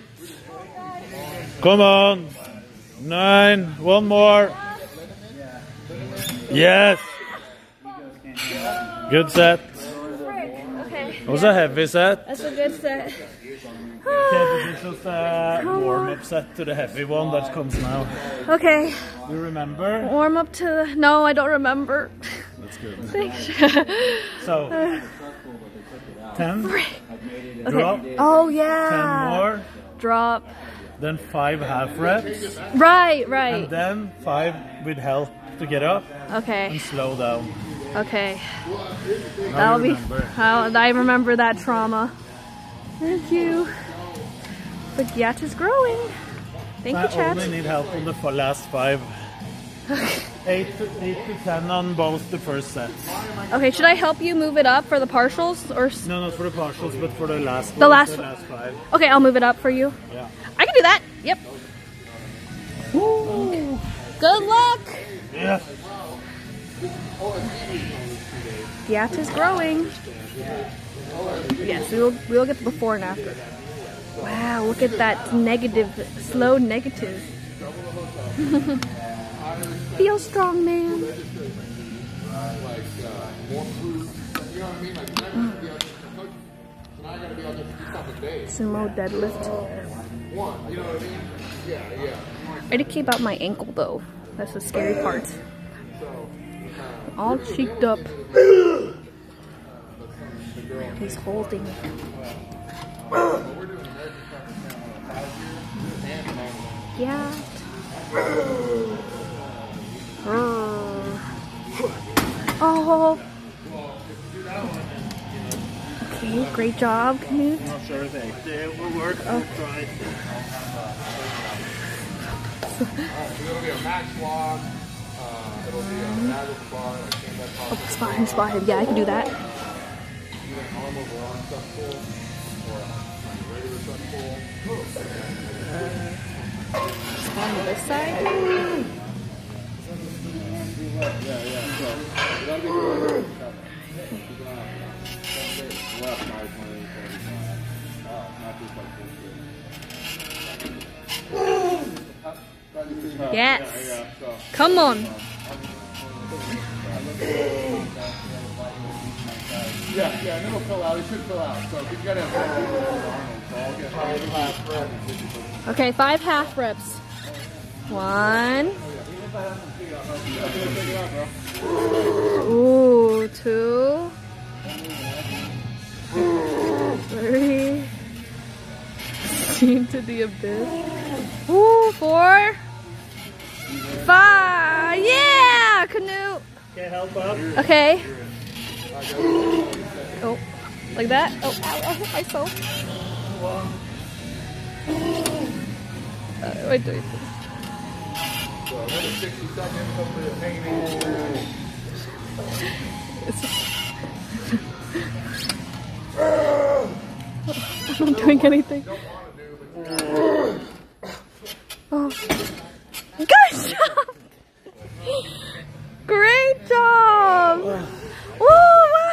Come on. Nine. One more. Yes. Good set. Okay. Was a heavy set. That's a good set. Okay, this was the warm-up set to the heavy one that comes now. Okay. You remember? Warm up to the. No, I don't remember. That's good. Thanks. So, 10, Okay. drop, Oh yeah. 10 more, Drop. Then 5 half reps, Right, right. and then 5 with help to get up Okay. and slow down. Okay. That'll be. I'll, I remember that trauma. Thank you. The GYATT is growing. Thank I you, chat. only need help on the last 5. 8 to, 8 to 10 on both the first sets. Okay, should I help you move it up for the partials or? No, not for the partials, but for the last The one, last the last 5. Okay, I'll move it up for you. Yeah. I can do that. Yep. Good luck. Yeah. Gyat is growing. Yes, we will. We will get the before and after. Wow, look at that negative, slow negative. Feel strong, man. Sumo deadlift. I had to keep out my ankle though. That's the scary part. All cheeked up. He's holding. Yeah. Oh. oh. Okay, great job, Knut. Not sure if 80 will work. Oh. Try. It'll be a max log. Uh, it'll be a bag of bar, a can back Oh, spot him, spot him. Yeah, I can do that. Either an arm over arm stuff pull or a regular stuff pull. Spot him this side. Yeah, yeah. So you gotta be doing left, 20, 45. Uh, not just like this. Yes. Yeah, yeah, so. Come on. Yeah, yeah, and it'll fill out. It should fill out. So if you gotta have more people for Arnold, so I'll get five. Okay, five half reps. One. Ooh, two. Three. Into the abyss. Ooh, four. Five. Yeah, Knut. Okay, help up. Okay. Oh, like that? Oh, ow, I hit myself. Uh, wait, wait. So I'm not doing anything. Oh. Good job! Great job! Woo! Wow.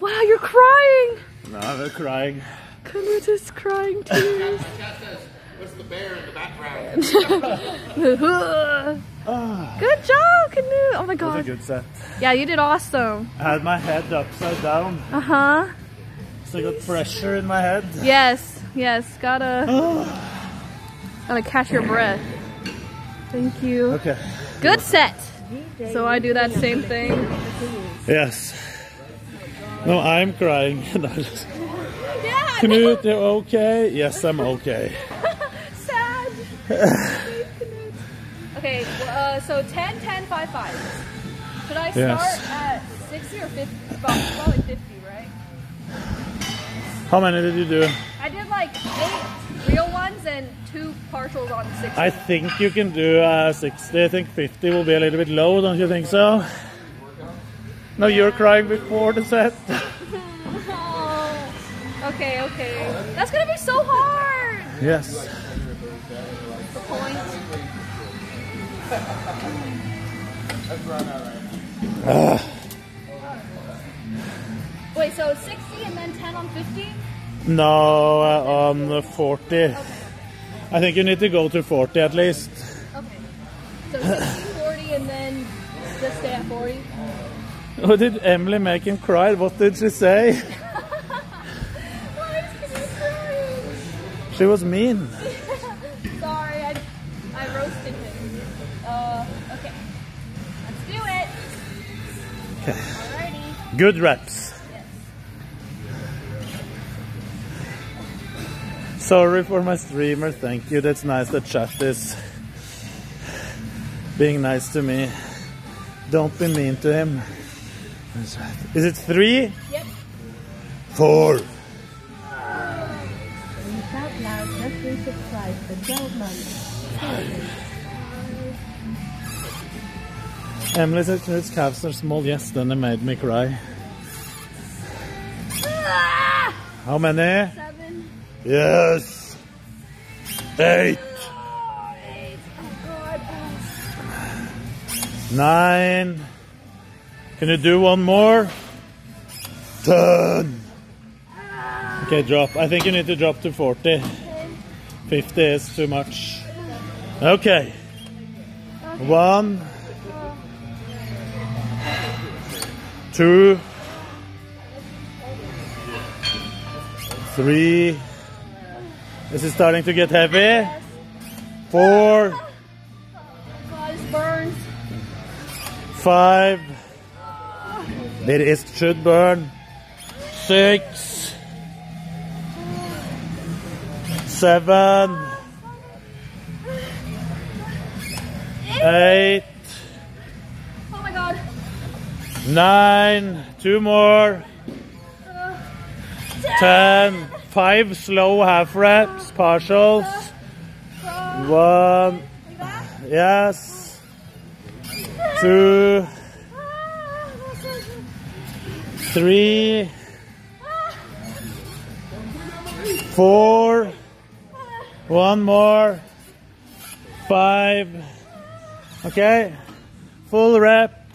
wow, you're crying! No, I'm crying. Knut is crying tears. What's the bear in the background? Good job, Knut! Oh my That was a god. good set. Yeah, you did awesome. I had my head upside down, Uh huh. so I got pressure in my head. Yes, yes, gotta. gotta catch your breath. Thank you. Okay. Good set. So I do that same thing. Yes. No, I'm crying. Yeah. Knut, you okay? Yes, I'm okay. Sad. okay, uh, so 10, 10, 5, 5. Should I start Yes. at 60 or 50? Probably 50, right? How many did you do? I did like eight real ones and two partials on 60. I think you can do uh, 60. I think 50 will be a little bit low, don't you think so? No, you're crying before the set. Oh. Okay, okay. That's gonna be so hard. yes. The point. Ah. Wait, so 60 and then 10 on 50? No, uh, on the 40. I think you need to go to 40 at least. Okay. So 40, and then just stay at 40? What did Emily make him cry? What did she say? Why is he crying? She was mean. Sorry, I, I roasted him. Uh, okay. Let's do it. Okay. Alrighty. Good reps. Sorry for my streamer. Thank you. That's nice that chat is being nice to me. Don't be mean to him. Is it three? Yep. Four. Shout loud, just resubscribe for 12 months. Emily said Knut's calves are small. Yes, then they made me cry. Ah! How many? Yes. Eight. Nine. Can you do one more? Ten. Okay, drop. I think you need to drop to 40. 50 is too much. Okay. One. Two. Three. This is starting to get heavy. Four. This burns. Five. It is should burn. Six. Seven. Eight. Oh my god. Nine. Two more. Uh, ten. Five slow half reps, partials. One. Yes. Two. Three. Four. One more. Five. Okay. Full rep.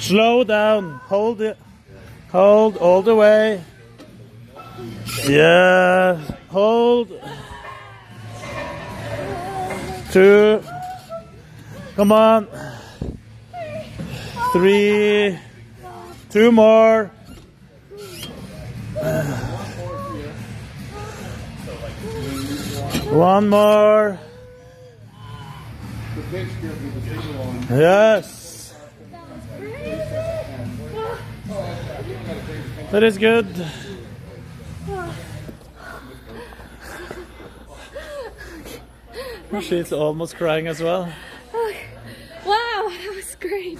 Slow down. Hold it. Hold all the way. Yeah. Hold. Two. Come on. Three. Two more. One more. Yes. That is good. She's almost crying as well. Wow, that was great.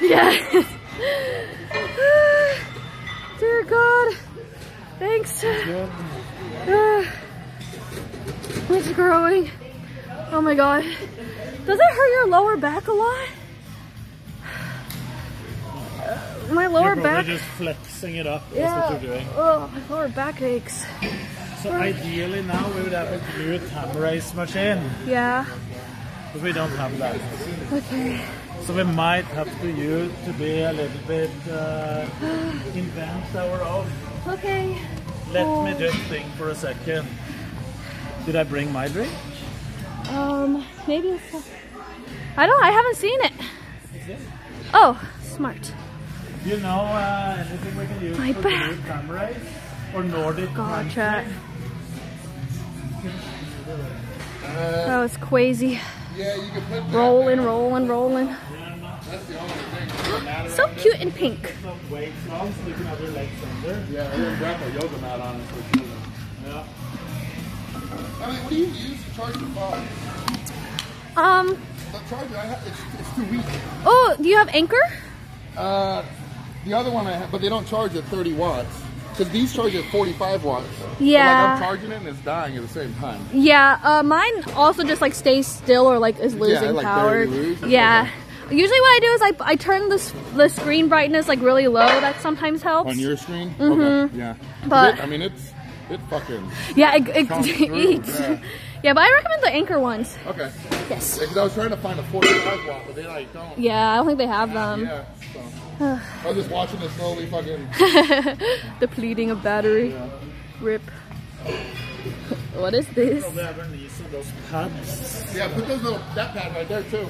Yes. Dear God. Thanks. Ah, it's growing. Oh my God. Does it hurt your lower back a lot? My lower back. Just flexing it up. That's Yeah. what you're doing. Oh, my lower back aches. So ideally now we would have a ham raise machine, Yeah. but we don't have that. Okay. So we might have to use to be a little bit uh, invent our own. Okay. Let Oh. me just think for a second. Did I bring my drink? Um, maybe it's. I don't. I haven't seen it. Oh, smart. You know uh, anything we can use My for back. glute ham raise or Nordic Gotcha. Hamstring? Oh, it's crazy. Yeah, you can put Rolling, rolling, rolling. So cute and pink. Um. The charger, I have, it's, it's too weak. Oh, do you have Anker? Uh, the other one I have, but they don't charge at 30 watts. Because these charge at 45 watts. Yeah. like I'm charging it and it's dying at the same time. Yeah. Uh, mine also just like stays still or like is losing yeah, like, power. Yeah. Usually what I do is I, I turn the the screen brightness like really low. That sometimes helps. On your screen? Mm -hmm. Okay, yeah. But- It- I mean, it's, it fucking. Yeah, it, it, it eats. yeah. Yeah, but I recommend the Anker ones. Okay. Yes. Because I was trying to find a 45 watt, but they like don't. Yeah, I don't think they have them. Yeah. So. I was just watching it slowly fucking. Depleting a battery. Yeah. Rip. What is this? Oh, yeah, put those little, that pad right there too.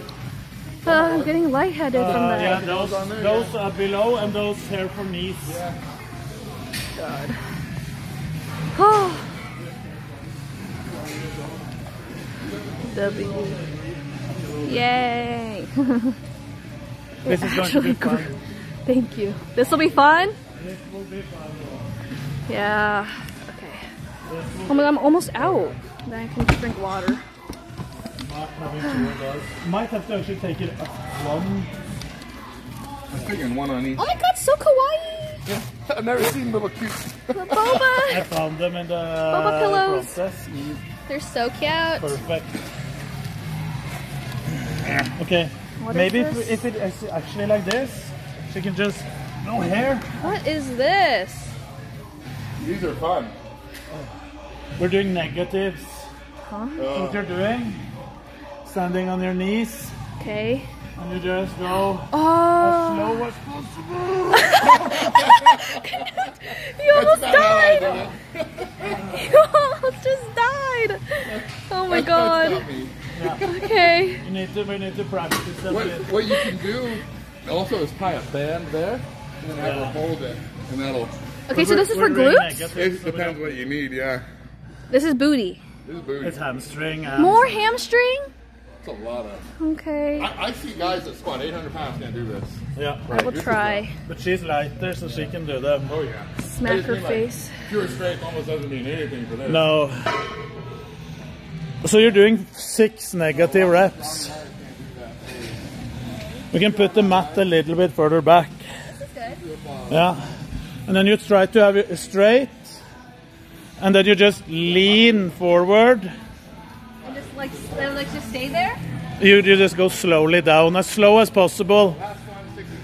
Uh, I'm getting lightheaded uh, from that. Yeah, those, those are uh, below and those here for me. Yeah. God. Oh. W. Yay. this is going to be fun. Thank you. This will be fun? This will be fun. Yeah. Okay. Oh my god, I'm almost out. Then I can drink water. Not having two of. Might have to actually take it up one. I'm thinking one on each. Oh my god, so kawaii! Yeah, I've never seen little cute. The boba! I found them in the Boba pillows. process. They're so cute. Perfect. Okay. What is Maybe this? if, if it is actually like this, she can just no hair. What is this? These are fun. We're doing negatives. Huh? So what you're doing? Standing on your knees, Okay. and you just go Oh. as slow as possible. You almost That's about how I died! You almost just died! Oh my god. not me. Okay. You need to, we need to practice a What, bit. what you can do also is tie a band there and then have her hold it, and that'll. Okay, so this is for glutes? It depends what you need. Yeah, This is booty. this is booty. It's hamstring. And More hamstring? It's a lot of. Okay. I, I see guys that squat 800 pounds can't do this. Yeah. I will this try. But she's lighter, so she can do them. Oh yeah. Smack her mean, like, face. Pure strength almost doesn't mean anything for this. No. So you're doing six negative reps. We can put the mat a little bit further back. This. Yeah. And then you try to have it straight. And then you just lean forward. And just like, like just stay there? You, you just go slowly down, as slow as possible. Last one, 60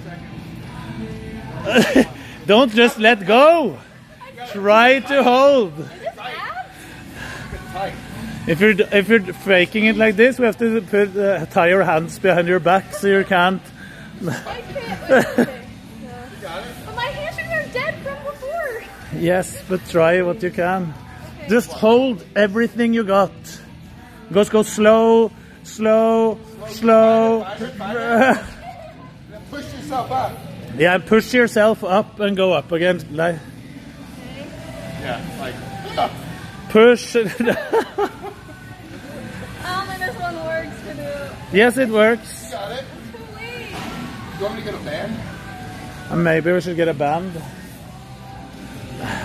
seconds. Don't just let go. Try to hold. Tight. If you're if you're faking it like this, we have to put uh, tie your hands behind your back so you can't. I can't. Wait, okay. Yeah. But my hamstrings are dead from before. Yes, but try what you can. Just hold everything you got. Just go slow, slow, slow. Then push yourself up. Yeah, push yourself up and go up again. Like Yeah, like. push. Um, My, this one works to do. yes, it works. You got it. Too late. You want me to get a band? Uh, maybe we should get a band.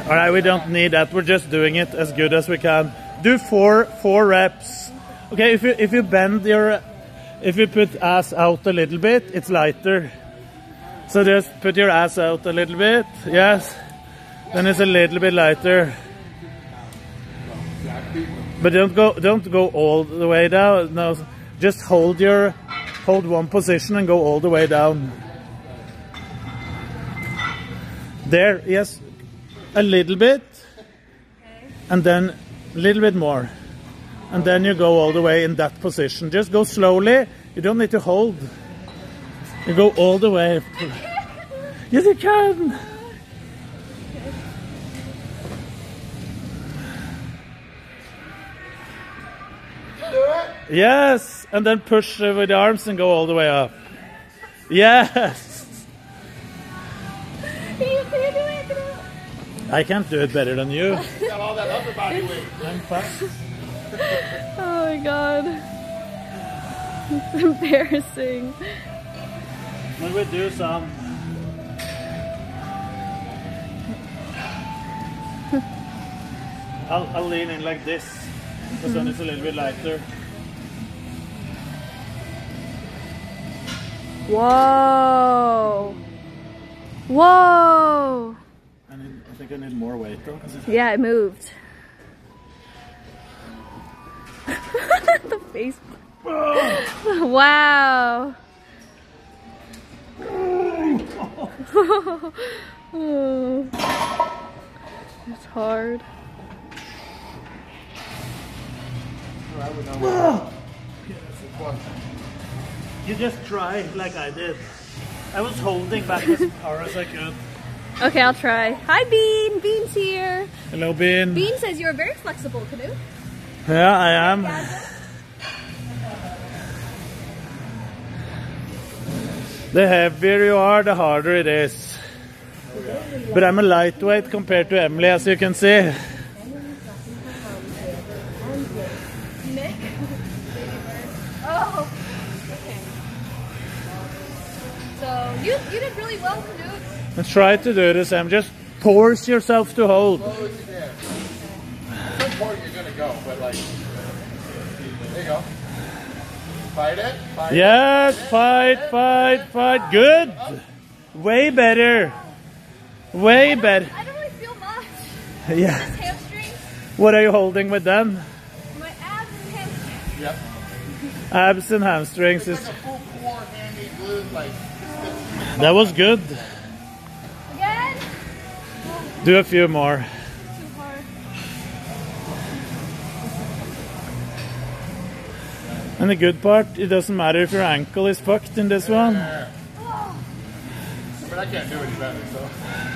All right, we don't need that. We're just doing it as good as we can. Do four four reps. Okay, if you if you bend your if you put ass out a little bit, it's lighter. So just put your ass out a little bit. Yes. Then it's a little bit lighter. But don't go don't go all the way down. No, just hold your hold one position and go all the way down. There, yes, a little bit, and then a little bit more, and then you go all the way in that position. Just go slowly. You don't need to hold. You go all the way. Yes, you can. Yes, and then push with the arms and go all the way up. Yes. Can you, can you do it? Can you do it? I can't do it better than you. You got all that upper body weight. I'm fast. Oh my god. It's embarrassing. When we do some. I'll, I'll lean in like this, because then it's a little bit lighter. Whoa. Whoa. I, need, I think I need more weight though. Yeah, it moved. the face. wow. Oh. It's hard. You just try like I did. I was holding back as far as I could. Okay, I'll try. Hi, Bean. Bean's here. Hello, Bean. Bean says you're very flexible, Knut. Yeah, I am. The heavier you are, the harder it is. But I'm a lightweight compared to Emily, as you can see. You you did really well, Knut. And try to do the same. Just force yourself to hold. Slow as you can. At some point you're gonna go, but like, there you go. Fight it. Fight Yes, it. fight, fight, fight. Good. Way better. Way better. I don't really feel much. Yeah. Hamstrings, What are you holding with them? my abs and hamstrings. Yep. Abs and hamstrings. It's Is, like a full core handy glue, like. That was good. Again? Do a few more. Too hard. And the good part, it doesn't matter if your ankle is fucked in this one. But I can't do any better, so.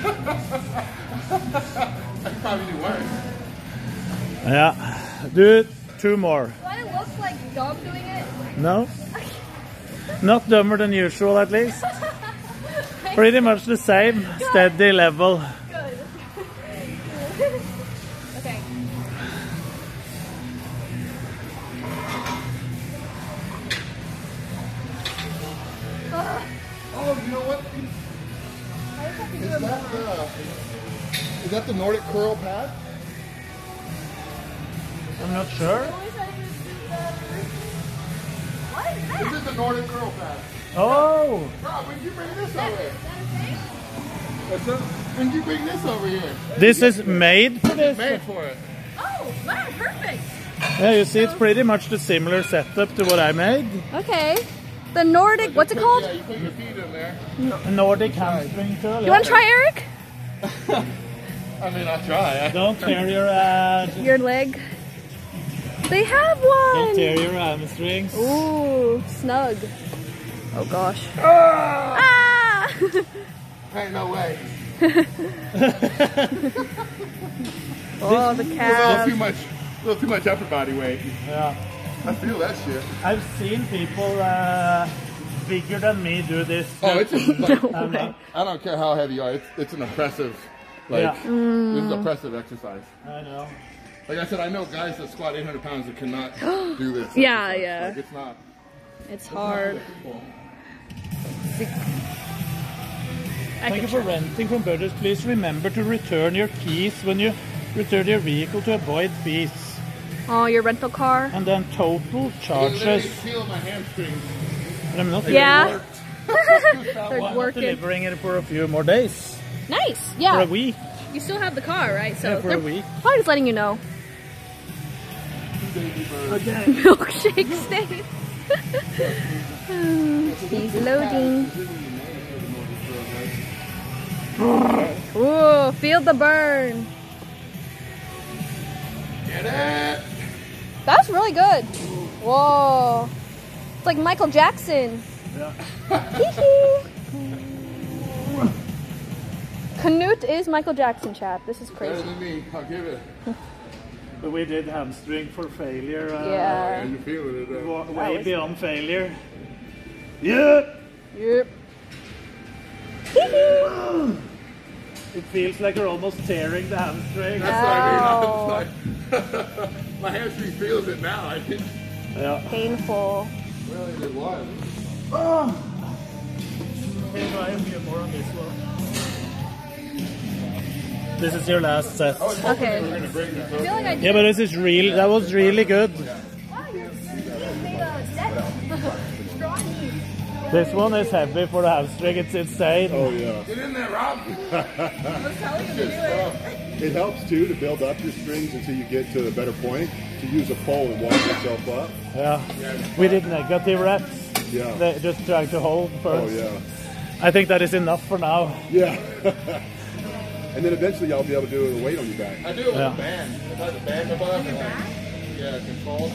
I can probably do worse. Yeah. Do two more. Do I look like dumb doing it? No? Not dumber than usual, at least. Pretty much the same, steady level. Good. okay. Oh, you know what? Is that the, is that the Nordic curl pad? I'm not sure. What is that? This is the Nordic curl pad. Oh! Rob, when you bring this over here? What's up? When you bring this over here? This is made for this? Made for it. Oh, wow, perfect. Yeah, you see, it's pretty much the similar setup to what I made. Okay. The Nordic, what's it Yeah, called? you put your feet in there. A Nordic hamstring curl. You want to try, Eric? I mean, I'll try. Don't tear your uh, Your leg. They have one! don't one. tear your hamstrings. Ooh, snug. Oh gosh. Ah! Ah! Ain't no way. oh, the A little too much, a little too much upper body weight. Yeah. I feel that shit. I've seen people uh, bigger than me do this. Oh, it's just like, I'm not- I don't care how heavy you are. It's, it's an oppressive, like Yeah. this is Mm. oppressive exercise. I know. Like I said, I know guys that squat 800 pounds that cannot do this. Yeah, exercise. yeah. Like, it's not. It's it's not hard. difficult. Thank you for renting from Burgess. Please remember to return your keys when you return your vehicle to avoid fees. Oh, your rental car? And then total I charges. feel my hamstrings. But I'm not Yeah. Well, They're I'm working. delivering it for a few more days. Nice. yeah. For a week. You still have the car, right? So Yeah, for a they're week. probably just letting you know. Okay. Milkshake state. He's loading. Ooh, feel the burn. Get it? That's really good. Whoa. It's like Michael Jackson. Knut is Michael Jackson, chat. This is Better crazy. than me. I'll give it. But we did hamstring for failure. Uh, Yeah. And you're it. Uh, Way beyond failure. Yeah. Yep. It feels like you're almost tearing the hamstring. That's what I mean. I like, my hamstring feels it now. I think. Yeah. Painful. Really, it was. Oh. Can try a few more on this one. This is your last set. Okay. We're gonna bring this I feel like I Yeah, but this is real. That was really good. This one is heavy for the hamstring. It's insane. Oh yeah. Get in there, Rob. It helps too to build up your strings until you get to a better point. To use a pole and walk yourself up. Yeah. We did negative reps. Yeah. They just trying to hold Oh yeah. I think that is enough for now. Yeah. and then eventually y'all be able to do it with a weight on your back. I do it with Yeah. a band. If I have a band above and like, yeah, control.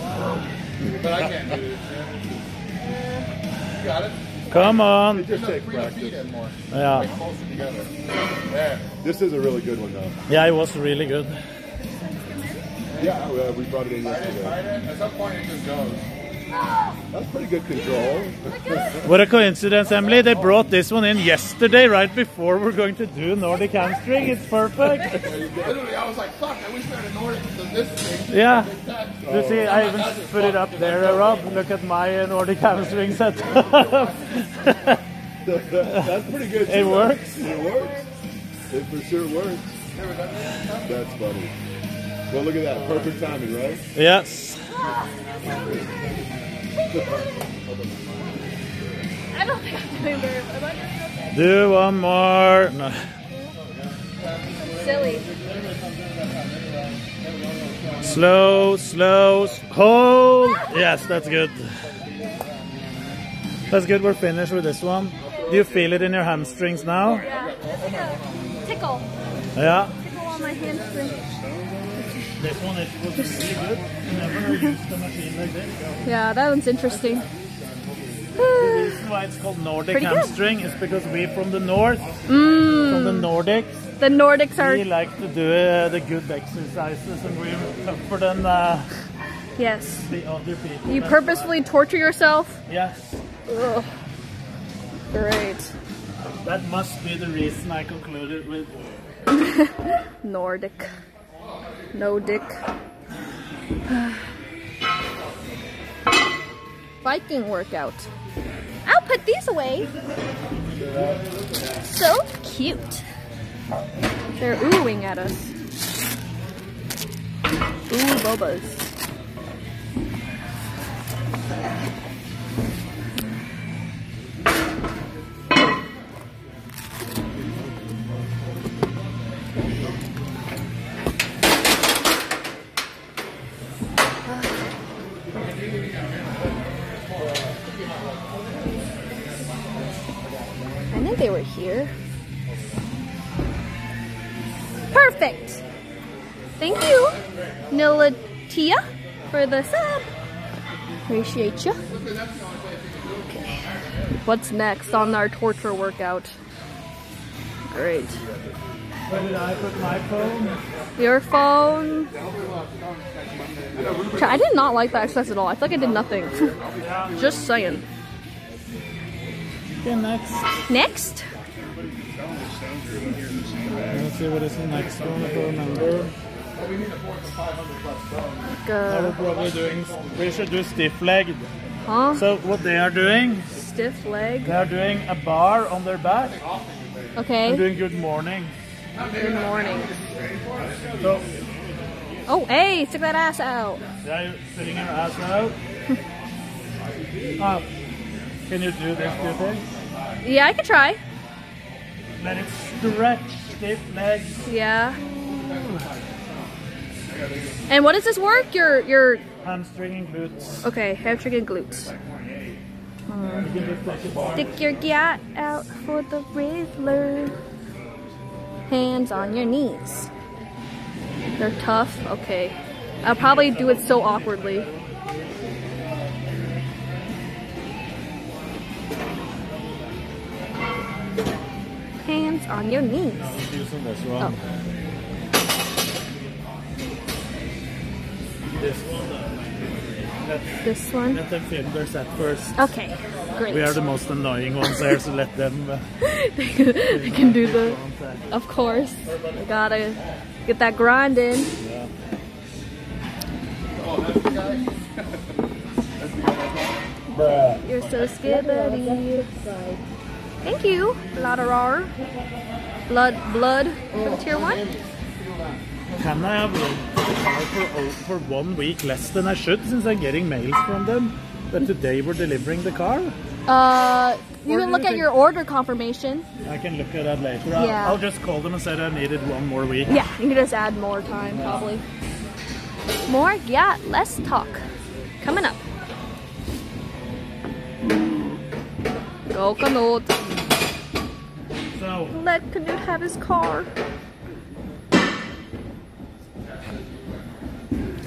But I can't do this. Yeah. You got it. Come on. It just Bring takes the- bring the feet practice. Yeah. Like closer together. There. This is a really good one though. Yeah, it was really good. Yeah, uh, we brought it in yesterday. At some point it just goes. That's pretty good control. What a coincidence, Emily. They brought this one in yesterday, right before we're going to do Nordic hamstring. It's perfect. Literally, I was like, fuck, I wish we had a Nordic than this thing. Yeah. Like. You see, I even put it up there, uh, Rob. Look at my uh, Nordic hamstring setup. That's pretty good. It too. works. It works. It for sure works. That's funny. Well, look at that. Perfect timing, right? Yes. I don't think I'm doing very well. Am I doing okay? Do one more. No. Silly. Slow, slow, hold. Yes, that's good. That's good. We're finished with this one. Do you feel it in your hamstrings now? Yeah, it's like a tickle. Yeah. Tickle on my hamstring. This one is was really good. Never used a machine like this. Yeah, that one's interesting. The reason why it's called Nordic Pretty good. hamstring is because we're from the north, Mm. from the Nordics, The Nordics are we like to do uh, the good exercises and we're tougher than uh, yes. the other people. You purposefully torture yourself. Yes. Ugh. Great. That must be the reason I concluded with Nordic. No dick. Viking workout. I'll put these away. So cute. They're oohing at us. Ooh, bobas. For the sub. Appreciate you. Okay. What's next on our torture workout? Great. Where did I put my phone? Your phone. I did not like that exercise at all. I feel like I did nothing. Just saying. Okay, next. Next? Let's see what is the next one I remember. Like, Now we're uh, probably doing, we should do stiff legged. Huh? So what they are doing, stiff leg. they are doing a bar on their back Okay. Okay. doing good morning. Good morning. So, Oh, hey, stick that ass out. yeah, you're sitting your ass out. Ah, can you do this, do you think? Yeah, I could try. Let it stretch, stiff legs. Yeah. And what does this work? Your your Hamstring and glutes. okay, hamstring and glutes. Hmm. You can just take it bar. Stick your gyat out for the Rizzler. Hands on your knees. They're tough. Okay. I'll probably do it so awkwardly. Hands on your knees. Using this one. Let, This one? let them film their set first. Okay, great. We are the most annoying ones there, so let them. Uh, they can do the. Of course. I gotta get that grind in. yeah. You're so skibidi. Thank you, Blood Blood, blood the tier one. Can I have the car for, for one week less than I should since I'm getting mails from them that today we're delivering the car? Uh, you Or can look you at your order confirmation. I can look at that later. I'll, Yeah. I'll just call them and say that I needed one more week. Yeah, you can just add more time probably. More? Yeah, less talk. Coming up. Go Knut. So, Let Knut have his car.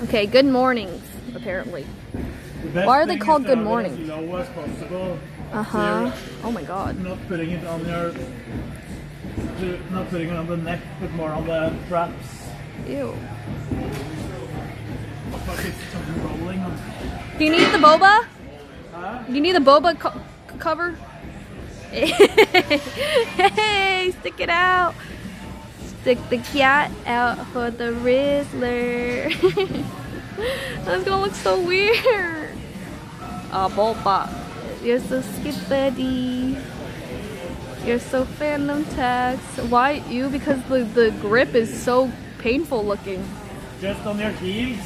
Okay, good mornings, apparently. the Why are they called good mornings? As low as possible. Uh huh. Oh my god. not putting it on your. Not putting it on the neck, but more on the traps. Ew. But it's rolling on. Do you need the boba? You need the boba co- cover? hey, stick it out. Stick the cat out for the Rizzler. That's gonna look so weird. Ah, oh, boba. You're so skibidi. You're so Fanum tax. Why you? Because the, the grip is so painful looking. Just on your heels.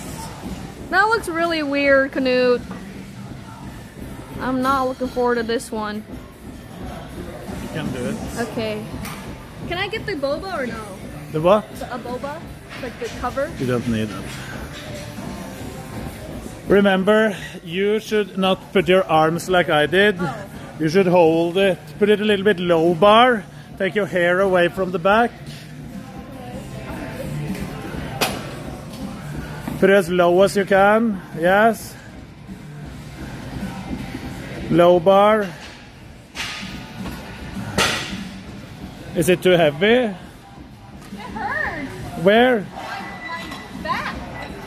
That looks really weird, Knut. I'm not looking forward to this one. You can do it. Okay. Can I get the boba or no? The what? The, a boba? Like the cover? You don't need it. Remember, you should not put your arms like I did. Oh. You should hold it. Put it a little bit low bar. Take your hair away from the back. Put it as low as you can. Yes. Low bar. Is it too heavy? Where? Back.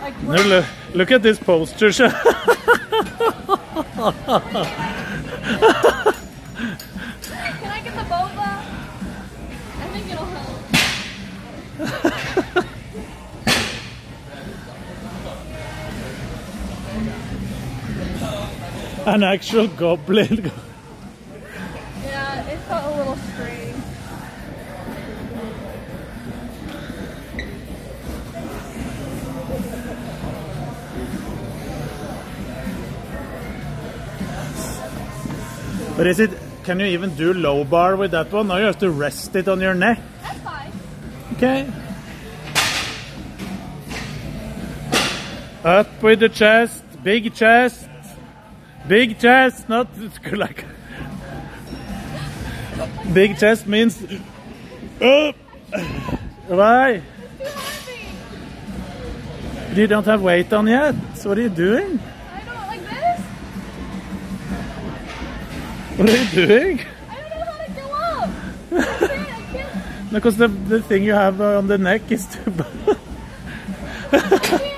Like No, look, look at this poster. Can I get the boba? I think it'll help. An actual goblin. But is it? Can you even do low bar with that one? Now you have to rest it on your neck. That's fine. Okay. Up with the chest, big chest, big chest, not like. Big chest means up. Why? You don't have weight on yet. So what are you doing? What are you doing? I don't know how to go up. I can't, I can't. Because the, the thing you have uh, on the neck is too bad.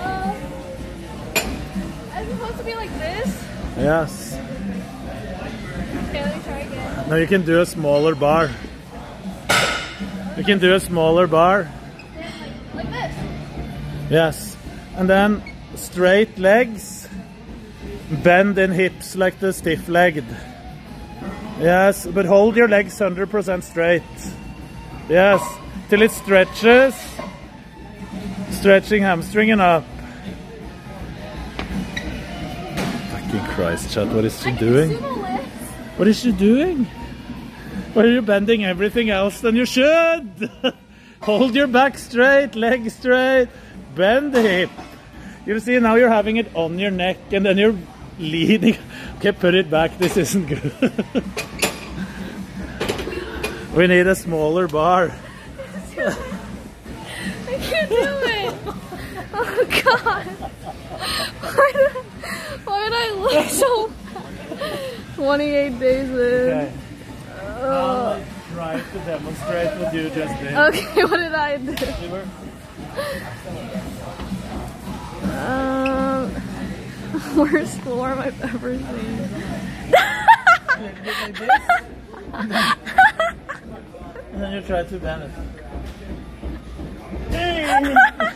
Uh, I'm supposed to be like this. yes. Okay, let me try again. Now you can do a smaller bar. You can do a smaller bar. Like this. Yes. And then straight legs. Bend in hips like the stiff legged. Yes, but hold your legs 100% straight. Yes, till it stretches. Stretching hamstring and up. Fucking Christ, Chad, what is she doing? What is she doing? Why are you bending everything else than you should? Hold your back straight, leg straight, bend the hip. You see, now you're having it on your neck and then you're leaning. Okay, put it back. This isn't good. we need a smaller bar. I can't do it. Oh god. Why did, why did I look so 28 days in. Okay. Uh, I'll try to demonstrate what you just did. okay, what did I do? Um, worst form I've ever seen. And then you try to bend it.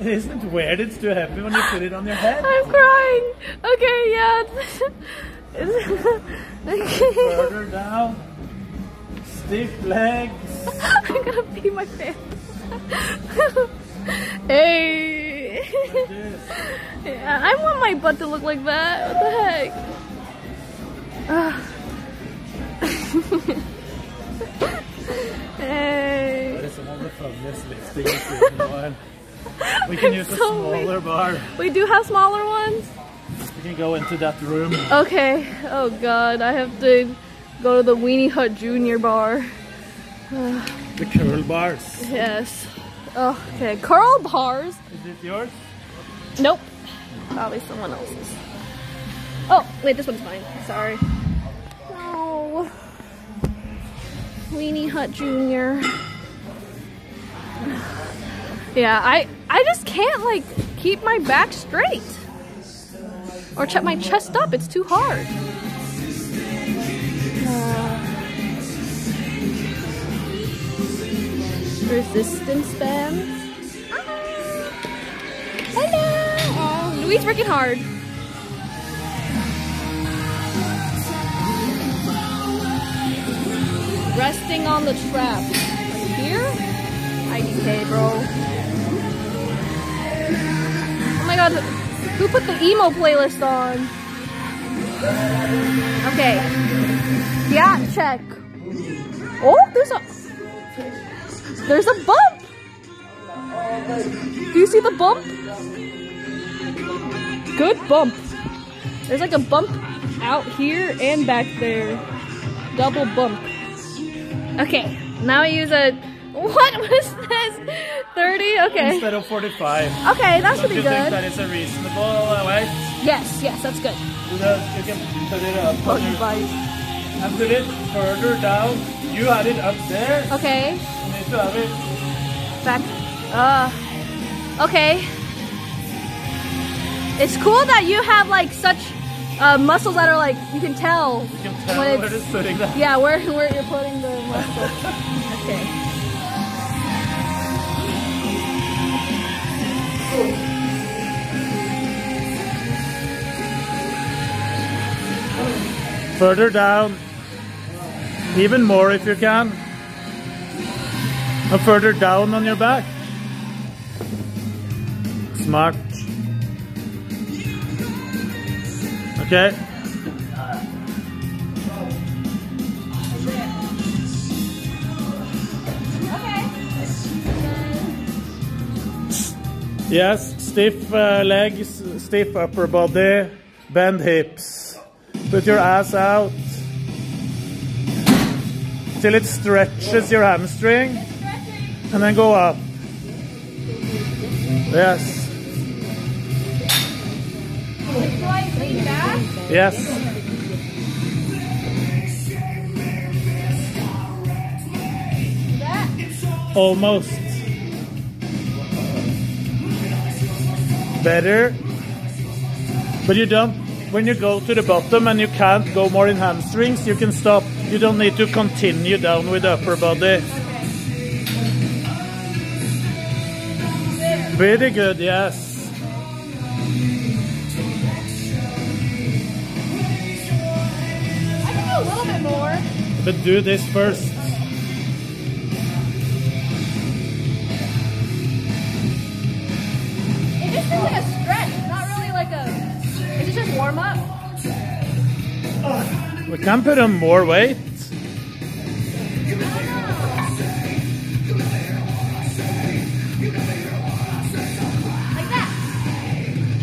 isn't weird, it's too heavy when you put it on your head. I'm crying. Okay, yeah. It's, Further down. Stiff legs. I'm gonna pee my pants. hey. yeah, I want my butt to look like that. What the heck? Hey. That is some of the funniest lifting I've seen in a while. We can I'm use a smaller weak. bar. We do have smaller ones? We can go into that room. Okay. Oh god, I have to go to the Weenie Hut Junior bar. The curl bars. yes. Oh, okay. Curl bars? Is it yours? Nope. Probably someone else's. Oh, wait, this one's mine. Sorry. Oh. Weenie Hut Junior. Yeah, I I just can't like keep my back straight. Or check my chest up. It's too hard. Resistance bands. Ah. Hello. Oh, working hard. Resting on the trap. Like here? IDK, bro. Oh my god, who put the emo playlist on? Okay. Yeah, check. Oh, there's a there's a bump. Do you see the bump? Good bump. There's like a bump out here and back there. Double bump. Okay, now I use a what was this? 30? Okay. Instead of 45. Okay, that should be you good. think that a reasonable uh, weight? Yes, yes, that's good. You, know, you can put it up guys. and put it further down. You had it up there. Okay. You need to have it. Back. Uh. Okay. It's cool that you have like such uh, muscles that are like you can tell. You can tell when where it's putting that. Yeah, where where you're putting the muscle. okay. Further down. Even more if you can. And further down on your back. Smart. Okay. Yes, stiff uh, legs, stiff upper body, bend hips. Put your ass out till it stretches your hamstring and then go up. Yes, yes. Almost. Better. But you don't, when you go to the bottom and you can't go more in hamstrings, you can stop. You don't need to continue down with the upper body. Very good, yes. I can do a little bit more. But do this first. It just feels like a stretch, not really like a. Is it just warm up? We can put on more weight.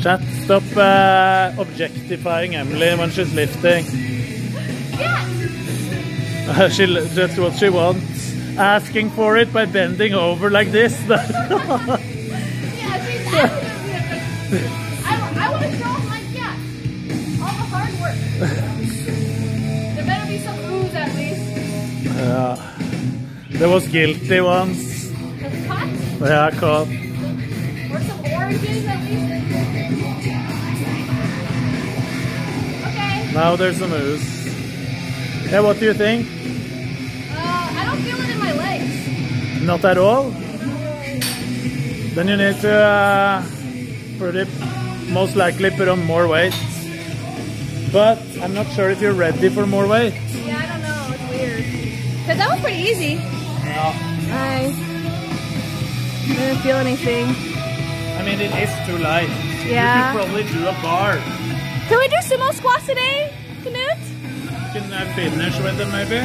Chat, stop uh, objectifying Emily when she's lifting. Uh, she, that's what she wants. Asking for it by bending over like this. Yeah, she's asking. I, I want to show off my yeah. All the hard work. there better be some ooze at least. yeah. There was guilty once. Cut? Yeah, caught. Okay. Now there's some moose. Yeah, what do you think? Uh, I don't feel it in my legs. Not at all? Then you need to uh, pretty most likely put on more weight. But I'm not sure if you're ready for more weight. Yeah, I don't know. It's weird. Cause that was pretty easy. I didn't feel anything. I mean, it is too light. Yeah. You could probably do a bar. Can we do sumo squats today, Knut? Can I finish with them maybe?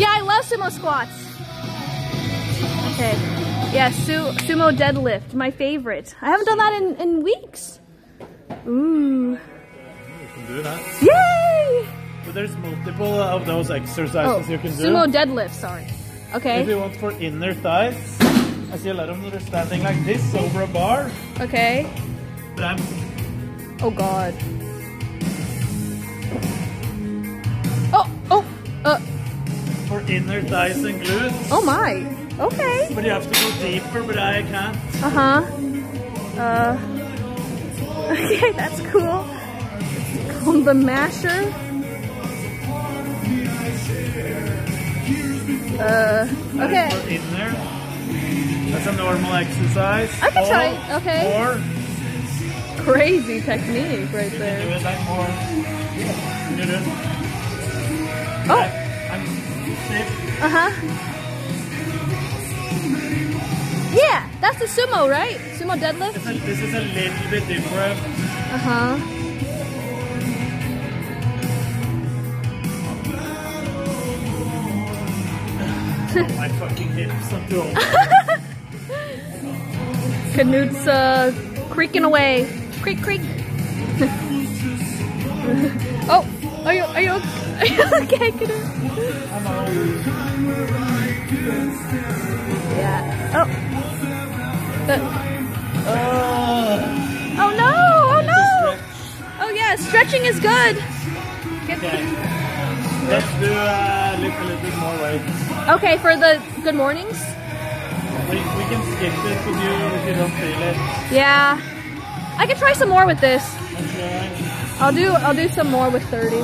Yeah, I love sumo squats. Okay. Yeah, su- sumo deadlift, my favorite. I haven't done that in, in weeks. Ooh. You can do that. Yay! But there's multiple of those exercises Oh, you can do. sumo deadlift, sorry. If Okay. you want for inner thighs, I see a lot of them are standing like this over a bar. Okay. But I'm Oh god. Oh, oh, uh, for inner thighs and glutes. oh my. Okay. But you have to go deeper, but I can't. Uh huh. Uh. Okay, that's cool. It's the masher. Uh, okay. Put in there. That's a normal exercise. I can try it, okay. Or Crazy technique right do there. it like more. You do. Oh. I'm stiff. Uh huh. Yeah, that's the sumo, right? Sumo deadlift? This is- This is a little bit different. Uh huh. My fucking hips too old. Knut's uh, creaking away. Creak, creak. oh, are you, are you, are you okay, Canute? Yeah. Oh. Uh, oh no! Oh no! Oh yeah, stretching is good. Get- Let's do uh, a little bit more weight. Okay, for the good mornings. We, we can skip it if you, if you don't feel it. Yeah, I could try some more with this. Okay. I'll do I'll do some more with 30.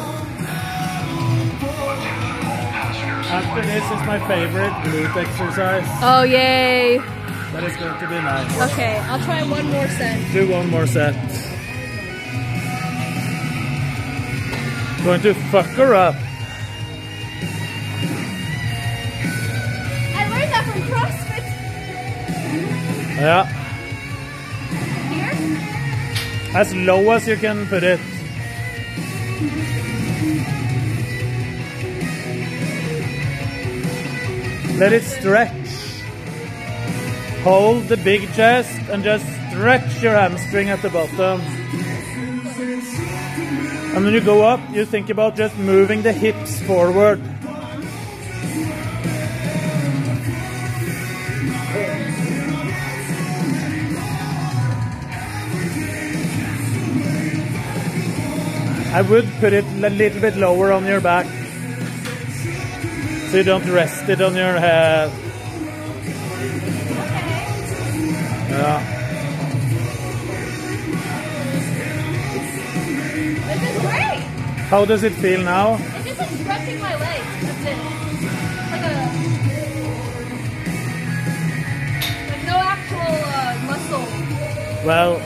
After this is my favorite glute exercise. Oh yay! That is going to be nice. Okay, I'll try one more set. Do one more set. Going to fuck her up. Yeah. As low as you can put it. Let it stretch. Hold the big chest and just stretch your hamstring at the bottom. And when you go up, you think about just moving the hips forward. I would put it a little bit lower on your back. So you don't rest it on your head. Okay. Yeah. This is great. How does it feel now? It's just like stretching my legs. That's it. Like a like no actual uh, muscle. Well,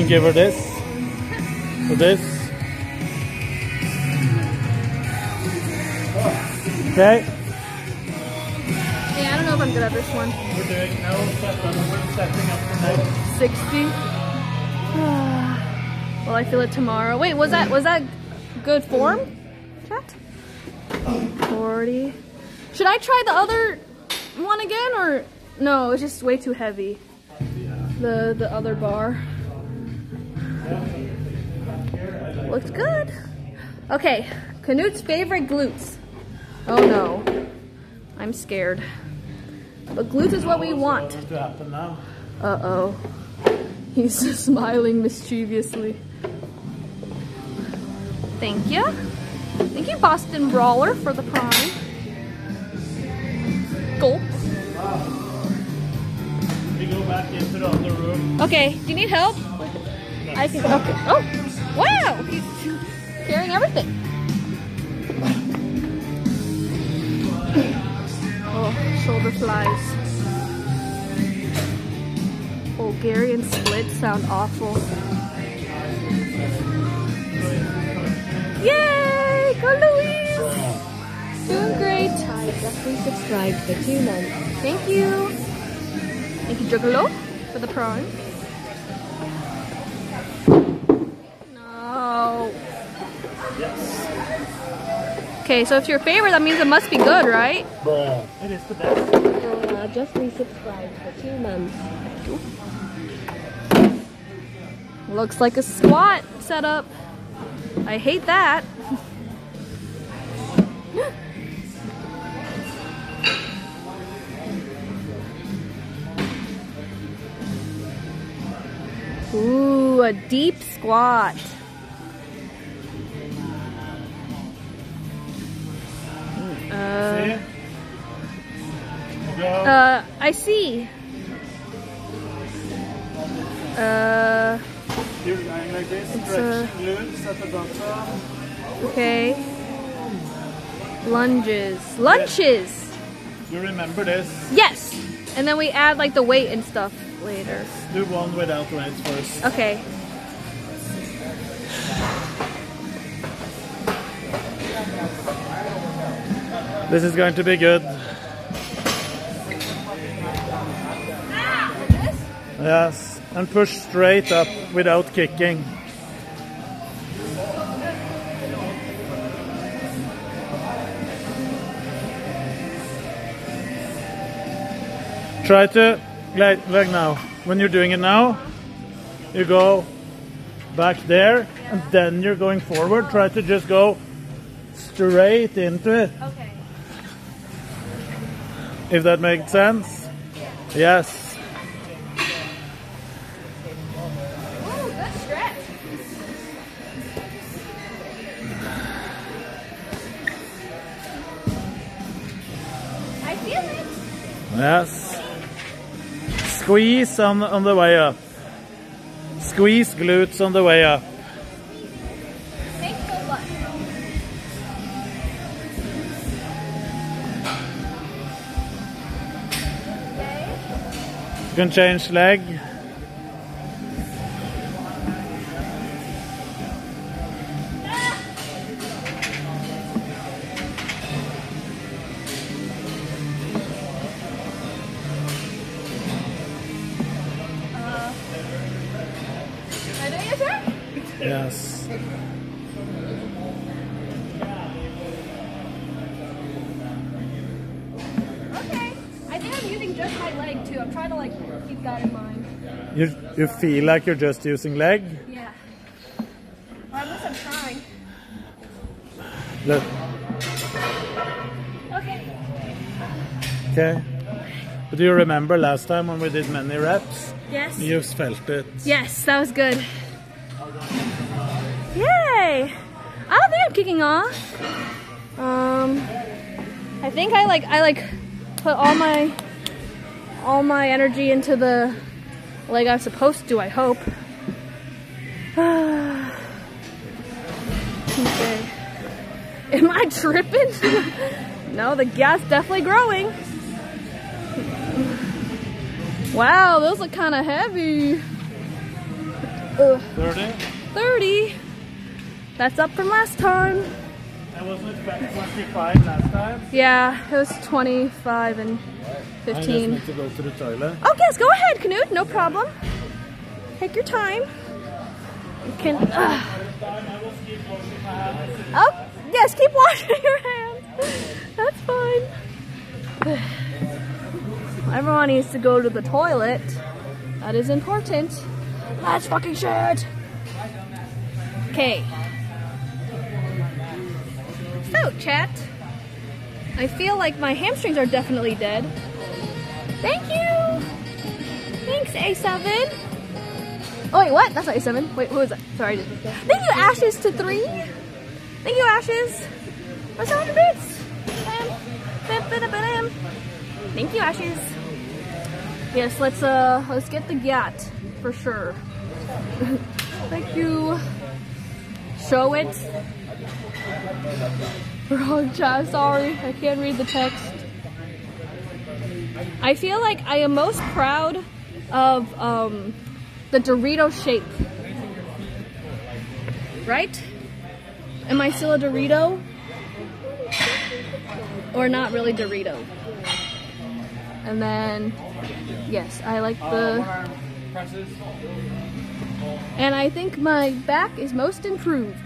can give her this. Or this. Okay. Yeah, I don't know if I'm good at this one. We're doing no setup. We're setting up the 60. well, I feel it tomorrow. Wait, was that was that good form? Chat. 40. Should I try the other one again or no? It's just way too heavy. The the other bar. Looks good. Okay, Knut's favorite glutes. Oh no, I'm scared. But glutes is what we want. What's going to happen now? Uh oh. He's smiling mischievously. Thank you. Thank you, Boston Brawler, for the prime. Gulp. We go back into the other room. Okay, do you need help? I can. Okay. Oh, wow! He's carrying everything. Oh, shoulder flies. Oh, Bulgarian splits sound awful. Yay! Go Louise! Doing great. I just resubscribed for two months. Thank you. Thank you, Juggalo, for the prime. No. Okay, so if your favorite, that means it must be good, right? It is the best. Uh, just resubscribed for two months. Looks like a squat setup. I hate that. Ooh, a deep squat. Uh, uh, I see. Uh, You're lying like this, It's a- stretching glutes at the bottom. okay. Lunges. Lunches! You remember this? Yes! And then we add like the weight and stuff later. Do one without weights first. Okay. This is going to be good. Yes, and push straight up without kicking. Try to, like, like now, when you're doing it now, you go back there and then you're going forward. Try to just go straight into it. Okay. If that makes sense? Yes. Ooh, good stretch. I feel it. Yes. Squeeze on, on the way up. Squeeze glutes on the way up. You can change leg. You, feel like you're just using leg? Yeah. Or at least I'm trying. Look. Okay. Okay. But do you remember last time when we did many reps? Yes. You felt it. Yes, that was good. Yay! I don't think I'm kicking off. Um, I think I like I like put all my all my energy into the leg I'm supposed to. I hope. okay. Am I tripping? no, the gas definitely growing. Wow, those look kind of heavy. Ugh. 30? 30. That's up from last time. I wasn't expecting 25 last time. Yeah, it was 25 and I just 15. need to go to the toilet. Oh, yes, go ahead, Knut, no problem. Take your time. You can. Uh. Oh, yes, keep washing your hands. That's fine. Everyone needs to go to the toilet. That is important. Let's fucking shit. Okay. So, chat. I feel like my hamstrings are definitely dead. Thank you! Thanks, A7. Oh, wait, what? That's not A7. Wait, who is that? Sorry. I didn't- Thank you, Ashes, to three. Thank you, Ashes. For 700 bits. Thank you, Ashes. Yes, let's uh let's get the gyat for sure. Thank you. Show it. Wrong chat, sorry. I can't read the text. I feel like I am most proud of um, the Dorito shape. Right? Am I still a Dorito? Or not really Dorito? And then, yes, I like the. And I think my back is most improved.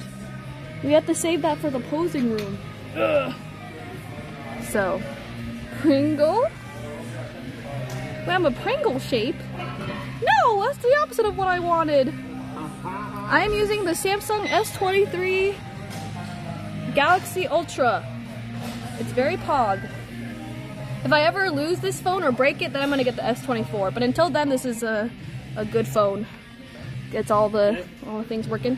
We have to save that for the posing room. Ugh. So, Pringle? I'm a Pringle shape? No, that's the opposite of what I wanted. I am using the Samsung S23 Galaxy Ultra. It's very pog. If I ever lose this phone or break it, then I'm gonna get the S24. But until then, this is a, a good phone. Gets all the all the things working.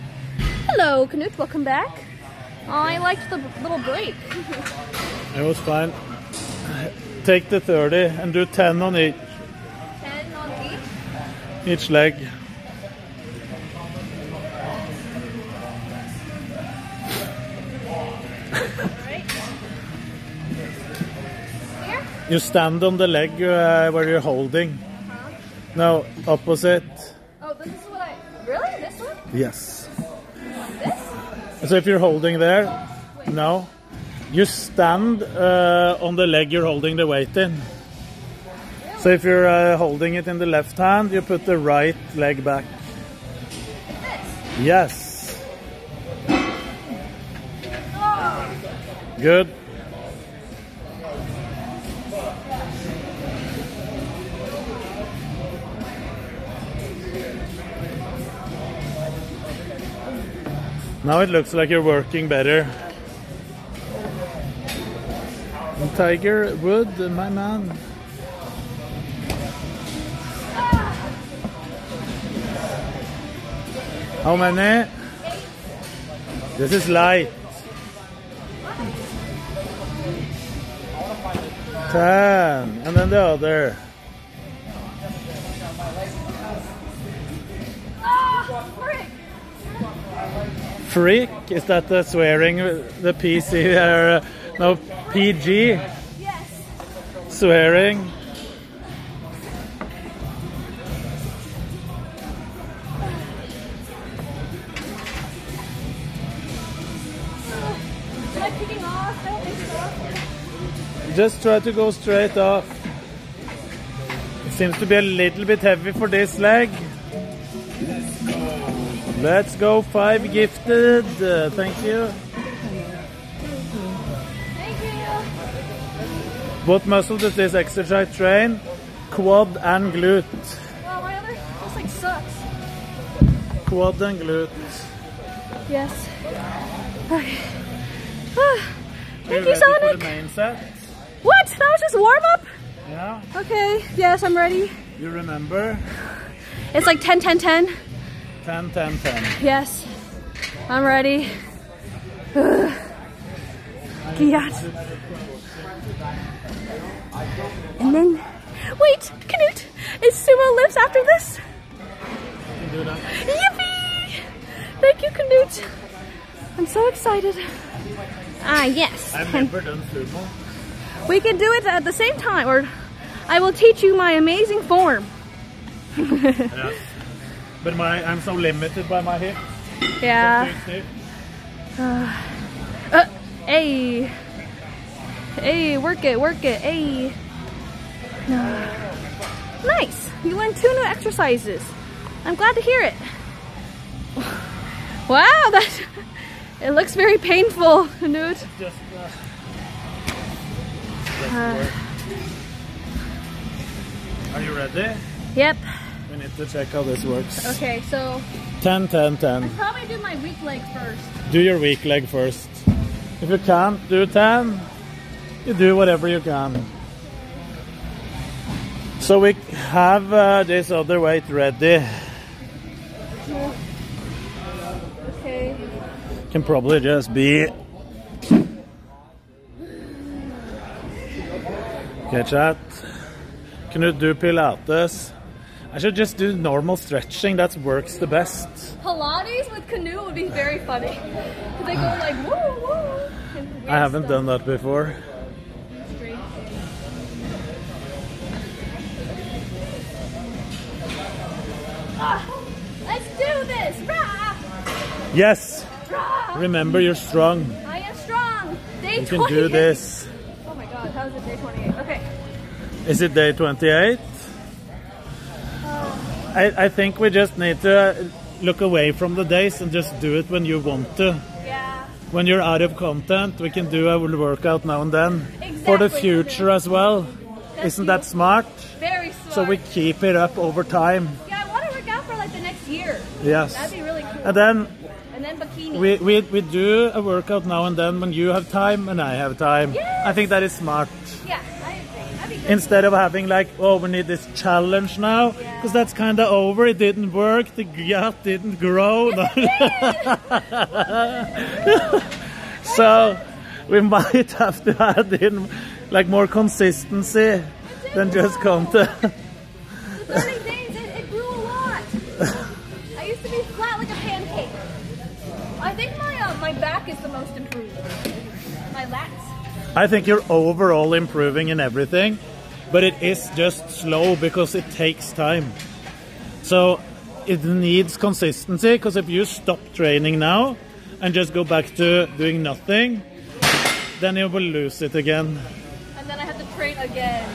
Hello, Knut. Welcome back. Oh, I liked the little break. It was fine. Take the 30 and do 10 on each, each leg. You stand on the leg uh, where you're holding. Uh -huh. No, opposite. Oh, this is what I. Really? This one? Yes. This? So if you're holding there, oh, no, you stand uh, on the leg you're holding the weight in. So if you're uh, holding it in the left hand, you put the right leg back. Yes. Good. Now it looks like you're working better. Tiger Wood, my man. How many? This is light. Ten. And then the other. Freak? Is that the swearing? The PC or uh, no PG? Yes. Swearing? Just try to go straight off. It seems to be a little bit heavy for this leg. Let's go five gifted. Uh, thank you. Thank you. What muscle does this exercise train? Quad and glute. Wow, my other like sucks. Quad and glute. Yes. Okay. Ah, you Thank you, for Sonic. The main set? What? That was just warm up? Yeah. Okay. Yes, I'm ready. You remember? It's like 10, 10, 10. 10, 10, 10. Yes. I'm ready. Ugh. Yes. And then, wait, Knut, is sumo lifts after this? You can do that. Yippee! Thank you, Knut. I'm so excited. Ah, yes. I've never done sumo. We can do it at the same time, or I will teach you my amazing form. Yes. But my I'm so limited by my hips. Yeah. Uh, uh, hey. Hey, work it, work it, hey. No. Nice. You learned two new exercises. I'm glad to hear it. Wow, that it looks very painful, Knut. Uh, Are you ready? yep. We need to check how this works. Okay, so 10, 10, 10. probably do my weak leg first. Do your weak leg first. If you can't do 10, you do whatever you can. So we have uh, this other weight ready. Okay. Can probably just be. Catch that. Can you do Pilates? I should just do normal stretching. That works the best. Pilates with Knut would be very funny. they go like woo woo. I haven't done that before. Ah, let's do this! Rah! Yes. Rah! Remember, you're strong. I am strong. Day You can do this. Oh my god, how is it day 28? Is it day 28? I, I think we just need to look away from the days and just do it when you want to. Yeah. When you're out of content, we can do a little workout now and then. For the future as well. That's Isn't that smart? Very smart. So we keep it up over time. Yeah, I want to work out for like the next year. Yes. That'd be really cool. And then And then bikini. we, we, we do a workout now and then when you have time and I have time. I think that is smart. Yeah, Instead of having like, oh, we need this challenge now, because that's kind of over. It didn't work. The gut didn't grow. so we might have to add in like more consistency than just content. The 30 days, it, it grew a lot. I used to be flat like a pancake. I think my uh, my back is the most improved. My lats. I think you're overall improving in everything, but it is just slow because it takes time. So it needs consistency because if you stop training now and just go back to doing nothing, then you will lose it again. And then I have to train again.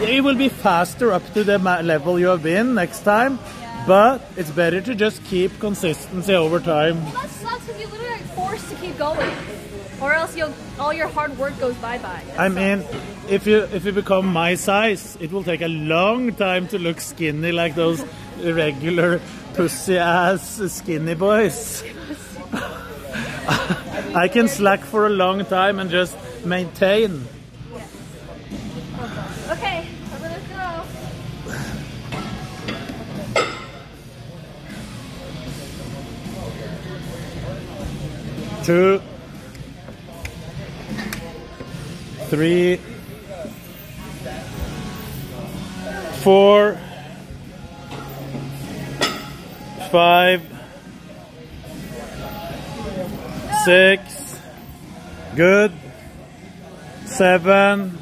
You will be faster up to the level you have been next time, but it's better to just keep consistency over time. Well, that sucks because you're literally forced to keep going, or else you'll all your hard work goes bye bye. I mean, if you if you become my size, it will take a long time to look skinny like those regular pussy ass skinny boys. I can slack for a long time and just maintain. Okay, let's go. Two, three, four, five, six, good, seven,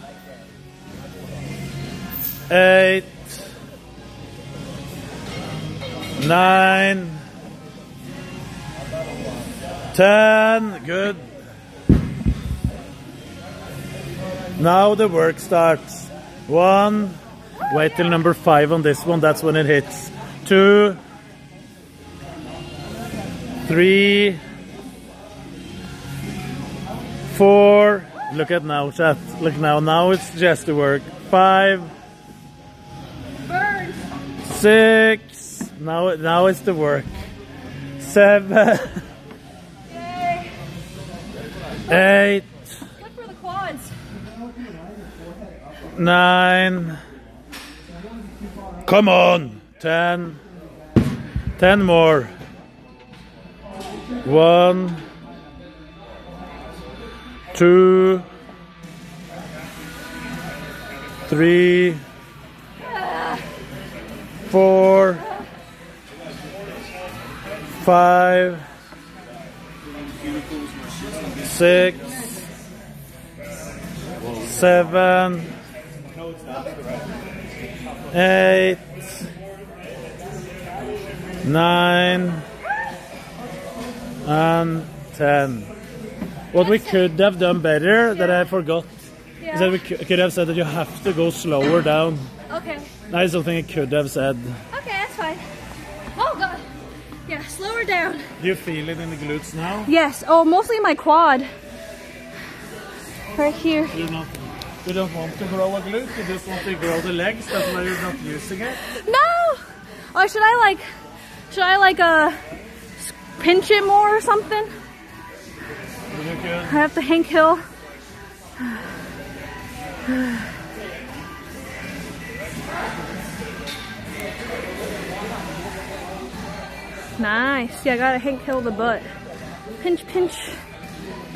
eight, nine, ten, good. Now the work starts. One, wait till number five on this one, that's when it hits. Two, three, four. Look at now, chat. Look now, now it's just the work. Five, Burn. six. Now, now it's the work. Seven, Yay. eight, nine. Come on, ten. Ten more. One, two, three, four, five, six, seven, eight, nine, and ten. What we could have done better that I forgot is that we could have said that you have to go slower down. Okay. That is something I could have said. Okay, that's fine. Oh god. Yeah, slower down. Do you feel it in the glutes now? Yes. Oh, mostly my quad. Right here. You don't want to grow a glute, you just want to grow the legs, that's why you're not using it. No. Oh, should I like? Should I like uh pinch it more or something? I have to Hank Hill. Nice. Yeah, I gotta Hank Hill the butt. Pinch, pinch,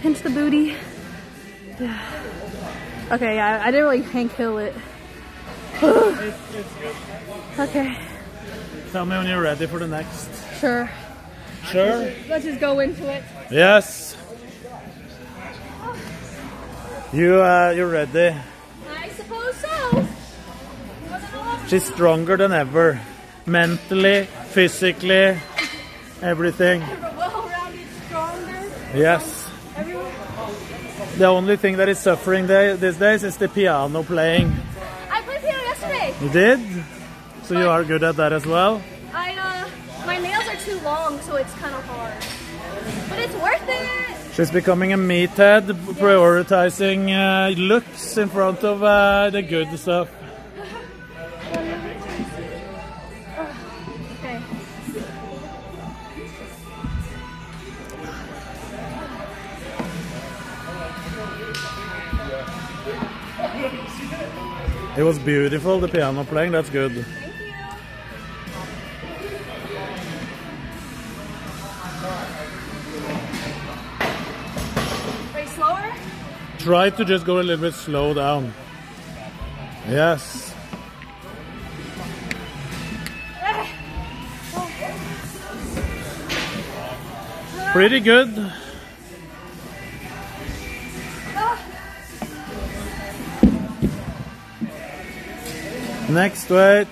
pinch the booty. Yeah. Okay, yeah, I didn't really Hank Hill it. It's, it's good. Okay, Tell me when you're ready for the next. sure. Sure? Let's just go into it. Yes. You uh, you're ready. I suppose so. She's stronger than ever. Mentally, physically, everything. Well-rounded, stronger. Yes. The only thing that is suffering day, these days is the piano playing. I played piano yesterday. You did? So you are good at that as well? I uh, my nails are too long, so it's kind of hard. But it's worth it. She's becoming a meathead, prioritizing uh, looks in front of uh, the good stuff. It was beautiful, the piano playing, that's good. Wait, slower. Try to just go a little bit slow down. Yes. Eh. Pretty good. Next weight.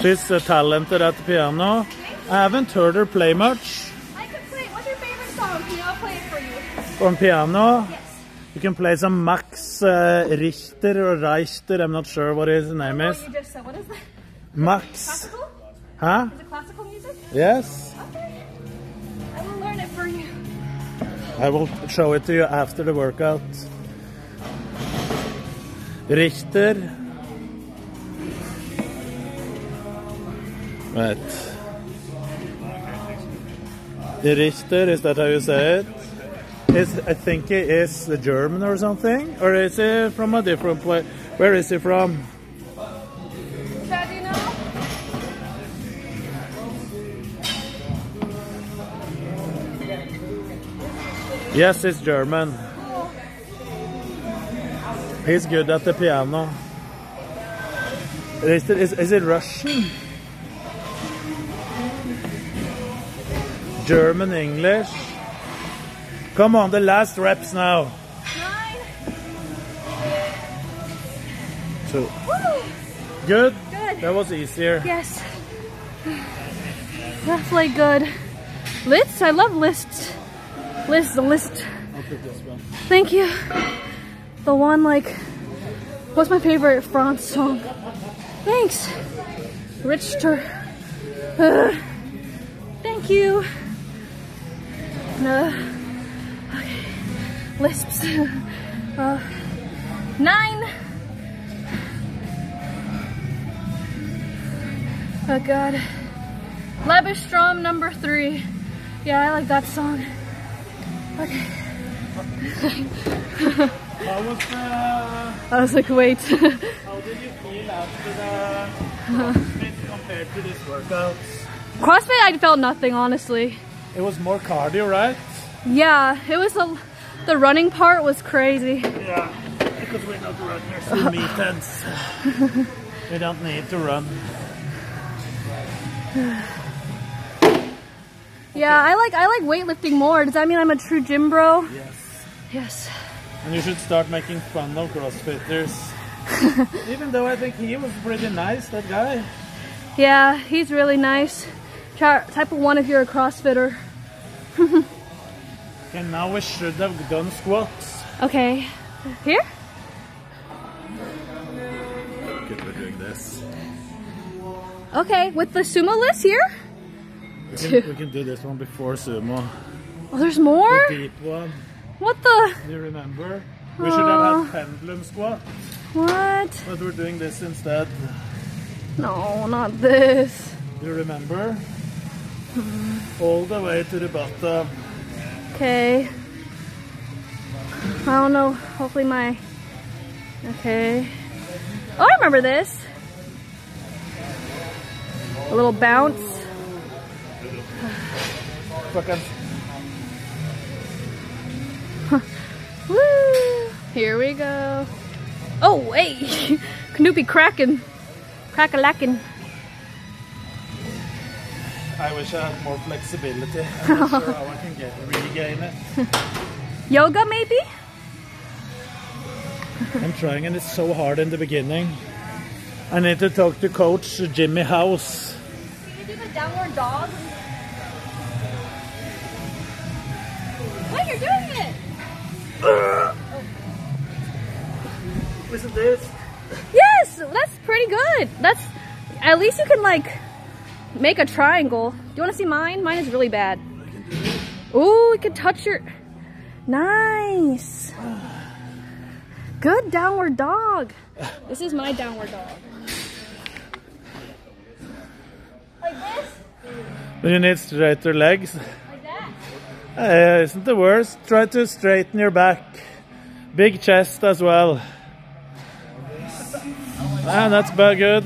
She's uh, talented at the piano. I haven't heard her play much I could play. What's your favorite song? Can I'll play it for you. on piano. Yes. You can play some Max uh, Richter or Reichter, I'm not sure what his name Oh, is. you just said what is that? Max. Classical? Huh? Is it classical music? Yes. Okay. I will learn it for you. I will show it to you after the workout. Richter. Right. Richter, is that how you say it? Is, I think it is the German or something? Or is he from a different place? Where is he from? Yes, it's German. He's good at the piano. Is it, is, is it Russian? German, English. Come on, the last reps now. Nine. Two. Woo! Good? Good. That was easier. Yes. That's like good. Liszt? I love Liszt. Liszt, the list. I'll this one. Thank you. The one like, what's my favorite Franz song? Thanks. Richter. Uh, thank you. Uh, okay. Lisps. Uh, nine. Oh God. Liebestraum number three. Yeah, I like that song. Okay. Was the... I was like, wait. How did you feel after the fit compared to this workout? CrossFit, I felt nothing, honestly. It was more cardio, right? Yeah, it was a. The running part was crazy. Yeah, because we're not runners, we're we don't need to run. Yeah, I like I like weightlifting more. Does that mean I'm a true gym bro? Yes. Yes. And you should start making fun of CrossFitters. Even though I think he was pretty nice, that guy. Yeah, he's really nice. Try, type of one if you're a CrossFitter. And now we should have done squats. Okay. Here? Good, we're doing this. Okay, with the sumo list here? We can, we can do this one before sumo. Oh, there's more? The deep one. What the? You remember? We should have had ah. pendulum squat, What? but we're doing this instead. No, not this. Do you remember? All the way to the bottom. Okay. I don't know. Hopefully my. Okay. Oh, I remember this. A little bounce. Fucking Woo! Here we go. Oh, wait. Canoopy cracking. Crack a lacking. I wish I had more flexibility. I'm not sure how I can get regain it. Yoga, maybe? I'm trying and it's so hard in the beginning. I need to talk to coach Jimmy House. Can you do the downward dog? Wait, you're doing it! Listen this. Yes, that's pretty good. That's at least you can like make a triangle. Do you want to see mine? Mine is really bad. Ooh, you can touch your. Nice. Good downward dog. This is my downward dog. Like this? Do you need straighter legs? Uh, isn't the worst. Try to straighten your back. Big chest as well. Ah, that's about good.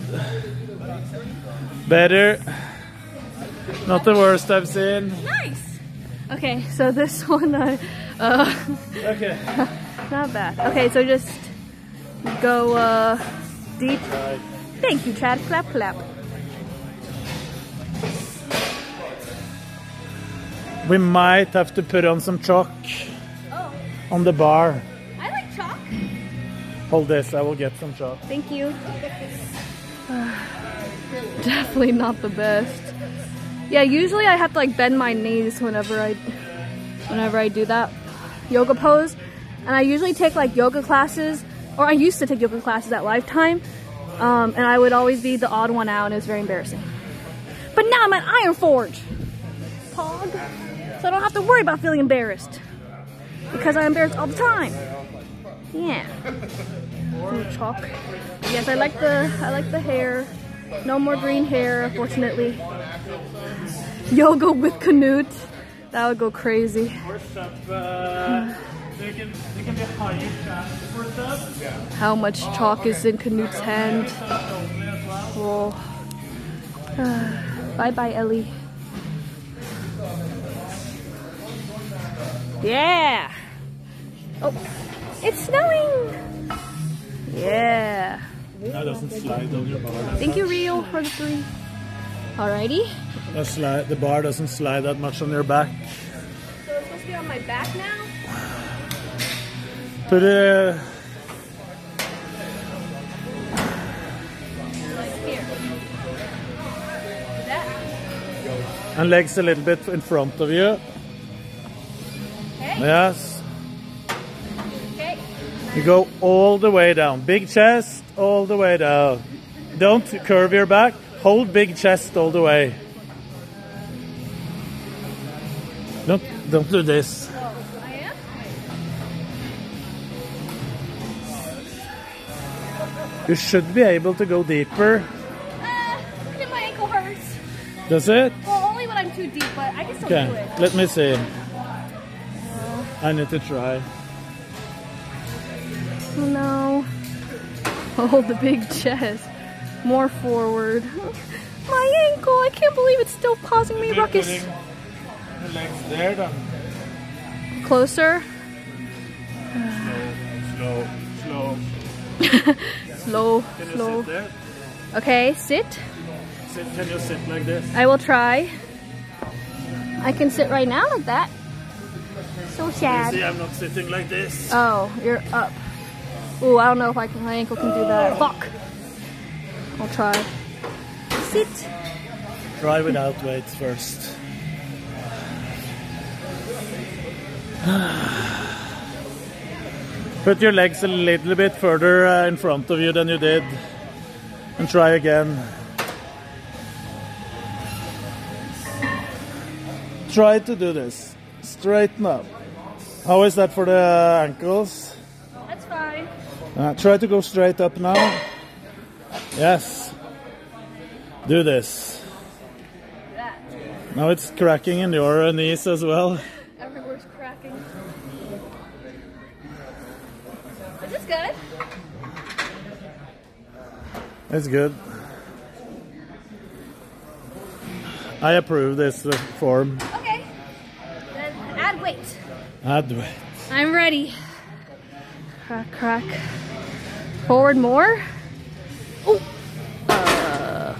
Better. Not the worst I've seen. Nice. Okay, so this one, uh, uh Okay. not bad. Okay, so just go uh, deep. Thank you, Chad. Clap, clap. We might have to put on some chalk Oh, on the bar. I like chalk. Hold this, I will get some chalk. Thank you. Definitely not the best. Yeah, usually I have to like bend my knees whenever I whenever I do that yoga pose. And I usually take like yoga classes, or I used to take yoga classes at Lifetime. Um, and I would always be the odd one out and it was very embarrassing. But now I'm at Iron Forge. Pog. So I don't have to worry about feeling embarrassed. Because I'm embarrassed all the time. Yeah. Ooh, chalk. Yes, I like the I like the hair. No more green hair, unfortunately. Yoga with Knut. That would go crazy. How much chalk is in Knut's hand? Oh. Whoa. bye bye, Ellie. Yeah! Oh, it's snowing! Yeah. That doesn't slide on your bar. Thank you, Rio, for the three. Alrighty. The, slide, the bar doesn't slide that much on your back. So it's supposed to be on my back now? Like uh, here. Oh, that. and legs a little bit in front of you. Yes. Okay. You go all the way down. Big chest, all the way down. Don't curve your back. Hold big chest all the way. Don't don't do this. You should be able to go deeper. Uh, my ankle hurts. Does it? Well, only when I'm too deep, but I can still do Okay. it. Let me see. I need to try. Oh no. Hold oh, the big chest. More forward. My ankle! I can't believe it's still causing me ruckus. The legs there then. Closer. Slow, slow. Slow, slow. sit? Okay, sit. Sit, can you sit like this? I will try. I can sit right now like that. So You see, I'm not sitting like this. Oh, you're up. Ooh, I don't know if I can. My ankle can do that. Fuck. I'll try. Sit. Try without weights first. Put your legs a little bit further uh, in front of you than you did. And try again. Try to do this. Straighten up. How is that for the ankles? That's fine. Uh, try to go straight up now. Yes. Do this. That. Now it's cracking in your knees as well. Everywhere's cracking. Is this good? It's good. I approve this form. Okay. Then add weight. I'm ready. Crack, crack. Forward more. Oh.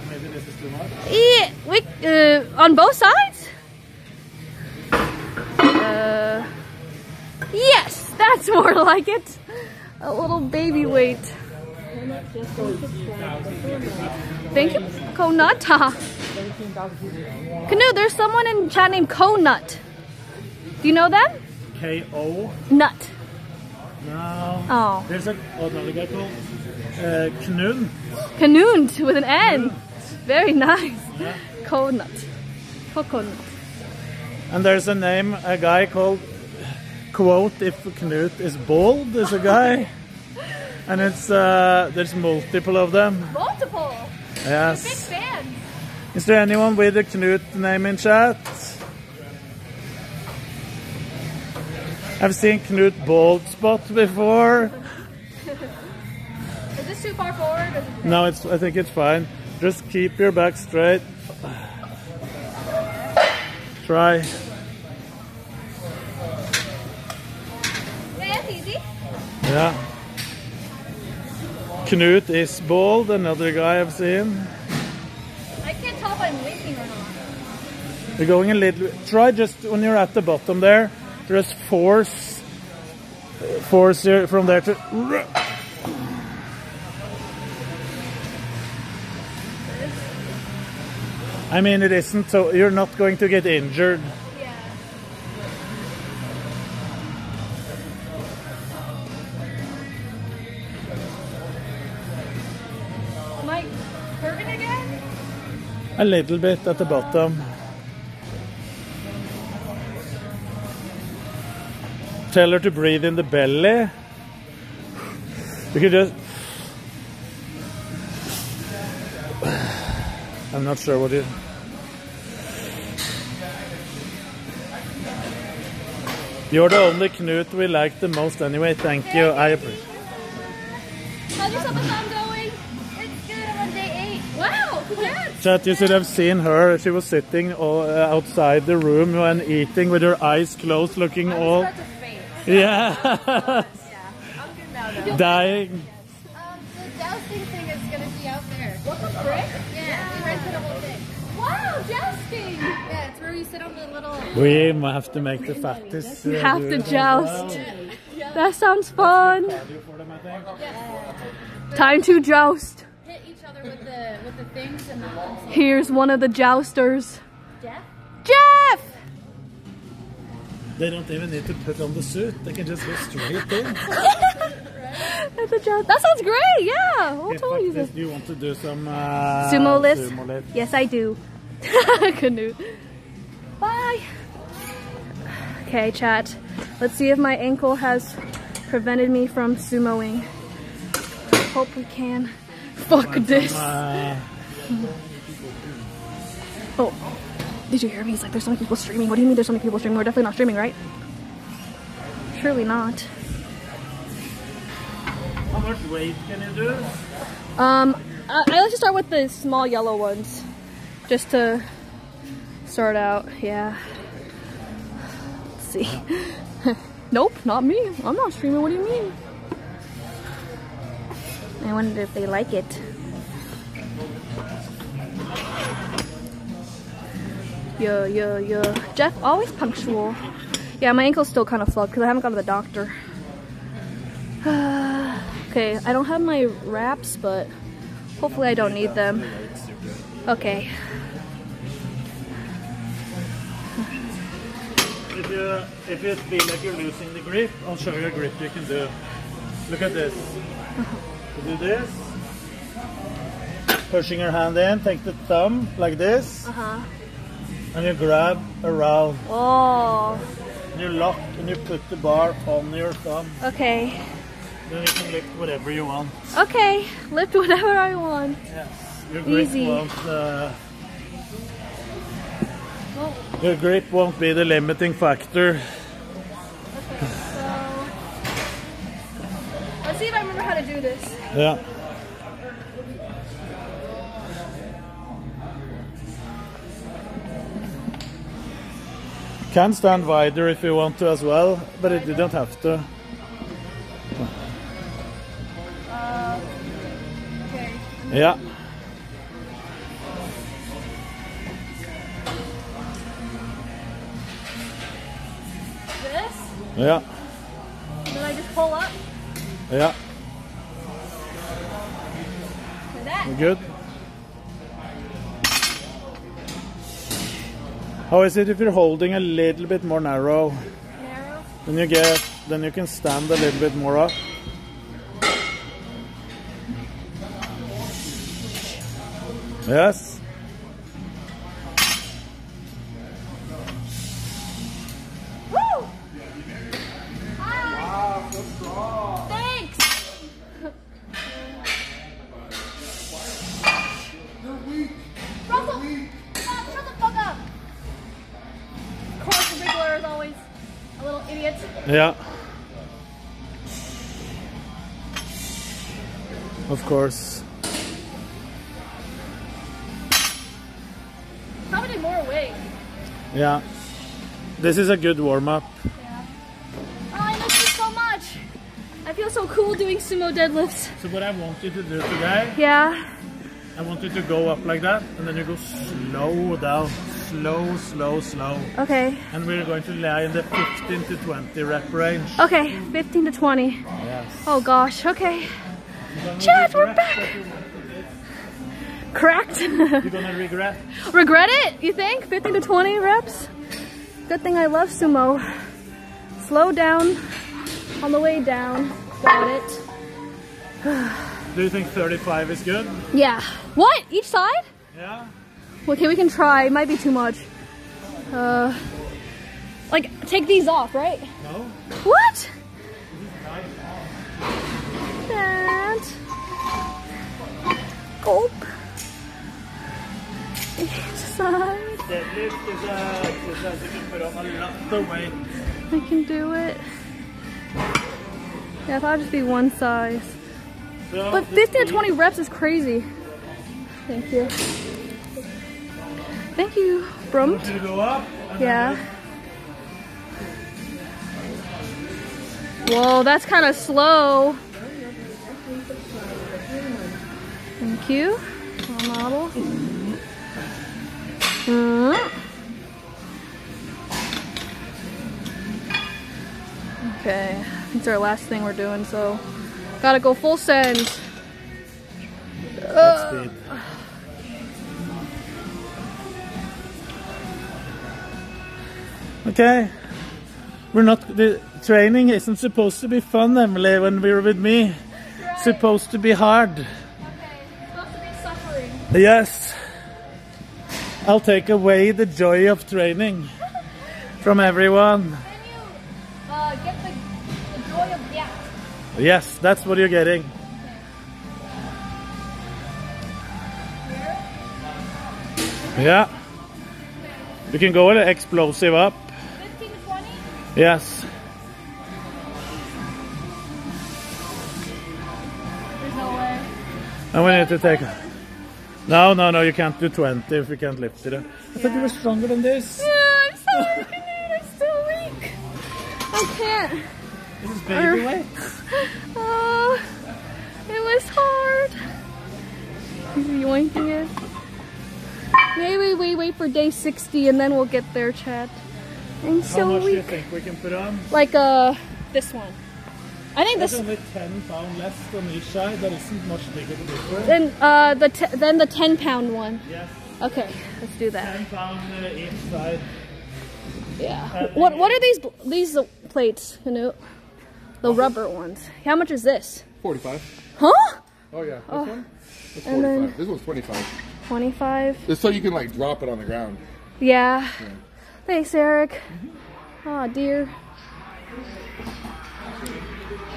Maybe this is too much. yeah. Wait. Uh, on both sides. Uh. Yes, that's more like it. A little baby weight. Thank you, Konata. Knut, there's someone in chat named Konut. Do you know them? K O. Nut. No. Oh. There's a, another guy called uh, Knun. Canoont with an N. Very nice. Coconut. Coconut. And there's a name, a guy called quote if Knut is bald. There's a guy, and it's uh, there's multiple of them. Multiple. Yes. Big fans. Is there anyone with a Knut name in chat? I've seen Knut bald spot before. Is this too far forward? It No, it's. I think it's fine. Just keep your back straight. Try. That's easy. Yeah. Knut is bald. Another guy I've seen. I can't tell if I'm winking or not. You're going a little. Try just when you're at the bottom there. Just Force. Force from there to. I mean, it isn't, so you're not going to get injured. Am I again? A little bit at the bottom. Tell her to breathe in the belly. You can just. I'm not sure what it. You're the only Knut we like the most anyway. Thank you. I appreciate. Summer song going? It's good. I'm on day eight. Wow, congrats. Chat, you should have seen her. She was sitting all, uh, outside the room and eating with her eyes closed, looking all. Yeah. Dying. Um, the jousting thing is gonna be out there. What the frick? Yeah, we rented a whole thing. Wow, jousting! Yeah, it's where you sit on the little. We might have to make the fatties. You uh, have to joust. well. That sounds fun. Time to joust. Hit each other with the with the things and the. Here's one of the jousters. Jeff? Jeff! They don't even need to put on the suit. They can just go straight in. That's a joust. That sounds great. Yeah. We'll If totally use like it. this, do you want to do some uh, Sumo lifts? Sumo lift? Yes, I do. Knut. Bye. Okay, chat. Let's see if my ankle has prevented me from sumoing. Hope we can. Fuck this. Uh, Oh, did you hear me? He's like, there's so many people streaming. What do you mean there's so many people streaming? We're definitely not streaming, right? Surely not. how much weight can you do? Um, I, I like to start with the small yellow ones, just to start out. Yeah. Let's see. nope, not me. I'm not streaming. What do you mean? I wonder if they like it. Yo, yo, yo. Jeff, always punctual. Yeah, my ankle's still kind of fucked because I haven't gone to the doctor. okay, I don't have my wraps, but hopefully I don't need them. Okay. If you if you feel like you're losing the grip, I'll show you a grip you can do. Look at this. You do this. Pushing your hand in, take the thumb like this, Uh huh. And you grab around. Oh, And you lock and you put the bar on your thumb. okay. Then you can lift whatever you want. Okay, lift whatever I want. Your grip Easy. won't. Uh, your grip won't be the limiting factor. Okay. Let's see if I remember how to do this. Yeah. Can stand wider if you want to as well, but it, you don't have to. Uh, okay. Yeah. This? Yeah. Then I just pull up Yeah. like that. Good. How is it if you're holding a little bit more narrow? Narrow. Then you get, then you can stand a little bit more up. Yes. This is a good warm up. Oh, I miss this so much. I feel so cool doing sumo deadlifts. So what I want you to do today, Yeah. I want you to go up like that, and then you go slow down, slow, slow, slow. Okay. And we're going to lie in the 15 to 20 rep range. Okay, 15 to 20. Yes. Oh gosh, okay. Chad, we're back. cracked. You're gonna regret. Regret it, you think? 15 to 20 reps? Good thing I love sumo. Slow down on the way down. Got it. Do you think 35 is good? Yeah. What? Each side? Yeah. Okay, we can try. It might be too much. Uh, like, take these off, right? No. What? And gulp. Each side. You can. I can do it. Yeah, if I'll just be one size. But 15 to 20 reps is crazy. Thank you. Thank you, Brum. You go up. and Yeah. Whoa, that's kind of slow. Thank you. Model. Mm. Okay, I think it's our last thing we're doing, so gotta go full send. Ugh. Okay. We're not the training isn't supposed to be fun, Emily, when we're with me. Supposed to be hard. Yes. I'll take away the joy of training from everyone. Uh, get the, the joy of that. Yes, that's what you're getting. Yeah. You can go a little explosive up. 15 to 20? Yes. There's no way. And we need to take. No, no, no, you can't do 20 if you can't lift it. I thought you were stronger than this. Yeah, I'm sorry, Knut, I'm so weak. I can't. This is baby weight. Oh, it was hard. He's yoinking it. Maybe we wait for day 60 and then we'll get there, Chad. I'm so How so much do you think we can put on? Like uh, this one. I think That's this. only 10 pounds less on each side. That isn't much bigger difference. Then uh, the t- then the 10 pound one. Yes. Okay, let's do that. 10 pounds uh, each side. Yeah. What what are these these plates, Knut? The rubber ones. How much is this? 45. Huh? Oh, yeah. This Oh. one? That's And 45. then- This one's 25. 25. Just so you can, like, drop it on the ground. Yeah. Thanks, Eric. Oh dear.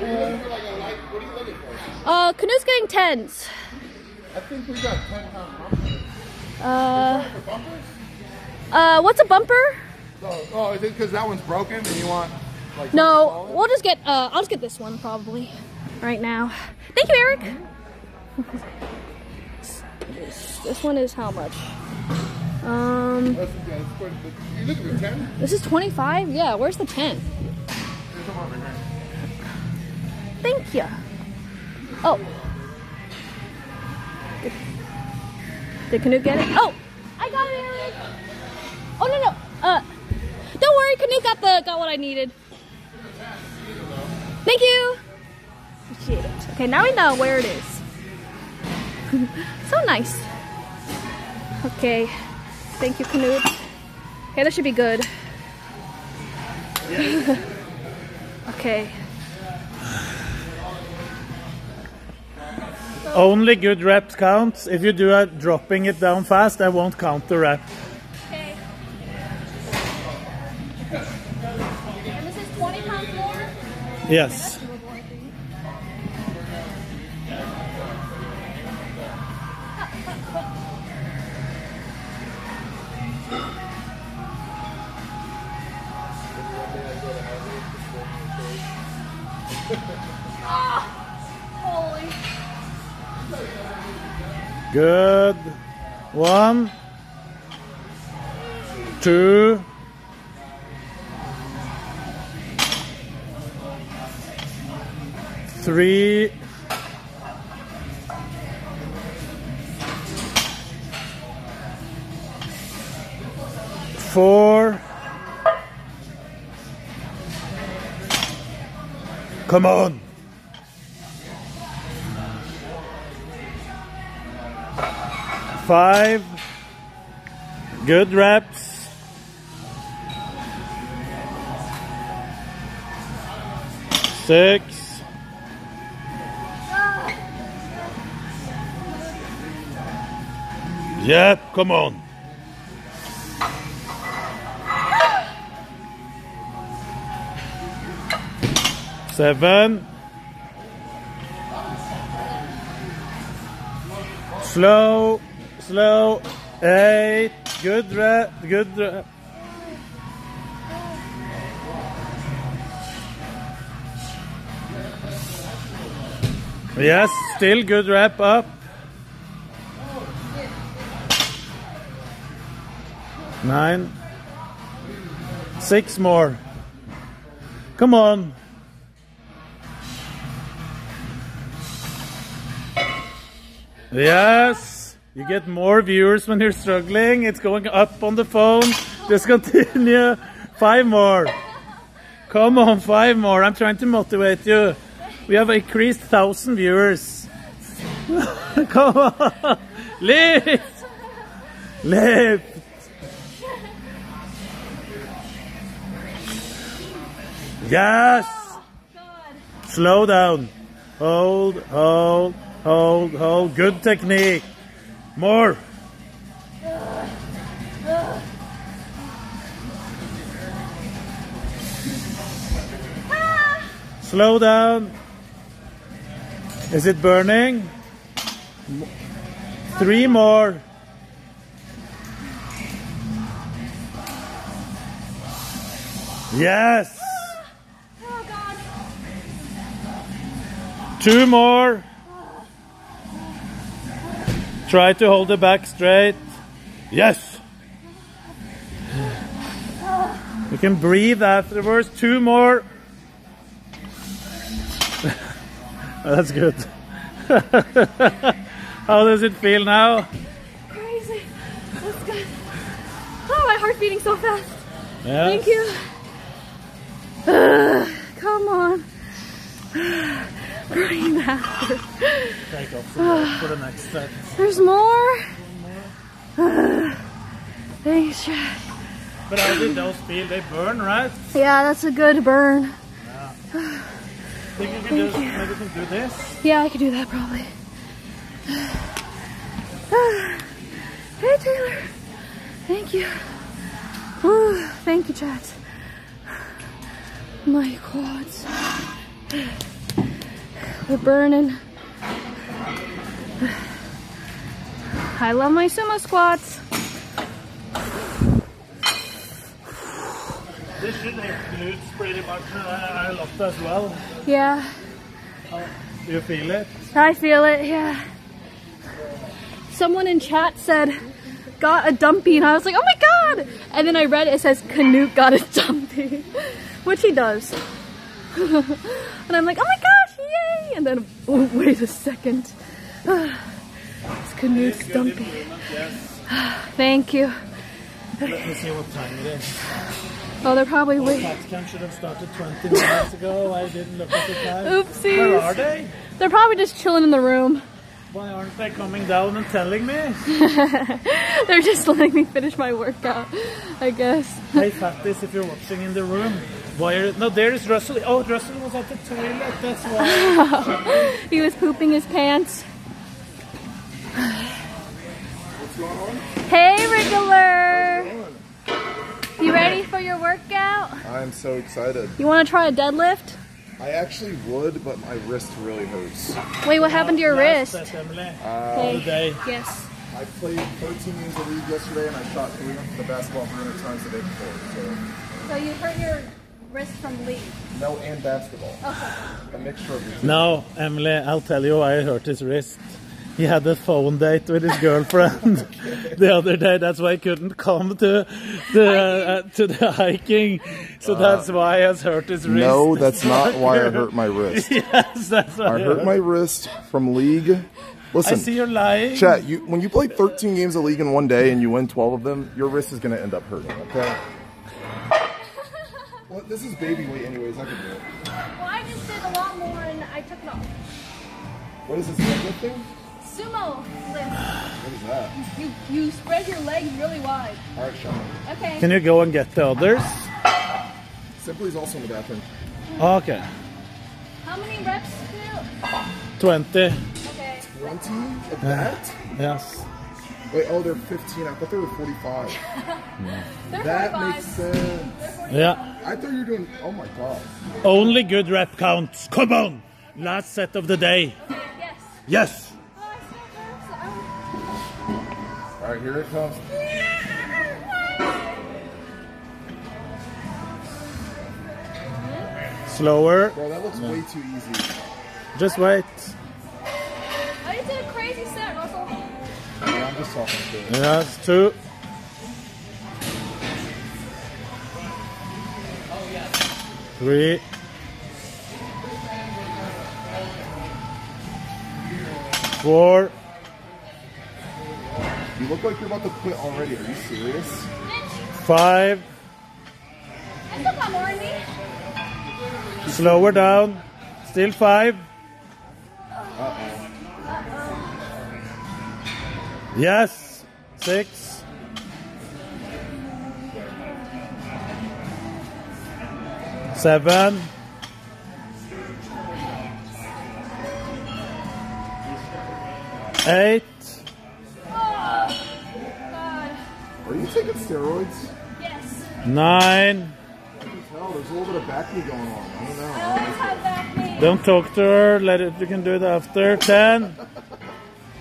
Uh, uh, Knut's getting tens. I think we got 10 pound bumpers. Uh, bumpers? uh, what's a bumper? Oh, oh is it because that one's broken and you want, like, No, we'll just get. Uh, I'll just get this one probably right now. Thank you, Eric. this, this one is how much? Um, That's, yeah, that's quite, you look at the 10? this is 25. Yeah, where's the 10? Thank you. Oh. Did, Knut get it? Oh, I got it, Eric. Oh no no. Uh, don't worry, Knut got the got what I needed. Thank you. Appreciate it. Okay, now we know where it is. so nice. Okay. Thank you, Knut. Okay, that should be good. okay. Only good reps counts. If you do a dropping it down fast, I won't count the rep. Okay. And this is 20 pound floor? Yes. Good. One, two, three, four. Come on. Five. Good reps. Six. Yep, come on. Seven. Slow, slow. Eight. Good rep, good rep. Yes, still good wrap up. Nine. Six more. Come on. Yes. You get more viewers when you're struggling. It's going up on the phone. Just continue. Five more. Come on, five more. I'm trying to motivate you. We have increased thousand viewers. Come on. Lift. Lift. Yes. Slow down. Hold, hold, hold, hold. Good technique. More. Slow down. Is it burning? Three more. Yes. Oh, Two more. Try to hold the back straight. Yes. You can breathe afterwards. Two more. Oh, that's good. How does it feel now? Crazy. That's good. Oh, my heart's beating so fast. Yes. Thank you. Ugh, come on. Breathe after. Take off for the next. There's more. Thanks, Chad. But how did those feel? They burn, right? Yeah, that's a good burn. Think you can Thank just you. maybe can do this? Yeah, I could do that probably. Hey, Taylor. Thank you. Whew, Thank you, Chad. My quads. They're burning. I love my sumo squats. This should include pretty much uh, a lot as well. Yeah, Do you feel it? I feel it, yeah. Someone in chat said, got a dumpy, and I was like, oh my god! And then I read it, it says, Knut got a dumpy, which he does. and I'm like, oh my gosh, yay! And then, oh, wait a second. Ah, it's Knut's dumpy. Yes. Ah, thank you. Let me see what time it is. Oh, they're probably Oh, waiting. Catcam should have started 20 minutes ago. I didn't look at the time. Oopsies. Where are they? They're probably just chilling in the room. Why aren't they coming down and telling me? They're just letting me finish my workout, I guess. hey, Fattis, if you're watching in the room. Why are, no, there is Russell. Oh, Russell was at the toilet. That's why. he was pooping his pants. What's going on? Hey, regular! You ready for your workout? I'm so excited. You want to try a deadlift? I actually would, but my wrist really hurts. Wait, what happened to your Last wrist? set, Uh, Okay. Today. Yes. I played 13 games of league yesterday, and I shot 300 the basketball 300 times the day before. So you hurt your wrist from league. No, and basketball. Okay. A mixture of the two. No, Emily, I'll tell you why I hurt his wrist. He had a phone date with his girlfriend the other day. That's why he couldn't come to the uh, to the hiking. So that's why he has hurt his wrist. No, that's not why I hurt my wrist. yes, that's why. I hurt my wrist from league. Listen, I see you're lying. Chat, you when you play 13 games of league in one day and you win 12 of them, your wrist is gonna end up hurting. Okay. Well, this is baby weight, anyways. I can do it. Well, I just did a lot more and I took it off. What is this deadlifting? sumo lift. What is that? You you spread your legs really wide. All right, show me. Okay. Can you go and get the others? Simply's also in the bathroom. Okay. How many reps? Phil? 20. Okay. 20 of that? Yes. Wait, oh, they're 15. I thought they were 45. They're that 45. makes sense. Yeah. I thought you were doing. Oh my god. Only good rep counts. Come on. Last set of the day. Yes. Yes. All right, here it comes. Slower. Bro, that looks way too easy. Just wait. Yeah, I'm just talking shit. Yes, two. Three. Four. You look like you're about to quit already. Are you serious? Five. I still got more in me. Slower down. Still five. Yes. Six. Seven. Eight. God. Are you taking steroids? Yes. Nine. I can tell. There's a little bit of back knee going on. I don't know. I always have back knee. Don't talk to her. Let it. You can do it after. Ten.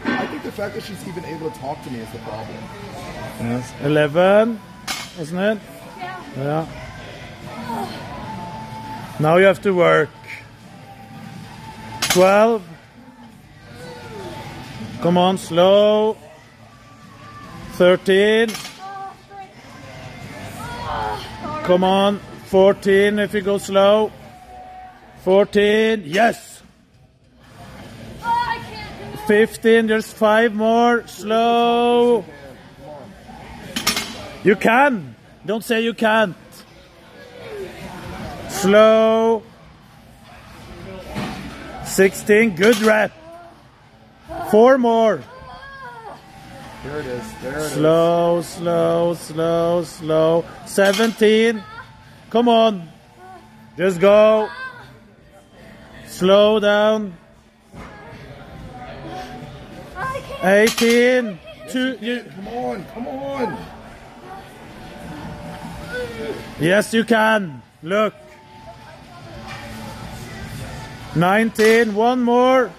I think the fact that she's even able to talk to me is the problem. Yes. Eleven. isn't it? Yeah. Yeah. Now you have to work. Twelve. Come on, slow. Thirteen. Come on. Fourteen. If you go slow. Fourteen. Yes. 15, there's five more. Slow. You can. Don't say you can't. Slow. 16, good rep. Four more. Here it is. There it is. Slow, slow, slow, slow. 17. Come on. Just go. Slow down. I can't. 18. Two, you, Come on, come on. Yes, you can. Look. 19. One more.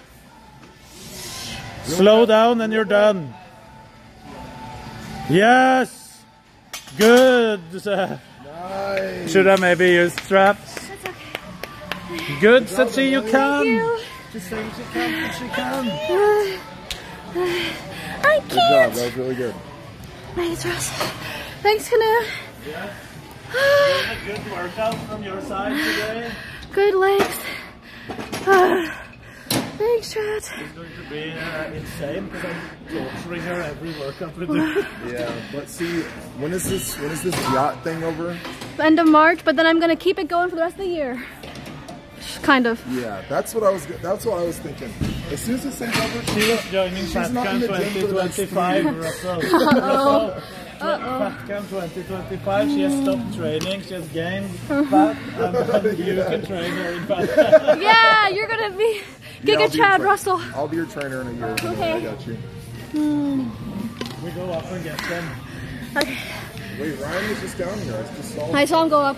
Slow down and you're done. Yes. Good. Nice. Should I maybe use straps? Good, Sachi, you can. Just saying she can. She can. I Good job. That was really good. Thanks, Russ. Thanks, Knut. Yeah. Good workout from your side today. Good legs. Thanks, Chad. It's going to be uh, insane because I'm torturing her every workout we do. Yeah, but see, when is this? When is this GYATT thing over? End of March, but then I'm gonna keep it going for the rest of the year. Kind of. Yeah, that's what I was. That's what I was thinking. As soon as this thing's over, She was joining She's not FatCam in the gym for the next 2025, Russell. Uh-oh. FatCam 2025, she has stopped training, she has gained fat, and you can train her in fat. Yeah, you're gonna be Yeah, I'll Giga be your Chad tra- Russell. I'll be your trainer in a year. Okay. I got you. We go up and get them. Okay. Wait, Ryan was just down here. I just saw. I saw him go up.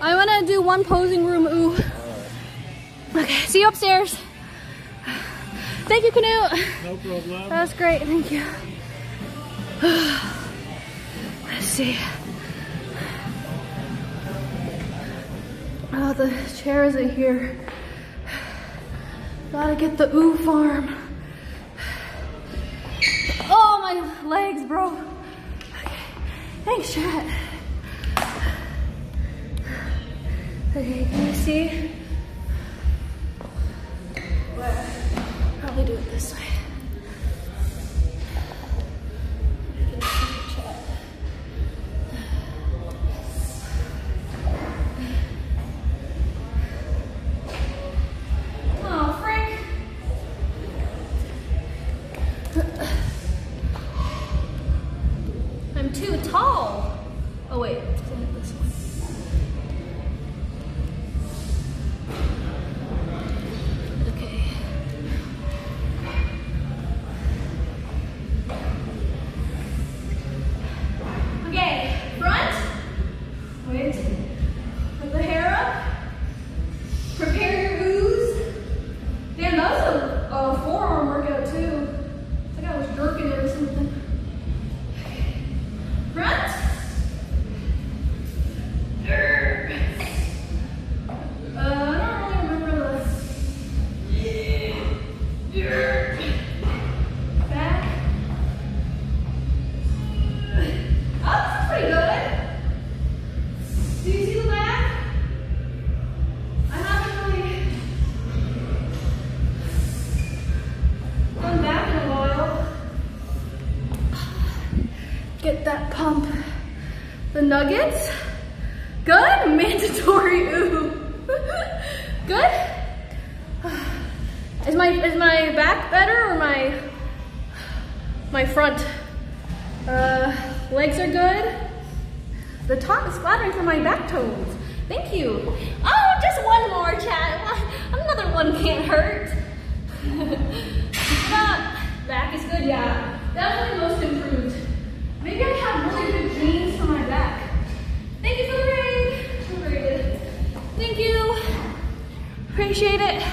I wanna do one posing room ooh. Okay, see you upstairs. Thank you, Knut. No problem. That was great, thank you. Let's see. Oh, the chair isn't here. Gotta get the ooh farm. Oh, my legs, bro. Okay. Thanks, chat. Okay, can you see? Where? Probably do it this way. Nuggets. Good. Mandatory. Ooh. Good. Is my is my back better or my my front? Uh, legs are good. The top is flattering for my back toes. Thank you. Oh, just one more, chat. Another one can't hurt. Back is good, yeah. Definitely most improved. Maybe I have really good genes for my back. Thank you for the raid. Rated. Thank you. Appreciate it.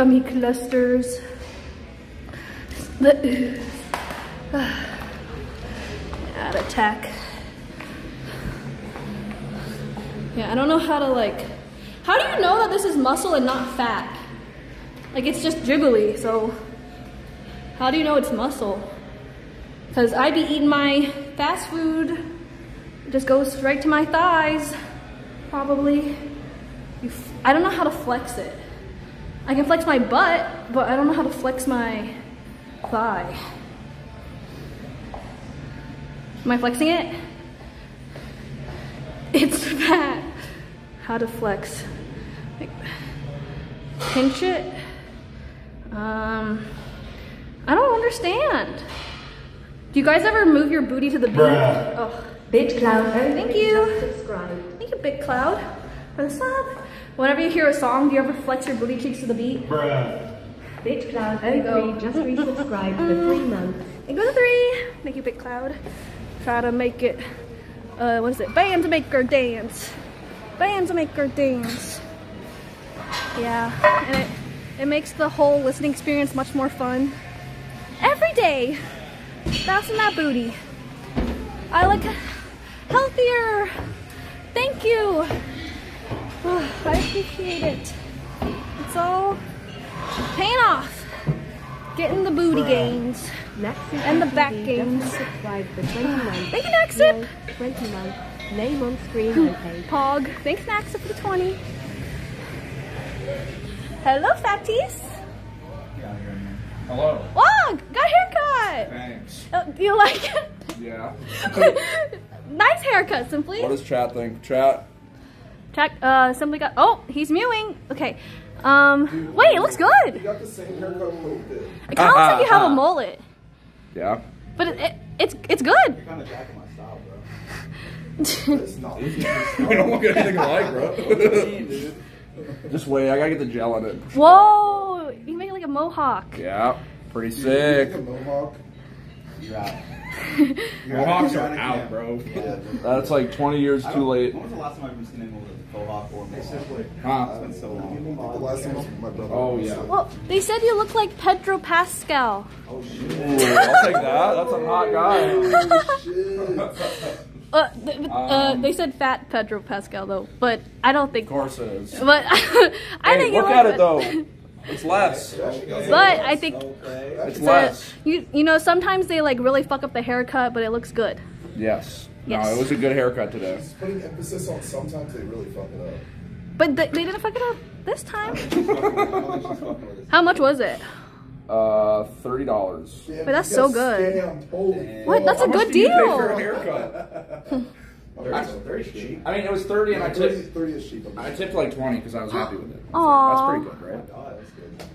Gummy clusters. Ooze. Uh, Add attack. Yeah, I don't know how to like. How do you know that this is muscle and not fat? Like it's just jiggly, so how do you know it's muscle? Because I be eating my fast food, it just goes right to my thighs, probably. I don't know how to flex it. I can flex my butt, but I don't know how to flex my thigh. Am I flexing it? It's fat. How to flex. Like, pinch it. Um, I don't understand. Do you guys ever move your booty to the beat? Bruh. Oh. BitCloud, Thank you. subscribe. Thank you, Big Cloud, for the sub. Whenever you hear a song, do you ever flex your booty cheeks to the beat? Bruh. BitCloud, There you go. just resubscribed for three months. And go to three. Thank you, Big Cloud. Try to make it, uh, what is it? Bands make her dance. Bands make her dance. Yeah, and it, it makes the whole listening experience much more fun. Every day, bouncing that booty. I look healthier. Thank you. I appreciate it. It's all paying off. Getting the booty gains. and the back gains. Subscribe for 20 months. Thank you, Naxip. 20 months. Name on screen and. Pog. Thanks, Naxip, for the 20. Hello, fatties. Hello. Wow, got a haircut. Thanks. Uh, you like it? Yeah. nice haircut, Simply. What does chat think? Chat. Check, uh, Simply got, oh, he's mewing. Okay. Um, wait, it looks You good. got the same haircut Luke did. It kind of looks like you have a mullet. Yeah. But it, it, it's it's good. kind of jacking my style, bro. It's not. we don't look anything alike, bro. Just wait, I gotta get the gel in it. Whoa, you can make it like a mohawk. Yeah. Pretty sick. Mohawk. You're out. Mohawks are out, bro. That's like 20 years too late. When was the last time I've seen anyone with a faux hawk or mohawk? Huh? It's been so long. The last time was my brother. Oh, yeah. Well, they said you look like Pedro Pascal. Oh, Ooh, I'll take that. That's a hot guy. Uh, th- th- uh, they said fat Pedro Pascal though, but I don't think. Of course it is. But I Hey, think you look look at it though. It's less. But I think It's so, less. you you know sometimes they like really fuck up the haircut, but it looks good. Yes. No, it was a good haircut today. Just putting emphasis on sometimes they really fuck it up. But th- they didn't fuck it up this time. How much was it? Uh, thirty dollars. Wait, that's so good. Damn, holy What? That's a How good do you pay deal. for a haircut? I, very cheap. I mean, it was thirty, and I tipped. 30 is cheap. I tipped like twenty because I was happy with it. Aw. That's pretty good, right?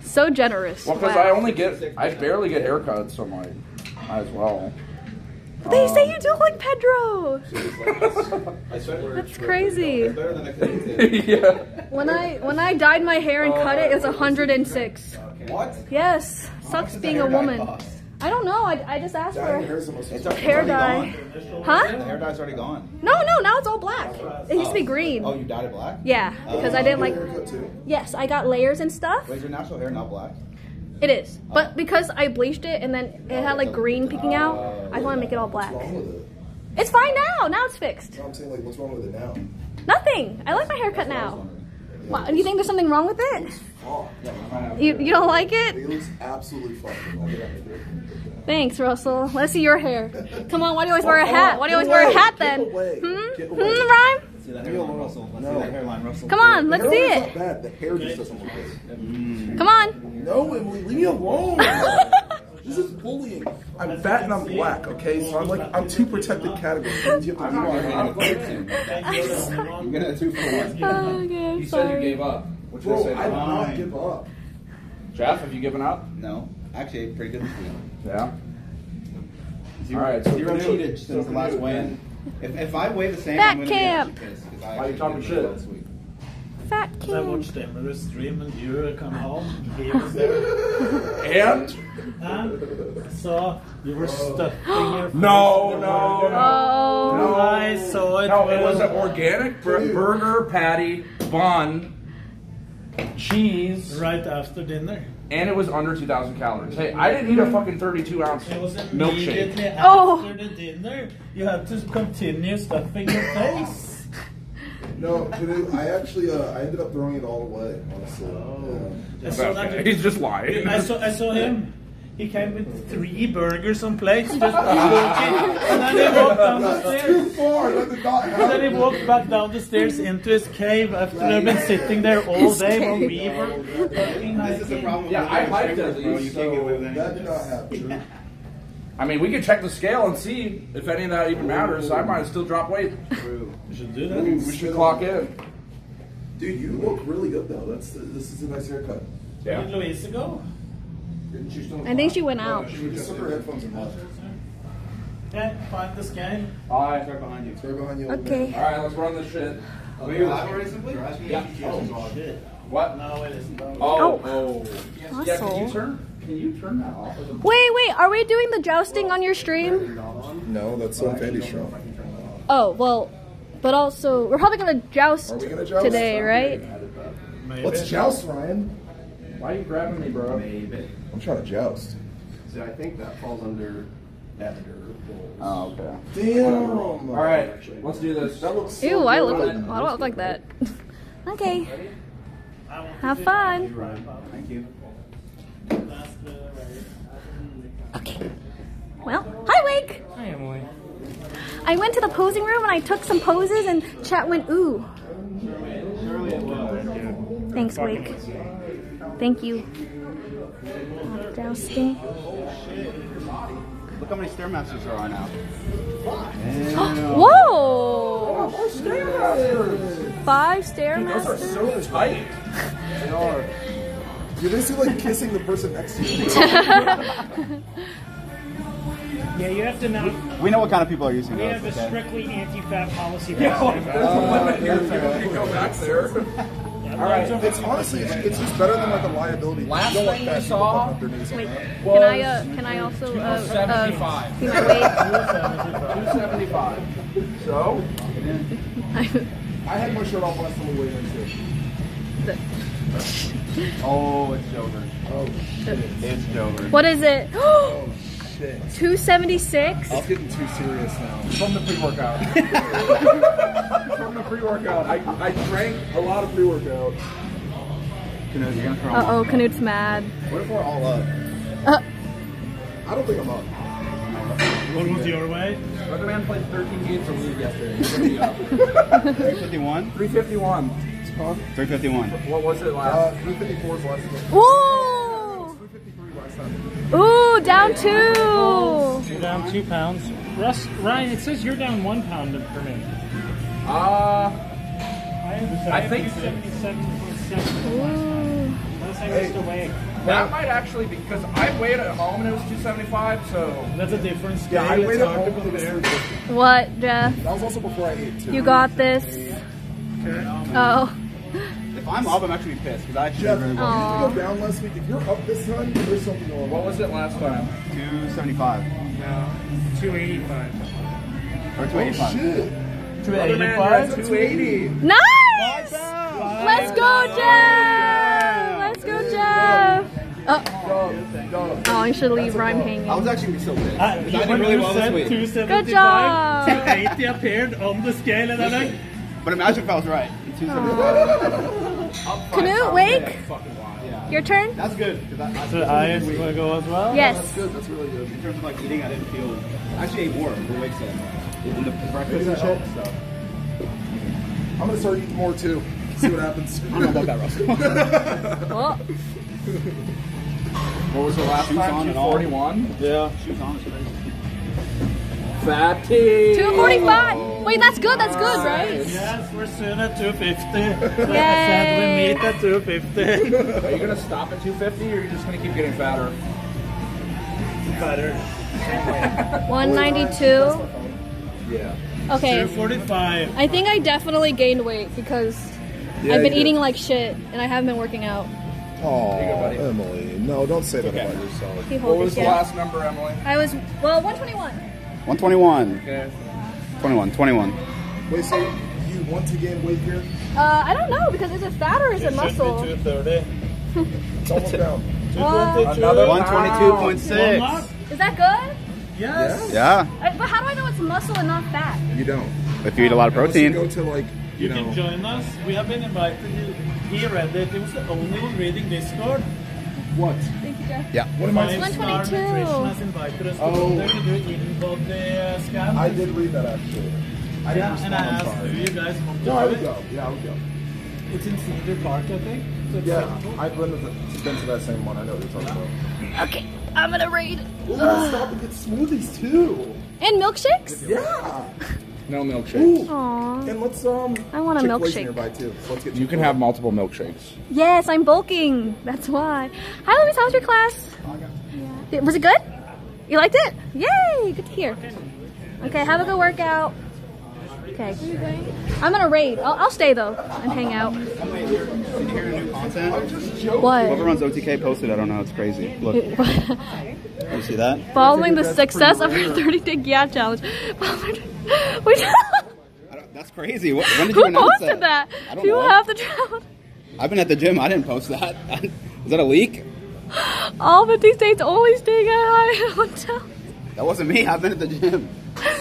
So generous. Well, because Wow. I only get, I barely get haircuts, so I'm like, might as well. They say Um, you do look like Pedro. I. That's crazy. It's better than I could yeah. When I when I dyed my hair and cut it, it was 106. What? Yes, sucks being a woman. I don't know. I, I just asked Dyeing for hair is the most It's hair already dye. gone. Huh? The hair dye's already gone. No, no. Now it's all black. It used to be oh. green. Oh, you dyed it black? Yeah, because I oh. didn't like. haircut too. Yes, I got layers and stuff. Wait, is your natural hair not black? It is, but oh. because I bleached it and then it had like green peeking out, I want to make it all black. What's wrong with it? It's fine now. Now it's fixed. No, I'm saying like, what's wrong with it now? Nothing. I like my haircut now. What, do you think there's something wrong with it? Oh, You you don't like it? it looks absolutely fucking. Thanks, Russell. Let's see your hair. Come on, why do you always wear a hat? Why do you always wear a hat then? away. Hmm? Hmm. Rhyme? See that hairline, Russell. Let's see that hairline, Russell. Come on, let's see Hairline's it. not bad. The hair just doesn't look good. Come on. No, Emily, leave me alone. this is bullying. I'm fat and I'm black, okay? So I'm like, I'm two protected categories. That means you have to leave me alone. You're getting a two for one. Oh, Okay, You said you gave up. What you Bro, say? I did not Fine. give up. Jeff, have you given up? No. Actually, pretty good this week. Yeah. Zero, All right, so zero for cheated so since for the last you, weigh-in. If, if I weigh the same, Fat I'm gonna camp. be actually pissed. 'cause I Why you actually talking did shit? well this week. Fat I king. watched Emiru's stream and you come home. He was there. And? And so you were oh. stuffing your No, no, no. Oh. I saw it. No, it was an organic bur- burger patty, bun, cheese, right after dinner. and it was under 2,000 calories. Hey, I didn't eat a fucking 32 ounce It was milkshake. immediately Oh. after the dinner. You have to continue stuffing your face. No, dude, I actually, uh, I ended up throwing it all away, honestly. I saw that. He's just lying. I saw, I saw him. He came with three burgers on plates, just walking, and then he walked down the stairs. far, that did not And then he walked back down the stairs into his cave after I've been sitting there all day while we were fucking This is the hiking. problem. Yeah, with I being liked a it, bro. You so can't get away with anything. That did not happen. I mean, we could check the scale and see if any of that even matters. I might still drop weight. True. We should do that. mean, We should clock in. Dude, you look really good though. That's this is a nice haircut. Where did Louisa go? Didn't you still? I think she went out. She just took her headphones and left. Yeah, find this guy. Hi. It's right behind you. It's right behind you. Okay. All right, let's run this shit. Were you live already, simply? Yeah. Oh, shit. What? No, it isn't. Oh, Oh. oh. Yeah, can you turn? Can you turn that off? Wait, wait. Are we doing the jousting on your stream? No, that's so Fandy's show. Oh well, but also we're probably gonna joust, gonna joust? today, right? Maybe. Let's joust, Ryan. Why are you grabbing me, bro? I'm trying to joust. See, I think that falls under editor. Oh, okay. Damn. All right, let's do this. That looks so Ew, I look good. like I don't look like that. okay. Have fun. Thank you. Okay. Well, hi, Wake. Hi, Emily. I went to the posing room and I took some poses and chat went ooh. Thanks, Wake. Thank you. Dousting. Look how many Stairmasters there are now. Whoa! Five Those are stairmasters. so tight. They are. You just see like kissing the person next to you. Yeah, you have to not. We know what kind of people are using We those. have a okay? strictly anti-fat policy. Yeah, for there's a limit here. Stairmasters. People can go back there. Yeah, All right, it's honestly, it's, it's just better than like a liability. Last you don't want thing fat we people saw- pumping up their knees on Wait, that. can I uh can I also uh, uh 275. see my weight? 275. So, I had my shirt off last time we weighed in too. Oh, it's Jover. Oh shit. It's Jover. What is it? Oh shit. 276. It's getting too serious now. From the pre-workout. From the pre-workout, I, I drank a lot of pre-workout. Knut, you're gonna throw Uh oh, Knut's mad. What if we're all up? Uh, I don't think I'm up. What was your weight? Man played 13 games of league yesterday. He's gonna be up. 351? 351. Huh? 351. What was it Uh, last? 354 is last time. Ooh! 353 last time. Ooh, down two. You're down two pounds. Russ, Ryan, it says you're down one pound for me. Uh, I think- seventy-seven point seven. Ooh. Unless I missed a weigh. that might actually be because I weighed at home and it was 275. So That's a different scale. Yeah, I weighed at hard to home. It was What, Jeff? That was also before I ate too. You got this. Oh. If I'm up, I'm actually pissed because I should Jeff, have you go down last week. If you're up this time, there's something going on. what was it last time? 275 No, two eighty-five. or Oh 285. shit. Weatherman, you're at 280. Nice! Let's go, Jeff! Let's go, Jeff! Oh, Dub, dub. oh I should leave Rhyme hanging. I was actually gonna be so pissed. Uh, I did when really you well this week. 275, Good job. 280 appeared on the scale and I'm like, But imagine if I was right. 275. Knut, wake. Your turn? That's good. I, I, so I am going to go as well? Yes. That's good. That's really good. in terms of like eating, I didn't feel. I actually ate more for week set. In the breakfast and shit. So I'm gonna start eating more too. See what happens. I don't know about that, Russell. Oh. What was the last Shoes time? on and all. 241. Yeah. Shoes on is crazy. Fatty. 245. Wait, that's good. That's good, right? Yes, we're soon at 250. Like I said, we meet at 250. Are you gonna stop at 250 or are you just gonna keep getting fatter? Better. 192. Yeah. Okay. 245. I think I definitely gained weight because Yeah, I've been eating did. like shit and I haven't been working out. Oh, Emily, no, don't say that Okay. about yourself. What was the down. last number, Emily? I was well 121. 121. Okay. 21. 21. Wait, so you want to gain weight here? Uh, I don't know because is it fat or is it, It muscle? should be 230. It's almost down. What? 222. Another- 122.6. One Is that good? Yes. Yeah. I, but how do I know it's muscle and not fat? You don't. If you eat a lot of Unless you protein. go to like, You you, know. can join us. We have been invited. He read it. He was the only one reading Discord. What? Thank you, Jeff. Yeah. What am I? Five 122. Nutrition has invited us to Oh. go there to do in-body scan. I did read that actually. I didn't yeah, respond. and I asked, sorry. do you guys want to No, I would it? go. Yeah, I would go. It's in Cedar Park, I think. So it's Yeah, simple. I've been to, the, been to that same one. I know what you're talking about. Okay, I'm gonna raid. Ooh, stop and get smoothies too. And milkshakes? Yeah. No milkshakes. Aww. And let's um. I want a Chick-fil-A's milkshake. nearby too. So let's get. You can have multiple milkshakes. Yes, I'm bulking. That's why. Hi, Louise. How was your class? Yeah. Was it good? You liked it? Yay! Good to hear. Okay, have a good workout. Okay. I'm gonna raid. I'll, I'll stay though and hang out. Did you hear new content? What? Whoever runs OTK posted, I don't know, it's crazy. Look, you see that? Following the success of our 30 day GYATT challenge. Don't- That's crazy. What, when did you who announce posted that? I don't People know. have the drought. I've been at the gym. I didn't post that. Is that a leak? All 50 states only staying at high hotel. That wasn't me. I've been at the gym.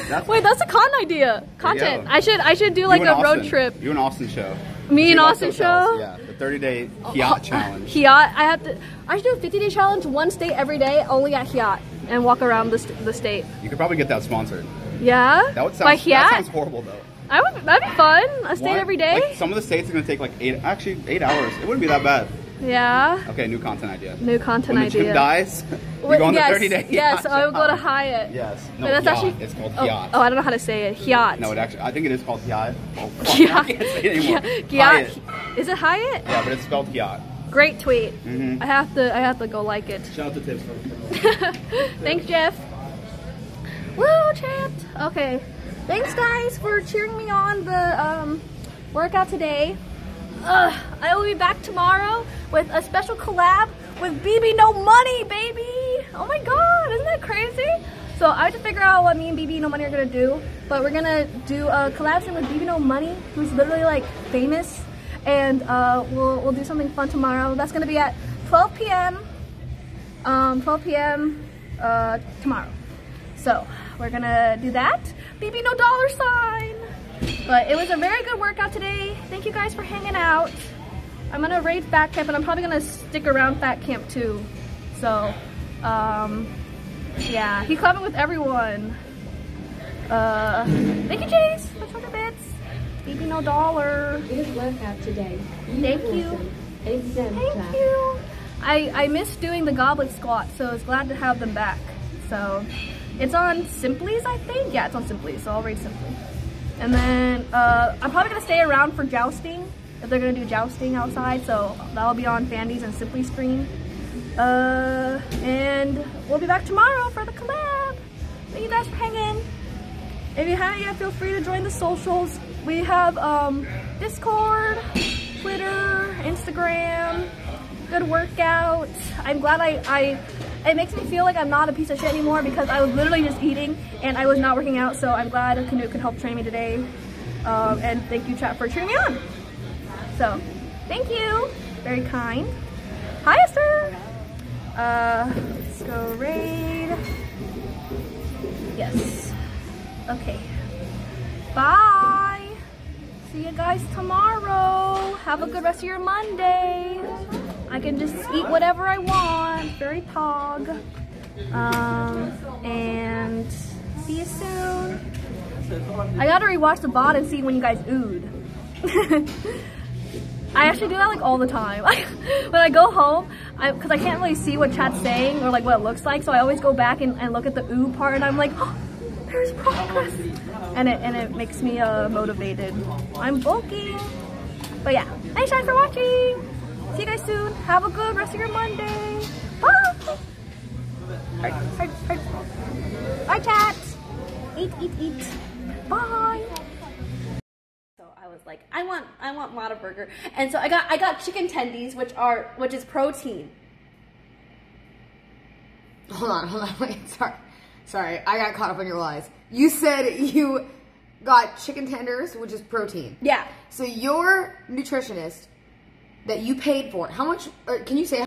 That's Wait, that's a con idea. Content. I should I should do like a and road trip. You and Austin show. Me and Austin show. Yeah, the 30 day Oh, challenge. Hiat. I have to. I should do a 50 day challenge, one state every day, only at Hiat, and walk around the, st- the state. You could probably get that sponsored. Yeah. That would sound, that sounds horrible though. I would. That'd be fun. A state Why- every day. Like, some of the states are gonna take like eight, actually eight hours. It wouldn't be that bad. yeah. Okay, new content idea. New content when the idea. gym dies, you go on yes, the 30 day. Yes, I would go to Hyatt. Yes. No, that's Hiat. actually. It's called oh, Hiat. oh, I don't know how to say it. Hiat. No, it actually. I think it is called Hiat. Oh, fuck, Hiat. I can't say it anymore. Hiat. Hyatt. Is it Hyatt? Yeah, but it's spelled Hiat. Great tweet. Mm -hmm. I have to. I have to go like it. Shout out to Tips. Thanks, Jeff. Woo, chat. Okay. Thanks, guys, for cheering me on the um, workout today. I will be back tomorrow with a special collab with BB No Money, baby. Oh my god, isn't that crazy? So I have to figure out what me and BB No Money are gonna do. But we're gonna do a collab with BB No Money, who's literally like famous, and uh, we'll we'll do something fun tomorrow. That's gonna be at 12 p.m. Um, 12 p.m. Uh, tomorrow. So we're gonna do that. BB no dollar sign. But it was a very good workout today. Thank you guys for hanging out. I'm gonna raid Fat Camp and I'm probably gonna stick around Fat Camp too. So, um, yeah, he clubbing with everyone. Uh, thank you, Jace, for 200 bits. BB no dollar. Good workout today. Thank you. Exempt. Thank you. I, I miss doing the goblet squat, so I was glad to have them back. So it's on Simply's, I think. Yeah, it's on Simply, so I'll read Simply. And then uh, I'm probably gonna stay around for jousting if they're gonna do jousting outside. So that'll be on Fandy's and Simply stream. Uh, and we'll be back tomorrow for the collab. Thank you guys for hanging. If you haven't yet, feel free to join the socials. We have um, Discord, Twitter, Instagram, good workout. I'm glad I, I, it makes me feel like I'm not a piece of shit anymore because I was literally just eating and I was not working out. So I'm glad Knut could help train me today. Um, and thank you, chat, for cheering me on. So, thank you. Very kind. Hi, Esther. Uh, let's go raid. Yes. Okay. Bye. See you guys tomorrow. Have a good rest of your Monday. I can just eat whatever I want. Very pog. Um, and see you soon. I gotta rewatch the bot and see when you guys oohed. I actually do that like all the time. when I go home, I because I, can't really see what chat's saying or like what it looks like, so I always go back and, and look at the ooh part, and I'm like, oh, there's progress, and it and it makes me uh, motivated. I'm bulking, but yeah. Thanks guys for watching. See you guys soon. Have a good rest of your Monday. Bye. Heart, heart, heart. Bye, chat. Eat, eat, eat. Bye. So I was like, I want, I want Whataburger, and so I got, I got chicken tendies, which are, which is protein. Hold on, hold on, wait, sorry. Sorry, I got caught up on your lies. You said you got chicken tenders, which is protein. Yeah. So your nutritionist that you paid for, how much, can you say